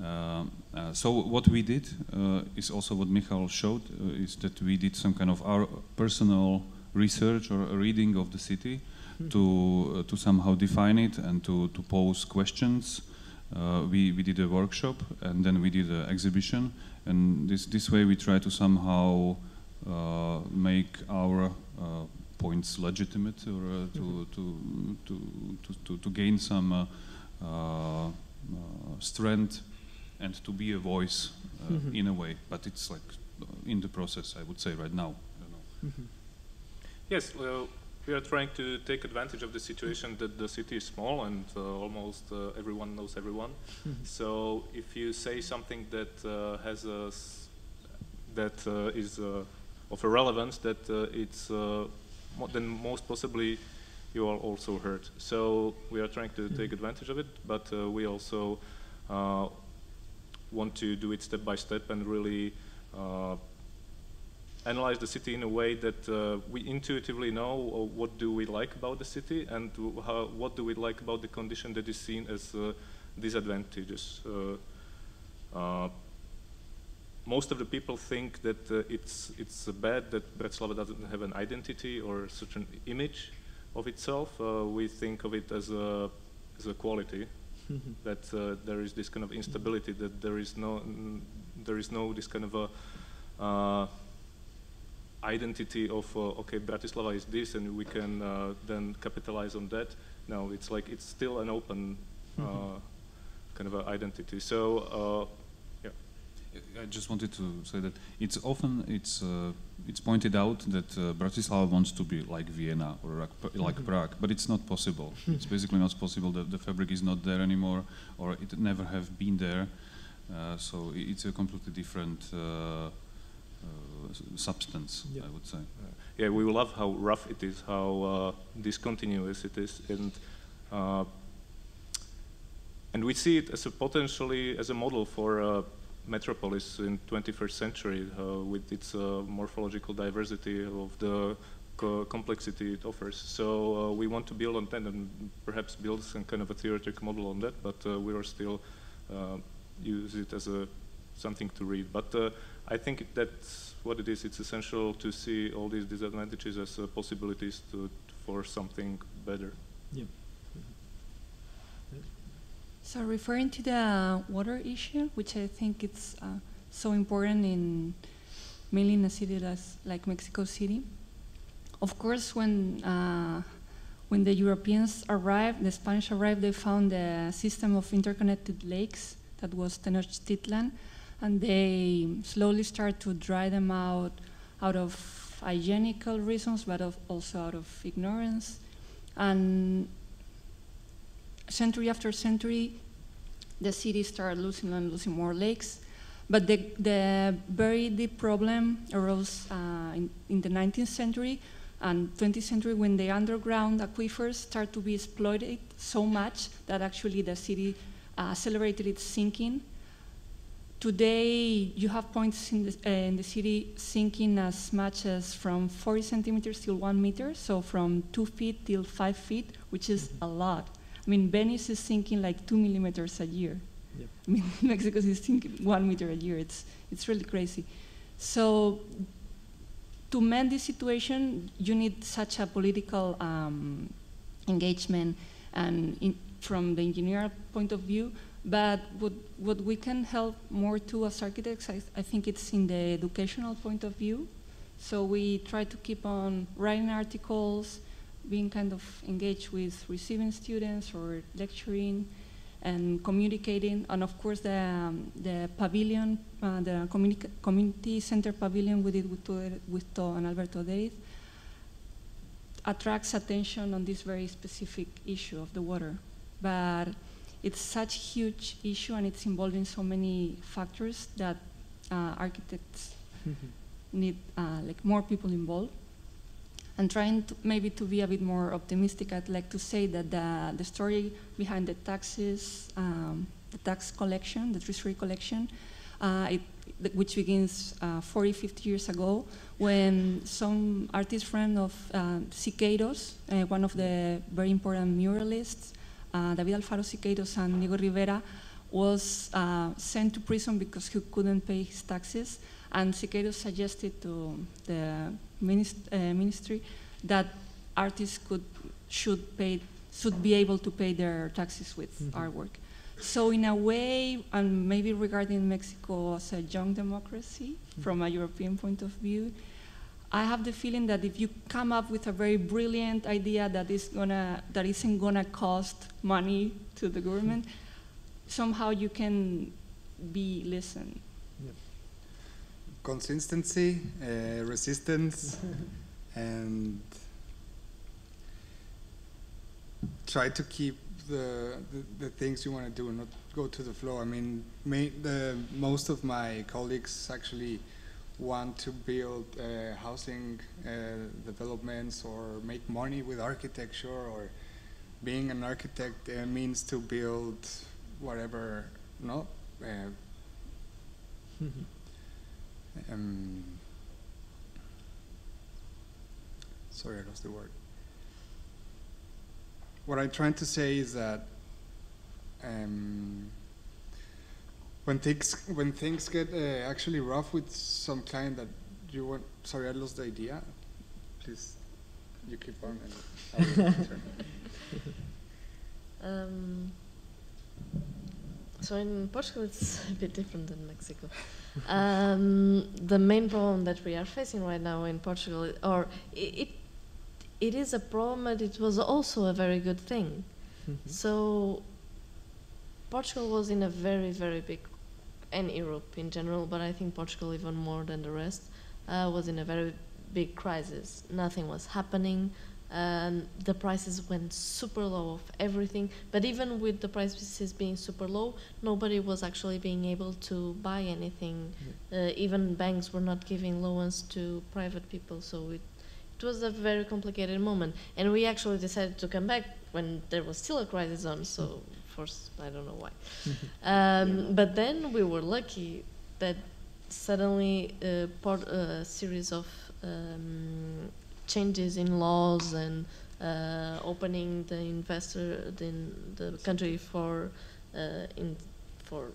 Speaker 6: Uh, uh, so what we did uh, is also what Michal showed, uh, is that we did some kind of our personal research or reading of the city mm. to, to somehow define it and to, to pose questions. we, we did a workshop and then we did an exhibition and this, this way we try to somehow uh, make our uh, points legitimate or uh, to, mm -hmm. to, to, to, to, gain some strength and to be a voice mm -hmm. in a way. But it's like in the process, I would say, right now. Mm -hmm.
Speaker 5: Yes, well, we are trying to take advantage of the situation that the city is small and uh, almost uh, everyone knows everyone. Mm -hmm. So if you say something that uh, has a that is of a relevance that uh, it's uh, then most possibly you are also hurt. So we are trying to take advantage of it, but uh, we also want to do it step by step and really analyze the city in a way that uh, we intuitively know uh, what do we like about the city and how, what do we like about the condition that is seen as uh, disadvantageous most of the people think that uh, it's, it's bad that Bratislava doesn't have an identity or such an image of itself. Uh, we think of it as a, as a quality, [LAUGHS] that uh, there is this kind of instability, that there is no, there is no this kind of a, uh, identity of, uh, okay, Bratislava is this and we can uh, then capitalize on that. No, it's like, it's still an open mm-hmm. kind of identity. So
Speaker 6: I just wanted to say that it's often it's uh, it's pointed out that uh, Bratislava wants to be like Vienna or like, like mm -hmm. Prague, but it's not possible. it's basically not possible. that the fabric is not there anymore, or it never have been there. Uh, so it's a completely different uh, uh, substance, yeah. I would say.
Speaker 5: yeah, we love how rough it is, how uh, discontinuous it is, and and we see it as a potentially as a model for metropolis in 21st century uh, with its uh, morphological diversity of the co complexity it offers. So uh, we want to build on that and perhaps build some kind of a theoretical model on that, but uh, we are still uh, use it as a something to read. But I think that's what it is. It's essential to see all these disadvantages as possibilities to, for something better.
Speaker 7: Yeah.
Speaker 3: So referring to the water issue, which I think it's uh, so important in mainly in a city that's like Mexico City. Of course, when uh, when the Europeans arrived, the Spanish arrived, they found a system of interconnected lakes that was Tenochtitlan, and they slowly start to dry them out out of hygienical reasons, but of also out of ignorance. And century after century, the city started losing and losing more lakes. But the, the very deep problem arose uh, in, in, the 19th century and 20th century when the underground aquifers started to be exploited so much that actually the city uh, accelerated its sinking. Today, you have points in the, uh, in the, city sinking as much as from 40 centimeters till one meter, so from two feet till five feet, which is a lot. I mean, Venice is sinking like two millimeters a year. Yep. I mean, [LAUGHS] Mexico is sinking one meter a year. It's, it's really crazy. So to mend this situation, you need such a political um, engagement and in, from the engineer point of view. But what, what we can help more to as architects, I, I think it's in the educational point of view. So we try to keep on writing articles, being kind of engaged with receiving students or lecturing and communicating. And of course, the, um, the pavilion, uh, the communi community center pavilion we did with, with To and Alberto Deiz attracts attention on this very specific issue of the water. But it's such a huge issue and it's involving so many factors that uh, architects [LAUGHS] need uh, like more people involved and trying to maybe to be a bit more optimistic, I'd like to say that the, the story behind the taxes, um, the tax collection, the treasury collection, uh, it, which begins uh, 40, 50 years ago, when some artist friend of uh, Siqueiros, uh, one of the very important muralists, uh, David Alfaro Siqueiros and Diego Rivera, was uh, sent to prison because he couldn't pay his taxes. And Siqueiros suggested to the minist uh, ministry that artists could should pay should be able to pay their taxes with mm -hmm. artwork. So in a way, and maybe regarding Mexico as a young democracy, mm -hmm. from a European point of view, I have the feeling that if you come up with a very brilliant idea that is gonna that isn't gonna cost money to the government, mm -hmm. somehow you can be listened
Speaker 4: consistency, uh, resistance, and try to keep the, the, the things you want to do and not go to the flow. I mean, may, the, most of my colleagues actually want to build uh, housing uh, developments or make money with architecture or being an architect uh, means to build whatever, no? [LAUGHS] Um, sorry, I lost the word. What I'm trying to say is that um, when things when things get uh, actually rough with some client that you want, sorry, I lost the idea. Please, you keep on. [LAUGHS]
Speaker 8: um, so in Portugal, it's a bit different than Mexico. Um, the main problem that we are facing right now in Portugal, or it, it is a problem, but it was also a very good thing. Mm -hmm. So Portugal was in a very, very big, and Europe in general, but I think Portugal even more than the rest, uh, was in a very big crisis. Nothing was happening um, the prices went super low of everything. But even with the prices being super low, nobody was actually being able to buy anything. Uh, even banks were not giving loans to private people. So it, it was a very complicated moment. And we actually decided to come back when there was still a crisis on. So, first, I don't know why. [LAUGHS] um, but then we were lucky that suddenly a uh, series of um, changes in laws and uh, opening the investor the, the country for uh, in for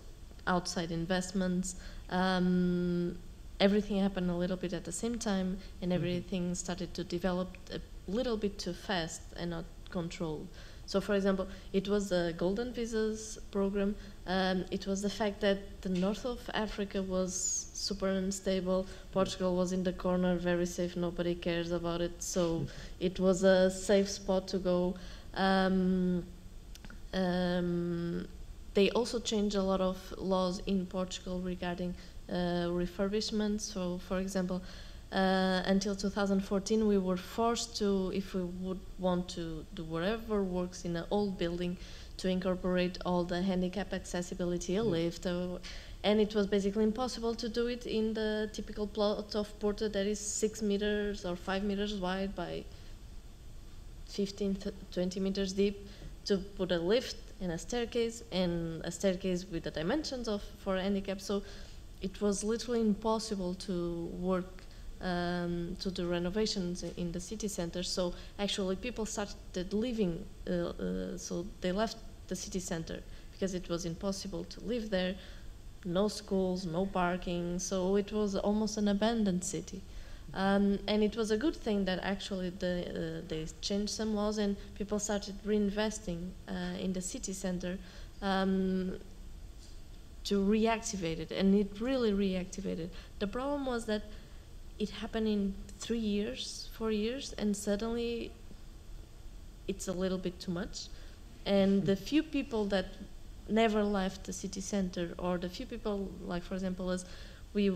Speaker 8: outside investments. Um, everything happened a little bit at the same time, and mm-hmm. everything started to develop a little bit too fast and not controlled. So, for example, it was the Golden Visas program. Um, it was the fact that the north of Africa was super unstable. Portugal was in the corner, very safe. Nobody cares about it. So, it was a safe spot to go. Um, um, they also changed a lot of laws in Portugal regarding uh, refurbishment. So, for example, uh, until 2014, we were forced to, if we would want to do whatever works in an old building, to incorporate all the handicap accessibility, a lift, uh, and it was basically impossible to do it in the typical plot of Porto that is six meters or five meters wide by 15, 20 meters deep to put a lift and a staircase and a staircase with the dimensions of for handicap. So it was literally impossible to work um, to do renovations in the city center. So actually, people started leaving. Uh, uh, so they left the city center because it was impossible to live there. No schools, no parking. So it was almost an abandoned city. Um, and it was a good thing that actually the, uh, they changed some laws and people started reinvesting uh, in the city center um, to reactivate it, and it really reactivated. The problem was that it happened in three years, four years, and suddenly it's a little bit too much. And the few people that never left the city center, or the few people, like for example, as we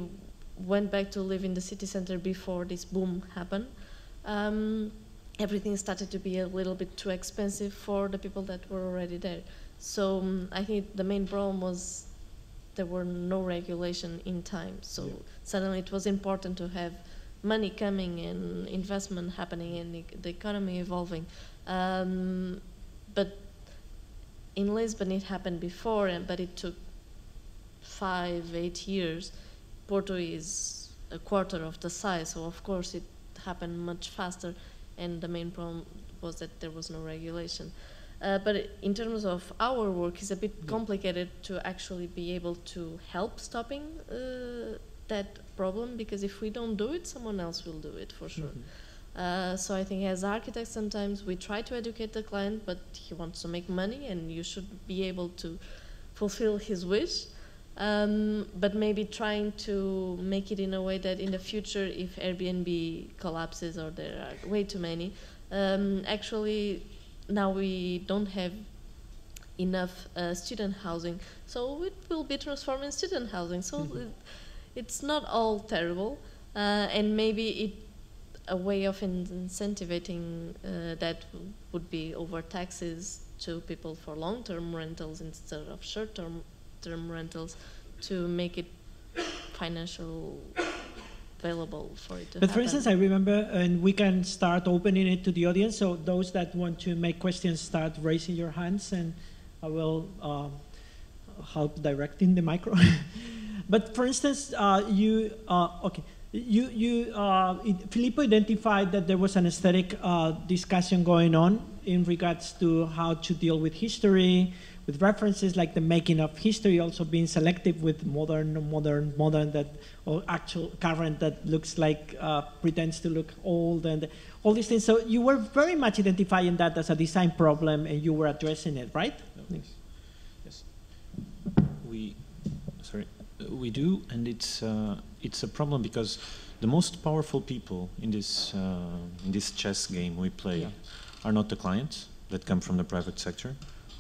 Speaker 8: went back to live in the city center before this boom happened, um, everything started to be a little bit too expensive for the people that were already there. So um, I think the main problem was there were no regulation in time. So yeah. suddenly it was important to have money coming and investment happening and the, the economy evolving. Um, but in Lisbon it happened before, and, but it took five, eight years. Porto is a quarter of the size, so of course it happened much faster, and the main problem was that there was no regulation. Uh, but in terms of our work, it's a bit complicated to actually be able to help stopping uh, that problem because if we don't do it, someone else will do it for sure. Mm -hmm. uh, so I think as architects, sometimes we try to educate the client, but he wants to make money, and you should be able to fulfill his wish. Um, but maybe trying to make it in a way that in the future, if Airbnb collapses or there are way too many, um, actually now we don't have enough uh, student housing, so it will be transformed in student housing. So mm -hmm. it, it's not all terrible, uh, and maybe it a way of incentivizing uh, that would be over taxes to people for long-term rentals instead of short-term term rentals to make it financial available for it to
Speaker 7: But
Speaker 8: happen.
Speaker 7: for instance, I remember, and we can start opening it to the audience. So those that want to make questions, start raising your hands, and I will uh, help directing the micro. [LAUGHS] but for instance, uh, you uh, okay? You you uh, Filipe identified that there was an aesthetic uh, discussion going on in regards to how to deal with history, with references like the making of history, also being selective with modern, modern, modern that or actual current that looks like uh, pretends to look old and all these things. So you were very much identifying that as a design problem, and you were addressing it, right?
Speaker 2: Yes. yes. We sorry we do, and it's uh, it's a problem because the most powerful people in this uh, in this chess game we play yeah. are not the clients that come from the private sector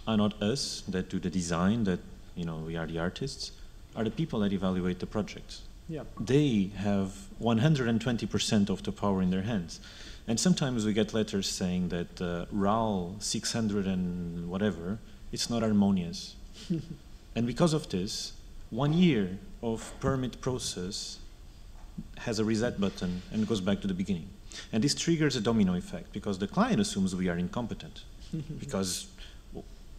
Speaker 2: are not us that do the design, that you know we are the artists, are the people that evaluate the projects.
Speaker 7: Yeah.
Speaker 2: They have 120% of the power in their hands. And sometimes we get letters saying that uh, RAL 600 and whatever, it's not harmonious. [LAUGHS] and because of this, one year of permit process has a reset button and goes back to the beginning. And this triggers a domino effect because the client assumes we are incompetent [LAUGHS] because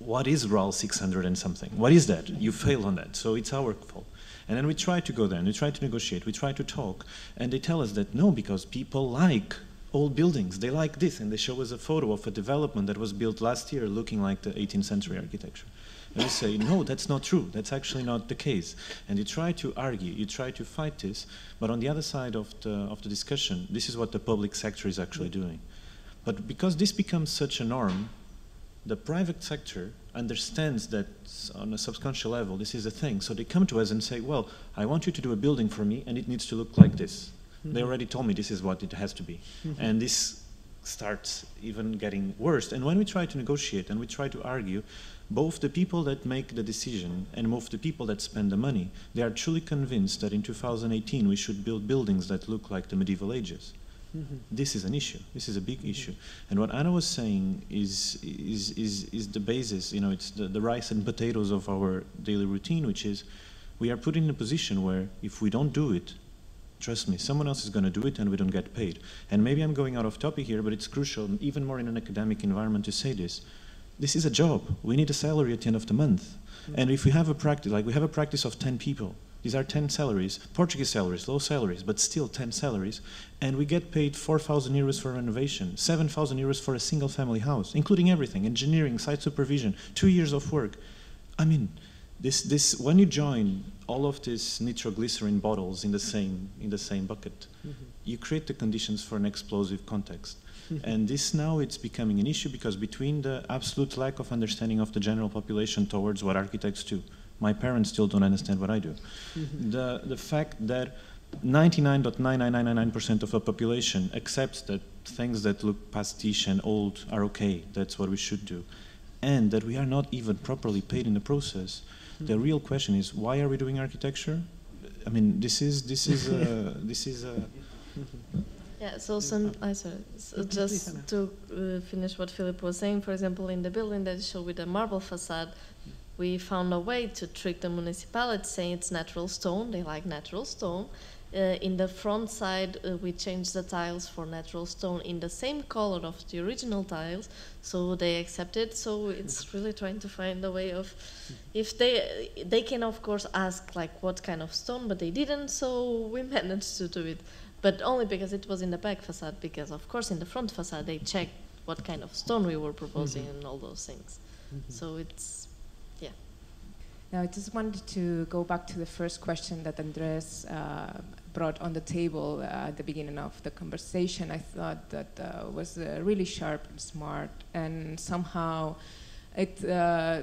Speaker 2: what is RAL 600 and something? What is that? You failed on that, so it's our fault. And then we try to go there and we try to negotiate, we try to talk, and they tell us that no, because people like old buildings, they like this, and they show us a photo of a development that was built last year looking like the 18th century architecture. And we say, no, that's not true. That's actually not the case. And you try to argue, you try to fight this, but on the other side of the, of the discussion, this is what the public sector is actually doing. But because this becomes such a norm, the private sector understands that on a subconscious level this is a thing. So they come to us and say, well, I want you to do a building for me and it needs to look like this. Mm -hmm. They already told me this is what it has to be. Mm -hmm. And this starts even getting worse. And when we try to negotiate and we try to argue, both the people that make the decision and both the people that spend the money, they are truly convinced that in 2018 we should build buildings that look like the medieval ages. Mm -hmm. This is an issue. This is a big mm-hmm. issue. And what Ana was saying is, is, is, is the basis, you know, it's the, the rice and potatoes of our daily routine, which is we are put in a position where if we don't do it, trust me, someone else is going to do it and we don't get paid. And maybe I'm going out of topic here, but it's crucial, even more in an academic environment, to say this. This is a job. We need a salary at the end of the month. Mm -hmm. And if we have a practice, like we have a practice of 10 people, these are 10 salaries, Portuguese salaries, low salaries, but still 10 salaries. And we get paid 4,000 euros for renovation, 7,000 euros for a single family house, including everything, engineering, site supervision, two years of work. I mean, this, this, when you join all of these nitroglycerin bottles in the same, in the same bucket, mm -hmm. you create the conditions for an explosive context. Mm-hmm. and this now it's becoming an issue because between the absolute lack of understanding of the general population towards what architects do, my parents still don't understand what I do. Mm-hmm. The, the fact that 99.99999% of the population accepts that things that look pastiche and old are okay, that's what we should do, and that we are not even properly paid in the process. Mm-hmm. The real question is why are we doing architecture? I mean, this is this is uh, [LAUGHS] this is. Uh, [LAUGHS]
Speaker 8: yeah, so some, I sorry, so just to uh, finish what Filipe was saying, for example, in the building that you show with the marble facade, we found a way to trick the municipality saying it's natural stone, they like natural stone. Uh, in the front side, uh, we changed the tiles for natural stone in the same color of the original tiles, so they accepted. So it's really trying to find a way of, if they they can of course ask like what kind of stone, but they didn't. So we [LAUGHS] managed to do it, but only because it was in the back facade. Because of course in the front facade they checked what kind of stone we were proposing mm -hmm. and all those things. Mm -hmm. So it's
Speaker 9: now, I just wanted to go back to the first question that Andrés uh, brought on the table uh, at the beginning of the conversation. I thought that uh, was really sharp and smart, and somehow it uh,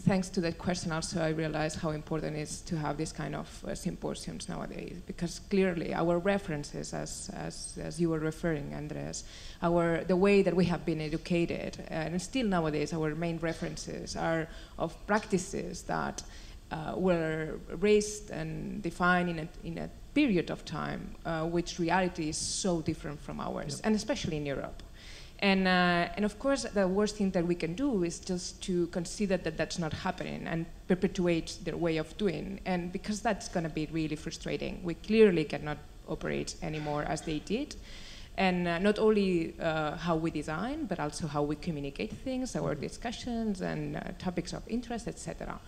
Speaker 9: thanks to that question also I realized how important it is to have this kind of uh, symposiums nowadays because clearly our references as, as, as you were referring Andrés, our, the way that we have been educated and still nowadays our main references are of practices that uh, were raised and defined in a, in a period of time uh, which reality is so different from ours yep. and especially in Europe. And, uh, and of course, the worst thing that we can do is just to consider that that's not happening and perpetuate their way of doing. And because that's going to be really frustrating, we clearly cannot operate anymore as they did. And uh, not only uh, how we design, but also how we communicate things, our discussions and uh, topics of interest, etc.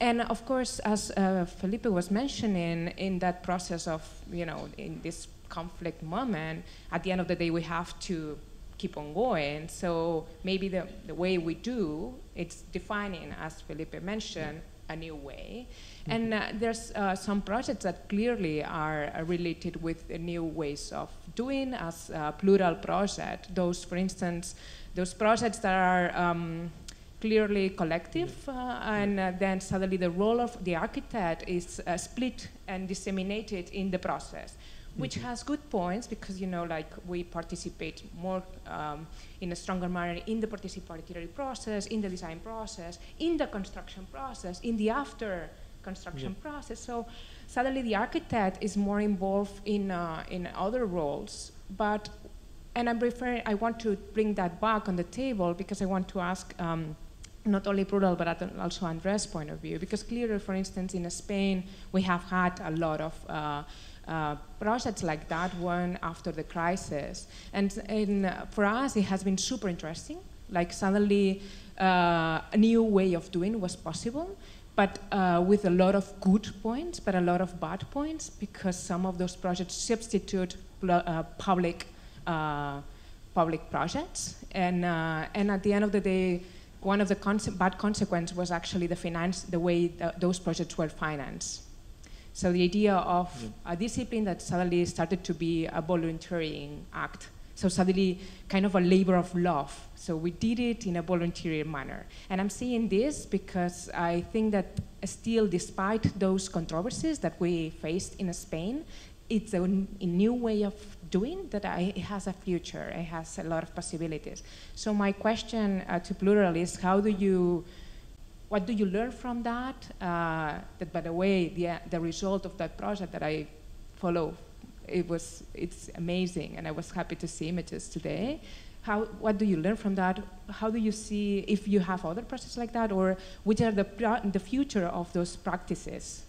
Speaker 9: And of course, as uh, Filipe was mentioning, in that process of, you know, in this conflict moment, at the end of the day, we have to keep on going. So maybe the, the way we do, it's defining, as Filipe mentioned, a new way. Mm-hmm. And uh, there's uh, some projects that clearly are uh, related with new ways of doing as a plural project. Those, for instance, those projects that are um, clearly collective, uh, and uh, then suddenly the role of the architect is uh, split and disseminated in the process which mm -hmm. has good points because you know like we participate more um, in a stronger manner in the participatory process, in the design process, in the construction process, in the after construction yeah. process. So suddenly the architect is more involved in uh, in other roles, but and I'm referring. I want to bring that back on the table because I want to ask. Um, not only Plural, but also Andrés' point of view, because clearly, for instance, in Spain, we have had a lot of uh, uh, projects like that one after the crisis. And, for us, it has been super interesting. Like suddenly, uh, a new way of doing was possible. but uh, with a lot of good points, but a lot of bad points because some of those projects substitute uh, public uh, public projects, and and at the end of the day, one of the bad consequences was actually the finance, the way th those projects were financed. So the idea of yeah. a discipline that suddenly started to be a volunteering act so suddenly, kind of a labor of love. So we did it in a voluntary manner. And I'm saying this because I think that still, despite those controversies that we faced in Spain, it's a, a new way of doing that I, it has a future, it has a lot of possibilities. So my question uh, to Plural is how do you, what do you learn from that? Uh, that by the way, the, the result of that project that I follow it was, it's amazing, and I was happy to see images today. How, what do you learn from that? How do you see if you have other projects like that, or which are the, the future of those practices?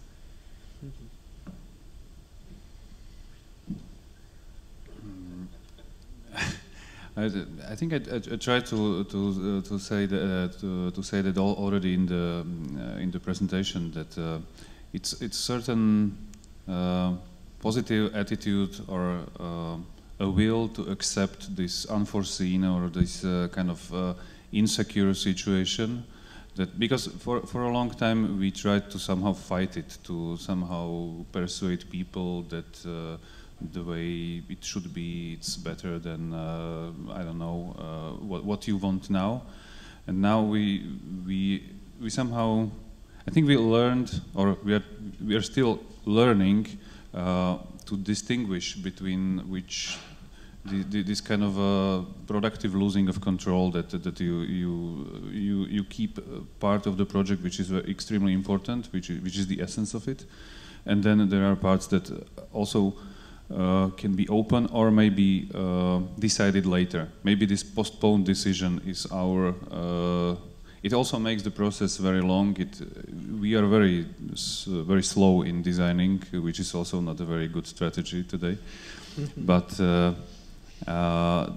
Speaker 6: I, I, think I, I, I tried to to uh, to say that uh, to, to say that already in the uh, in the presentation that uh, it's it's certain uh, positive attitude or uh, a will to accept this unforeseen or this kind of insecure situation that because for, for a long time we tried to somehow fight it to somehow persuade people that the way it should be it's better than uh, I don't know uh, what, what you want now. And now we we we somehow I think we learned or we are we are still learning uh, to distinguish between which the, the, this kind of uh, productive losing of control that that you you you you keep part of the project which is extremely important, which which is the essence of it, and then there are parts that also uh, can be open or maybe uh, decided later. Maybe this postponed decision is our uh, it also makes the process very long. It, we are very, very slow in designing, which is also not a very good strategy today. [LAUGHS] but uh, uh,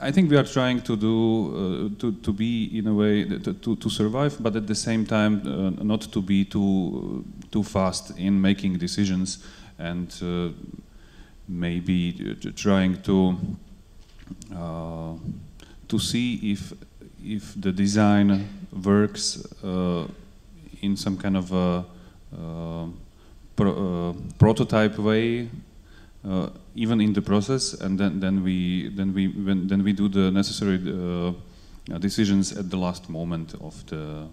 Speaker 6: I think we are trying to do uh, to, to be in a way to, to survive, but at the same time uh, not to be too too fast in making decisions and uh, maybe trying to uh, to see if if the design works uh, in some kind of a, uh, pro, uh, prototype way, uh, even in the process, and then then we then we when, then we do the necessary uh, decisions at the last moment of the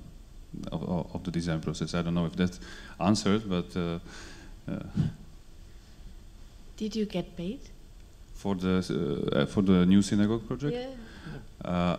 Speaker 6: of, of, the design process. I don't know if that answered, but.
Speaker 8: Did you get paid?
Speaker 6: For the for the new synagogue project?
Speaker 8: Yeah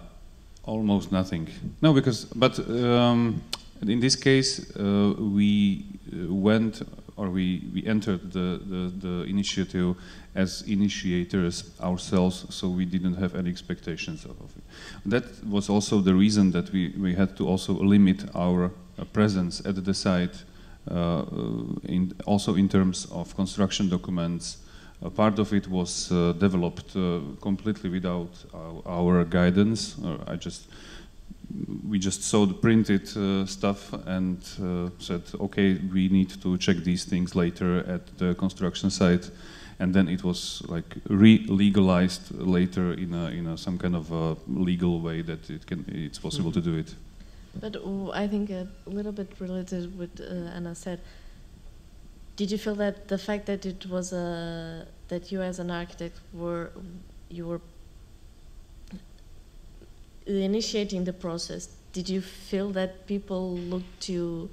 Speaker 6: almost nothing. No, because but um, in this case uh, we uh, went or we we entered the, the, the initiative as initiators ourselves, so we didn't have any expectations of it. That was also the reason that we we had to also limit our uh, presence at the site, uh, in also in terms of construction documents. A part of it was uh, developed uh, completely without our, our guidance. I just we just saw the printed uh, stuff and uh, said, okay, we need to check these things later at the construction site, and then it was like re-legalized later in a, in a, some kind of a legal way that it can it's possible mm -hmm. to do it.
Speaker 8: But uh, I think a little bit related with uh, Ana said did you feel that the fact that it was a that you as an architect were you were initiating the process? Did you feel that people looked to you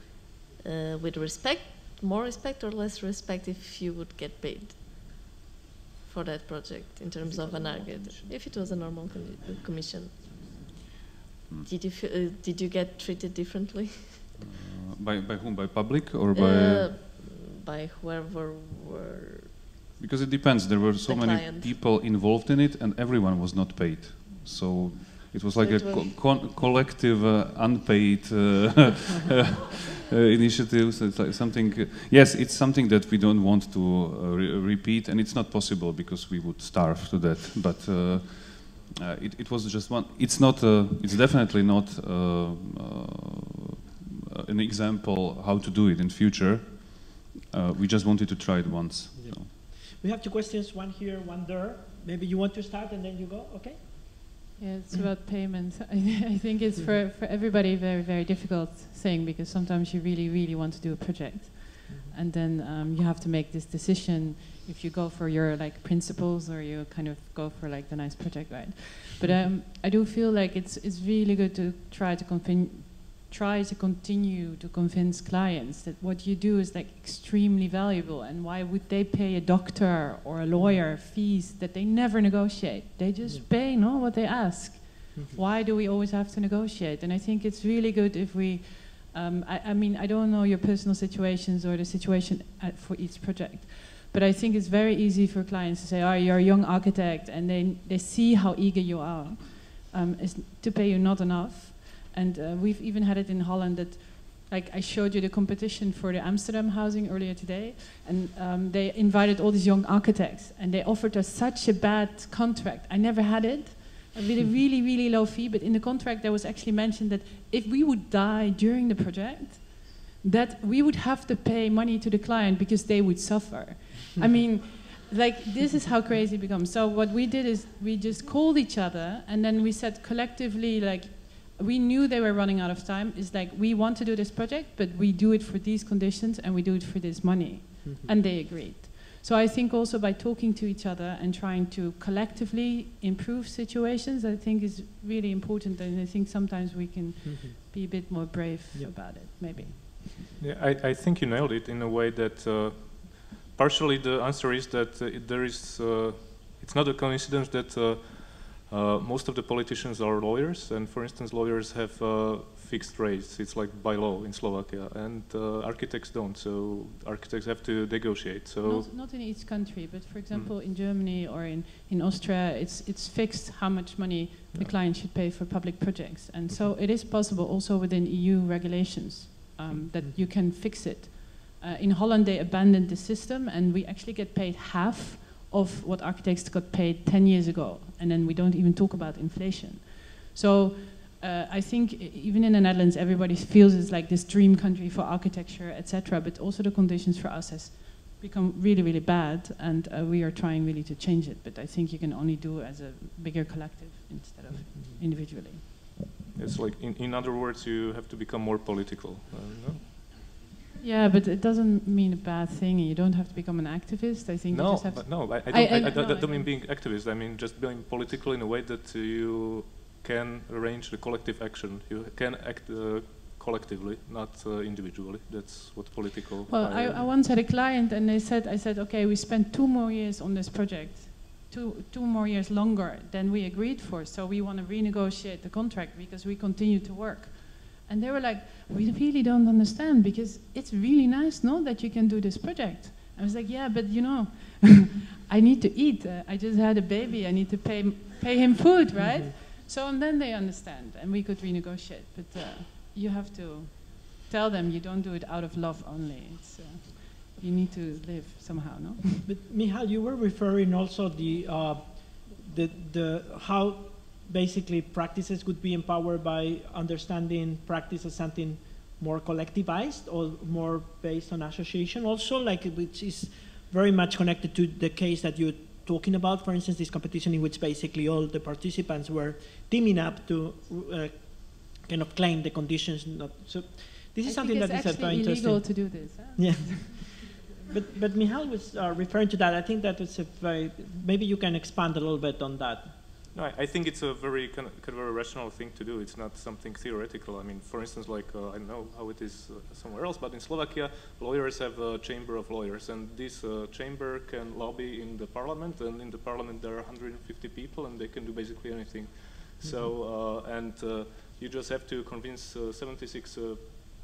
Speaker 8: uh, with respect, more respect or less respect, if you would get paid for that project in terms of an architect? If it was a normal commission, hmm. did you feel, uh, did you get treated differently?
Speaker 6: Uh, by by whom? By public or by?
Speaker 8: Uh, by whoever were.
Speaker 6: Because it depends. There were so many client. people involved in it, and everyone was not paid. So it was like so a co co collective, uh, unpaid uh, [LAUGHS] uh, initiative. So it's like something. Uh, yes, it's something that we don't want to uh, re repeat, and it's not possible because we would starve to death. But. Uh, it, it, was just one. It's not. it's definitely not an example how to do it in future. Uh, we just wanted to try it once.
Speaker 7: Yeah. So. We have two questions, one here, one there. Maybe you want to start and then you go, okay?
Speaker 10: Yeah, it's about payment. [LAUGHS] I, think it's for, for everybody very, very difficult thing because sometimes you really, really want to do a project. Mm-hmm. And then um, you have to make this decision if you go for your like principles or you kind of go for like the nice project, right? But um, I do feel like it's, it's really good to try to convince try to continue to convince clients that what you do is like extremely valuable and why would they pay a doctor or a lawyer fees that they never negotiate? They just yeah. pay no what they ask. Mm-hmm. why do we always have to negotiate? And i think it's really good if we um, I, I, mean i don't know your personal situations or the situation at, for each project but i think it's very easy for clients to say oh you're a young architect and they, they see how eager you are. Um, is to pay you not enough and uh, we've even had it in Holland that, like I showed you the competition for the Amsterdam housing earlier today, and um, they invited all these young architects, and they offered us such a bad contract. I never had it. With a really, really low fee, but in the contract there was actually mentioned that if we would die during the project, that we would have to pay money to the client because they would suffer. I mean, like this is how crazy it becomes. So what we did is we just called each other and then we said collectively like we knew they were running out of time. It's like we want to do this project, but we do it for these conditions and we do it for this money, mm-hmm. and they agreed. So I think also by talking to each other and trying to collectively improve situations, I think is really important. And I think sometimes we can mm-hmm. be a bit more brave yep. about it, maybe.
Speaker 5: Yeah, I, I, think you nailed it in a way that uh, partially the answer is that uh, there is. Uh, it's not a coincidence that uh, most of the politicians are lawyers, and for instance, lawyers have uh, fixed rates. It's like by law in Slovakia, and uh, architects don't. So architects have to negotiate. So
Speaker 10: not, not in each country, but for example, mm. in Germany or in, in Austria, it's it's fixed how much money yeah. the client should pay for public projects, and so it is possible also within EU regulations um, that you can fix it. Uh, in Holland, they abandoned the system, and we actually get paid half of what architects got paid 10 years ago. And then we don't even talk about inflation. So uh, I think even in the Netherlands, everybody feels it's like this dream country for architecture, etc. But also the conditions for us has become really, really bad, and uh, we are trying really to change it. But I think you can only do as a bigger collective instead of individually.
Speaker 5: It's like, in, in other words, you have to become more political. Uh, no?
Speaker 10: Yeah, but it doesn't mean a bad thing. You don't have to become an activist. I think
Speaker 5: no,
Speaker 10: you just have
Speaker 5: but no, I, I don't, I, I, I don't, don't mean being activist. I mean just being political in a way that uh, you can arrange the collective action. You can act uh, collectively, not uh, individually. That's what political.
Speaker 10: Well, I, I, once had a client, and they said, I said, okay, we spent two more years on this project, two two more years longer than we agreed for. So we want to renegotiate the contract because we continue to work. And they were like, we really don't understand because it's really nice, no, that you can do this project. I was like, yeah, but you know, [LAUGHS] I need to eat. Uh, I just had a baby. I need to pay, pay him food, right? Mm -hmm. So and then they understand, and we could renegotiate. But uh, you have to tell them you don't do it out of love only. It's, uh, you need to live somehow, no?
Speaker 7: but Michal, you were referring also the uh, the the how basically practices could be empowered by understanding practice as something more collectivized or more based on association also like which is very much connected to the case that you're talking about. For instance this competition in which basically all the participants were teaming up to uh, kind of claim the conditions. Not so this
Speaker 10: I
Speaker 7: is something that is very interesting
Speaker 10: illegal to do this huh?
Speaker 7: yeah. [LAUGHS] But but Michal was uh, referring to that. I think that that is a very maybe you can expand a little bit on that
Speaker 5: no, I, I think it's a very kind of, kind of, a rational thing to do. It's not something theoretical. I mean, for instance, like uh, I don't know how it is uh, somewhere else, but in Slovakia, lawyers have a chamber of lawyers, and this uh, chamber can lobby in the parliament, and in the parliament there are 150 people, and they can do basically anything. Mm -hmm. So, uh, and uh, you just have to convince uh, 76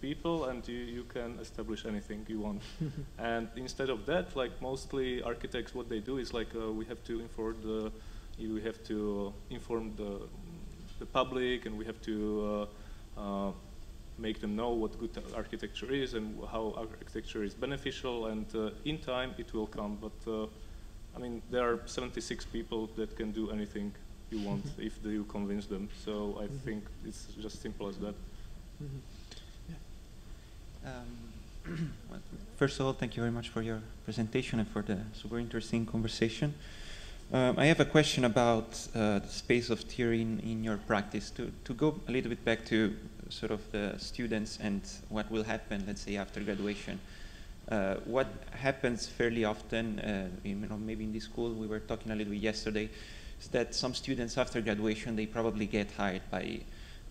Speaker 5: people and you, you can establish anything you want. [LAUGHS] and instead of that, like mostly architects, what they do is like uh, we have to inform the we have to inform the, the public and we have to uh, uh, make them know what good architecture is and how architecture is beneficial and uh, in time it will come but uh, I mean there are 76 people that can do anything you [LAUGHS] want if you convince them so I mm -hmm. think it's just simple as that. Mm -hmm.
Speaker 11: Um, [CLEARS THROAT] first of all, thank you very much for your presentation and for the super interesting conversation. Um, I have a question about uh, the space of theory in, in your practice. To, to go a little bit back to sort of the students and what will happen, let's say, after graduation. Uh, what happens fairly often, uh, in, you know, maybe in this school, we were talking a little bit yesterday, is that some students after graduation, they probably get hired by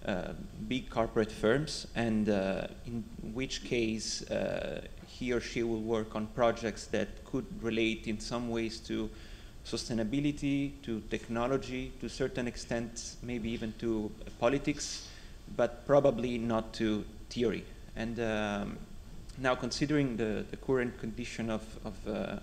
Speaker 11: uh, big corporate firms, and uh, in which case uh, he or she will work on projects that could relate in some ways to sustainability, to technology, to a certain extent, maybe even to politics, but probably not to theory. And um, now, considering the, the current condition of, of, uh,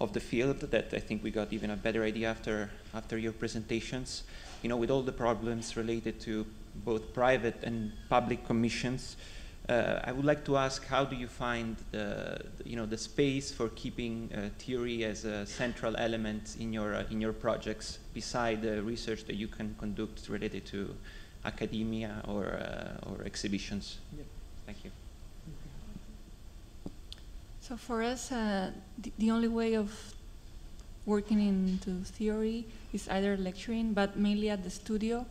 Speaker 11: of the field, that I think we got even a better idea after, after your presentations, you know, with all the problems related to both private and public commissions, uh, I would like to ask, how do you find the, you know, the space for keeping uh, theory as a central element in your, uh, in your projects, beside the research that you can conduct related to academia or, uh, or exhibitions?
Speaker 7: Yep.
Speaker 11: Thank you.
Speaker 3: So for us, uh, the, the only way of working into theory is either lecturing, but mainly at the studio,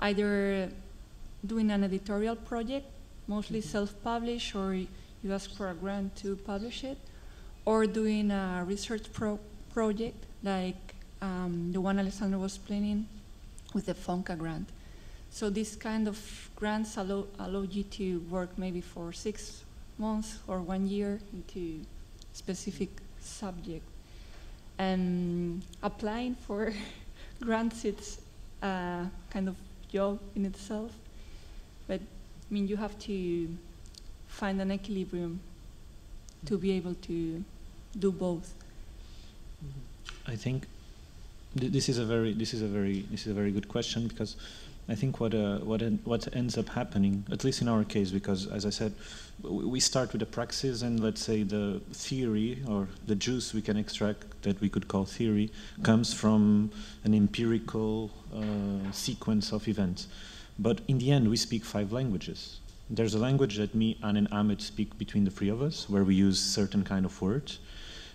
Speaker 3: either doing an editorial project mostly self-publish or you ask for a grant to publish it, or doing a research pro project like um, the one Alessandro was planning with the FONCA grant. So these kind of grants allow, allow you to work maybe for six months or one year into specific subject. And applying for [LAUGHS] grants, it's a kind of job in itself. I mean, you have to find an equilibrium to be able to do both.
Speaker 2: I think th this is a very this is a very this is a very good question because I think what uh, what en what ends up happening, at least in our case, because as I said, we start with the praxis and let's say the theory or the juice we can extract that we could call theory comes from an empirical uh, sequence of events. But in the end, we speak five languages. There's a language that me, Ana, and Ahmed speak between the three of us, where we use certain kind of words.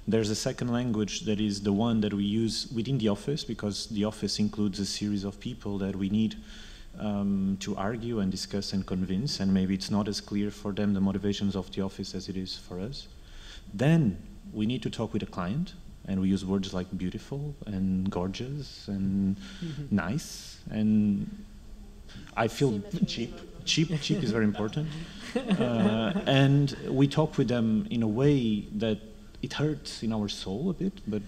Speaker 2: There's a second language that is the one that we use within the office, because the office includes a series of people that we need um, to argue and discuss and convince, and maybe it's not as clear for them the motivations of the office as it is for us. Then we need to talk with a client, and we use words like beautiful and gorgeous and nice and I feel [LAUGHS] cheap. Cheap, cheap is very important. [LAUGHS] Uh, and we talk with them in a way that it hurts in our soul a bit, but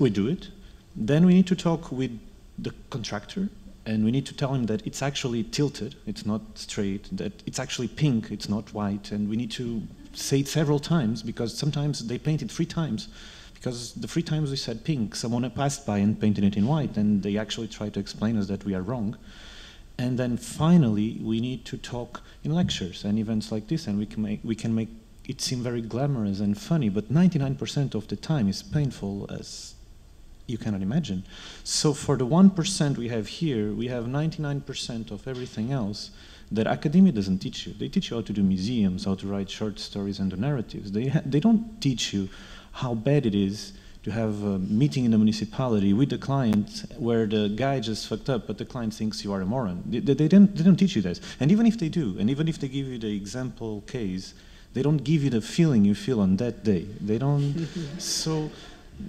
Speaker 2: we do it. Then we need to talk with the contractor, and we need to tell him that it's actually tilted, it's not straight, that it's actually pink, it's not white, and we need to say it several times because sometimes they paint it three times. Because the three times we said pink, someone passed by and painted it in white, and they actually tried to explain us that we are wrong. And then finally, we need to talk in lectures and events like this, and we can make, we can make it seem very glamorous and funny, but 99% of the time is painful as you cannot imagine. So for the 1% we have here, we have 99% of everything else that academia doesn't teach you. They teach you how to do museums, how to write short stories and narratives. They, they don't teach you how bad it is to have a meeting in the municipality with the client where the guy just fucked up, but the client thinks you are a moron. They, they, don't, they don't teach you this. And even if they do, and even if they give you the example case, they don't give you the feeling you feel on that day. They don't. [LAUGHS] so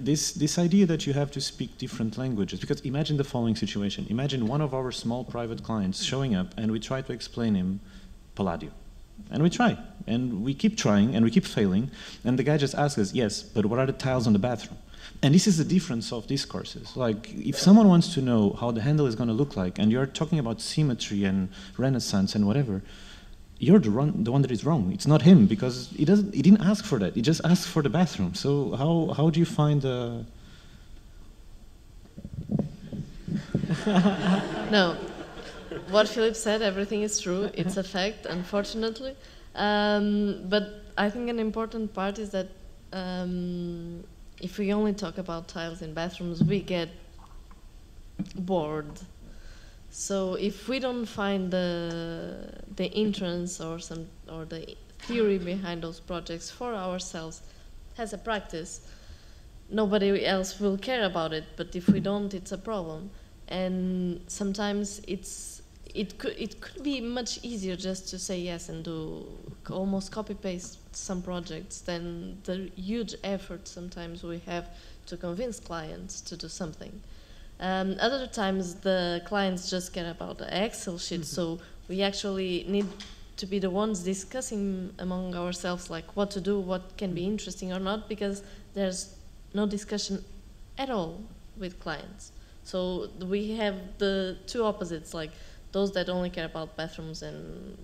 Speaker 2: this this idea that you have to speak different languages because imagine the following situation imagine one of our small private clients showing up and we try to explain him palladio and we try and we keep trying and we keep failing and the guy just asks us yes but what are the tiles on the bathroom and this is the difference of these courses like if someone wants to know how the handle is going to look like and you're talking about symmetry and renaissance and whatever you're the, the one that is wrong. It's not him because he doesn't. He didn't ask for that. He just asked for the bathroom. So how how do you find the? [LAUGHS]
Speaker 8: no, what Filipe said, everything is true. It's a fact, unfortunately. Um, but I think an important part is that um, if we only talk about tiles in bathrooms, we get bored so if we don't find the the entrance or some or the theory behind those projects for ourselves as a practice, nobody else will care about it. But if we don't, it's a problem. And sometimes it's it could it could be much easier just to say yes and do almost copy paste some projects than the huge effort sometimes we have to convince clients to do something. Um, other times the clients just care about the Excel sheet, mm -hmm. so we actually need to be the ones discussing among ourselves like what to do, what can be interesting or not, because there's no discussion at all with clients. So we have the two opposites, like those that only care about bathrooms and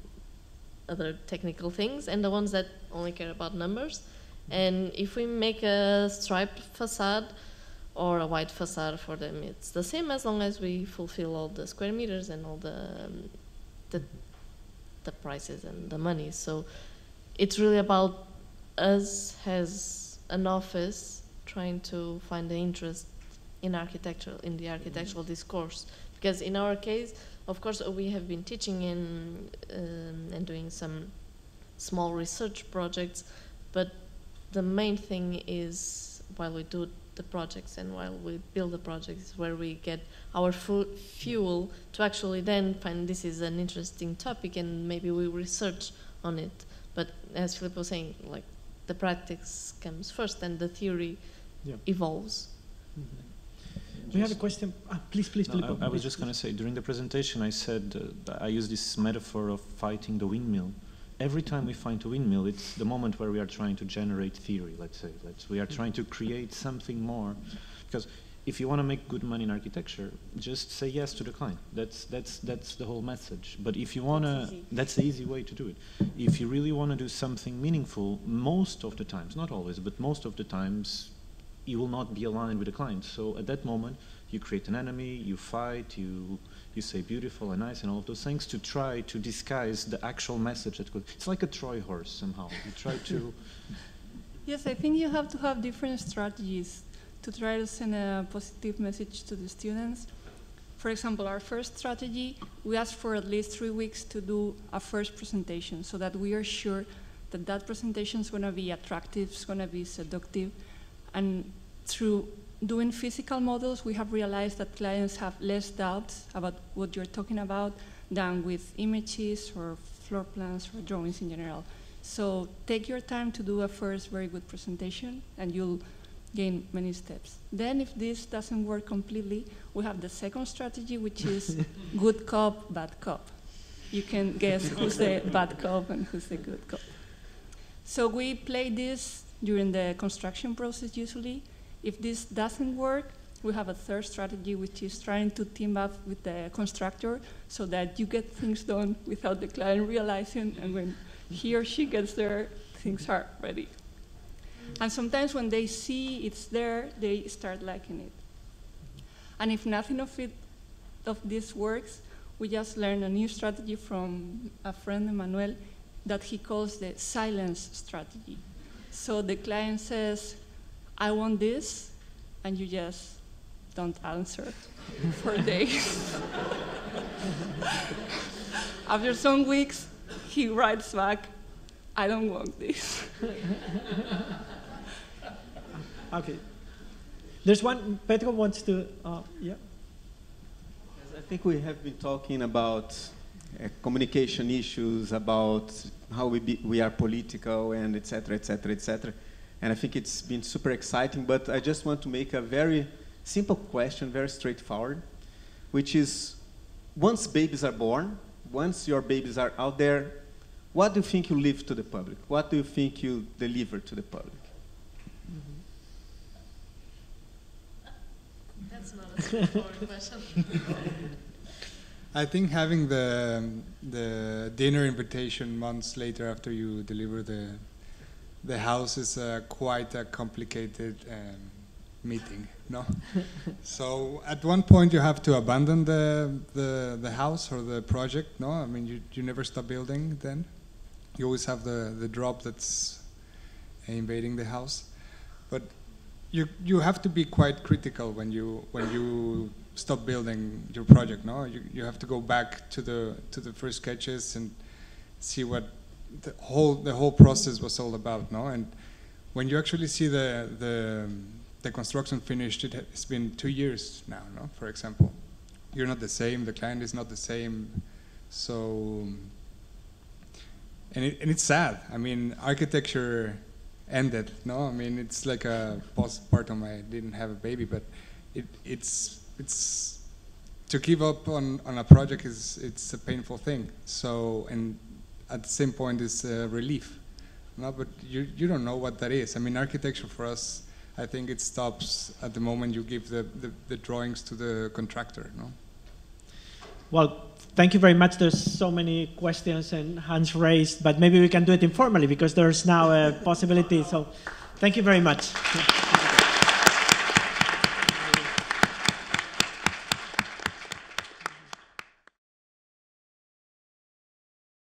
Speaker 8: other technical things, and the ones that only care about numbers. And if we make a striped facade or a white facade for them, it's the same as long as we fulfill all the square meters and all the um, the, the prices and the money. So it's really about us as an office trying to find the interest in architecture, in the architectural discourse. Because in our case, of course, we have been teaching in, um, and doing some small research projects, but the main thing is while we do the projects and while we build the projects where we get our fuel to actually then find this is an interesting topic and maybe we research on it. But as Filipe was saying, like the practice comes first and the theory yeah. evolves. Mm -hmm.
Speaker 2: We have a question. Ah, please, please,
Speaker 12: no, I, I, was just going to say, during the presentation, I said, uh, I used this metaphor of fighting the windmill. Every time we find a windmill, it's the moment where we are trying to generate theory, let's say. Let's, we are trying to create something more. Because if you want to make good money in architecture, just say yes to the client. That's, that's, that's the whole message. But if you want to, that's the easy way to do it. If you really want to do something meaningful, most of the times, not always, but most of the times, you will not be aligned with the client. So at that moment, you create an enemy, you fight, you you say beautiful and nice and all of those things to try to disguise the actual message that could. It's like a Troy horse somehow. You try to. [LAUGHS]
Speaker 3: yes, I think you have to have different strategies to try to send a positive message to the students. For example, our first strategy, we asked for at least three weeks to do a first presentation so that we are sure that that presentation is going to be attractive, it's going to be seductive, and through doing physical models, we have realized that clients have less doubts about what you're talking about than with images or floor plans or drawings in general. So take your time to do a first very good presentation and you'll gain many steps. Then if this doesn't work completely, we have the second strategy, which is [LAUGHS] good cop, bad cop. You can guess who's the [LAUGHS] bad cop and who's the good cop. So we play this during the construction process usually. If this doesn't work, we have a third strategy, which is trying to team up with the constructor so that you get things done without the client realizing, and when he or she gets there, things are ready. And sometimes when they see it's there, they start liking it. And if nothing of it of this works, we just learned a new strategy from a friend, Emmanuel, that he calls the silence strategy. So the client says, I want this, and you just don't answer [LAUGHS] for days. [LAUGHS] After some weeks, he writes back, I don't want this. [LAUGHS]
Speaker 7: okay. There's one, Pedro wants to, uh, yeah.
Speaker 13: I think we have been talking about uh, communication issues, about how we, be, we are political, and etc., etc., etc and I think it's been super exciting. But I just want to make a very simple question, very straightforward, which is once babies are born, once your babies are out there, what do you think you leave to the public? What do you think you deliver to the public? Mm-hmm.
Speaker 8: That's not a straightforward question. [LAUGHS]
Speaker 4: I think having the the dinner invitation months later after you deliver the the house is uh, quite a complicated um, meeting, no? [LAUGHS] so at one point you have to abandon the, the, the house or the project, no? I mean, you, you never stop building then. You always have the, the drop that's invading the house. But you, you have to be quite critical when you, when you stop building your project, no? You, you have to go back to the, to the first sketches and see what the whole the whole process was all about, no? And when you actually see the the the construction finished, it, has been two years now, no? For example, you're not the same. The client is not the same. So, and it, and it's sad. I mean, architecture ended. No, I mean it's like a postpartum. I didn't have a baby, but it, it's it's to give up on, on a project is it's a painful thing. So and at the same point is a relief. No, but you you don't know what that is. I mean, architecture for us, I think it stops at the moment you give the, the, the drawings to the contractor. No.
Speaker 7: Well, thank you very much. There's so many questions and hands raised, but maybe we can do it informally because there's now a possibility. So, thank you very much.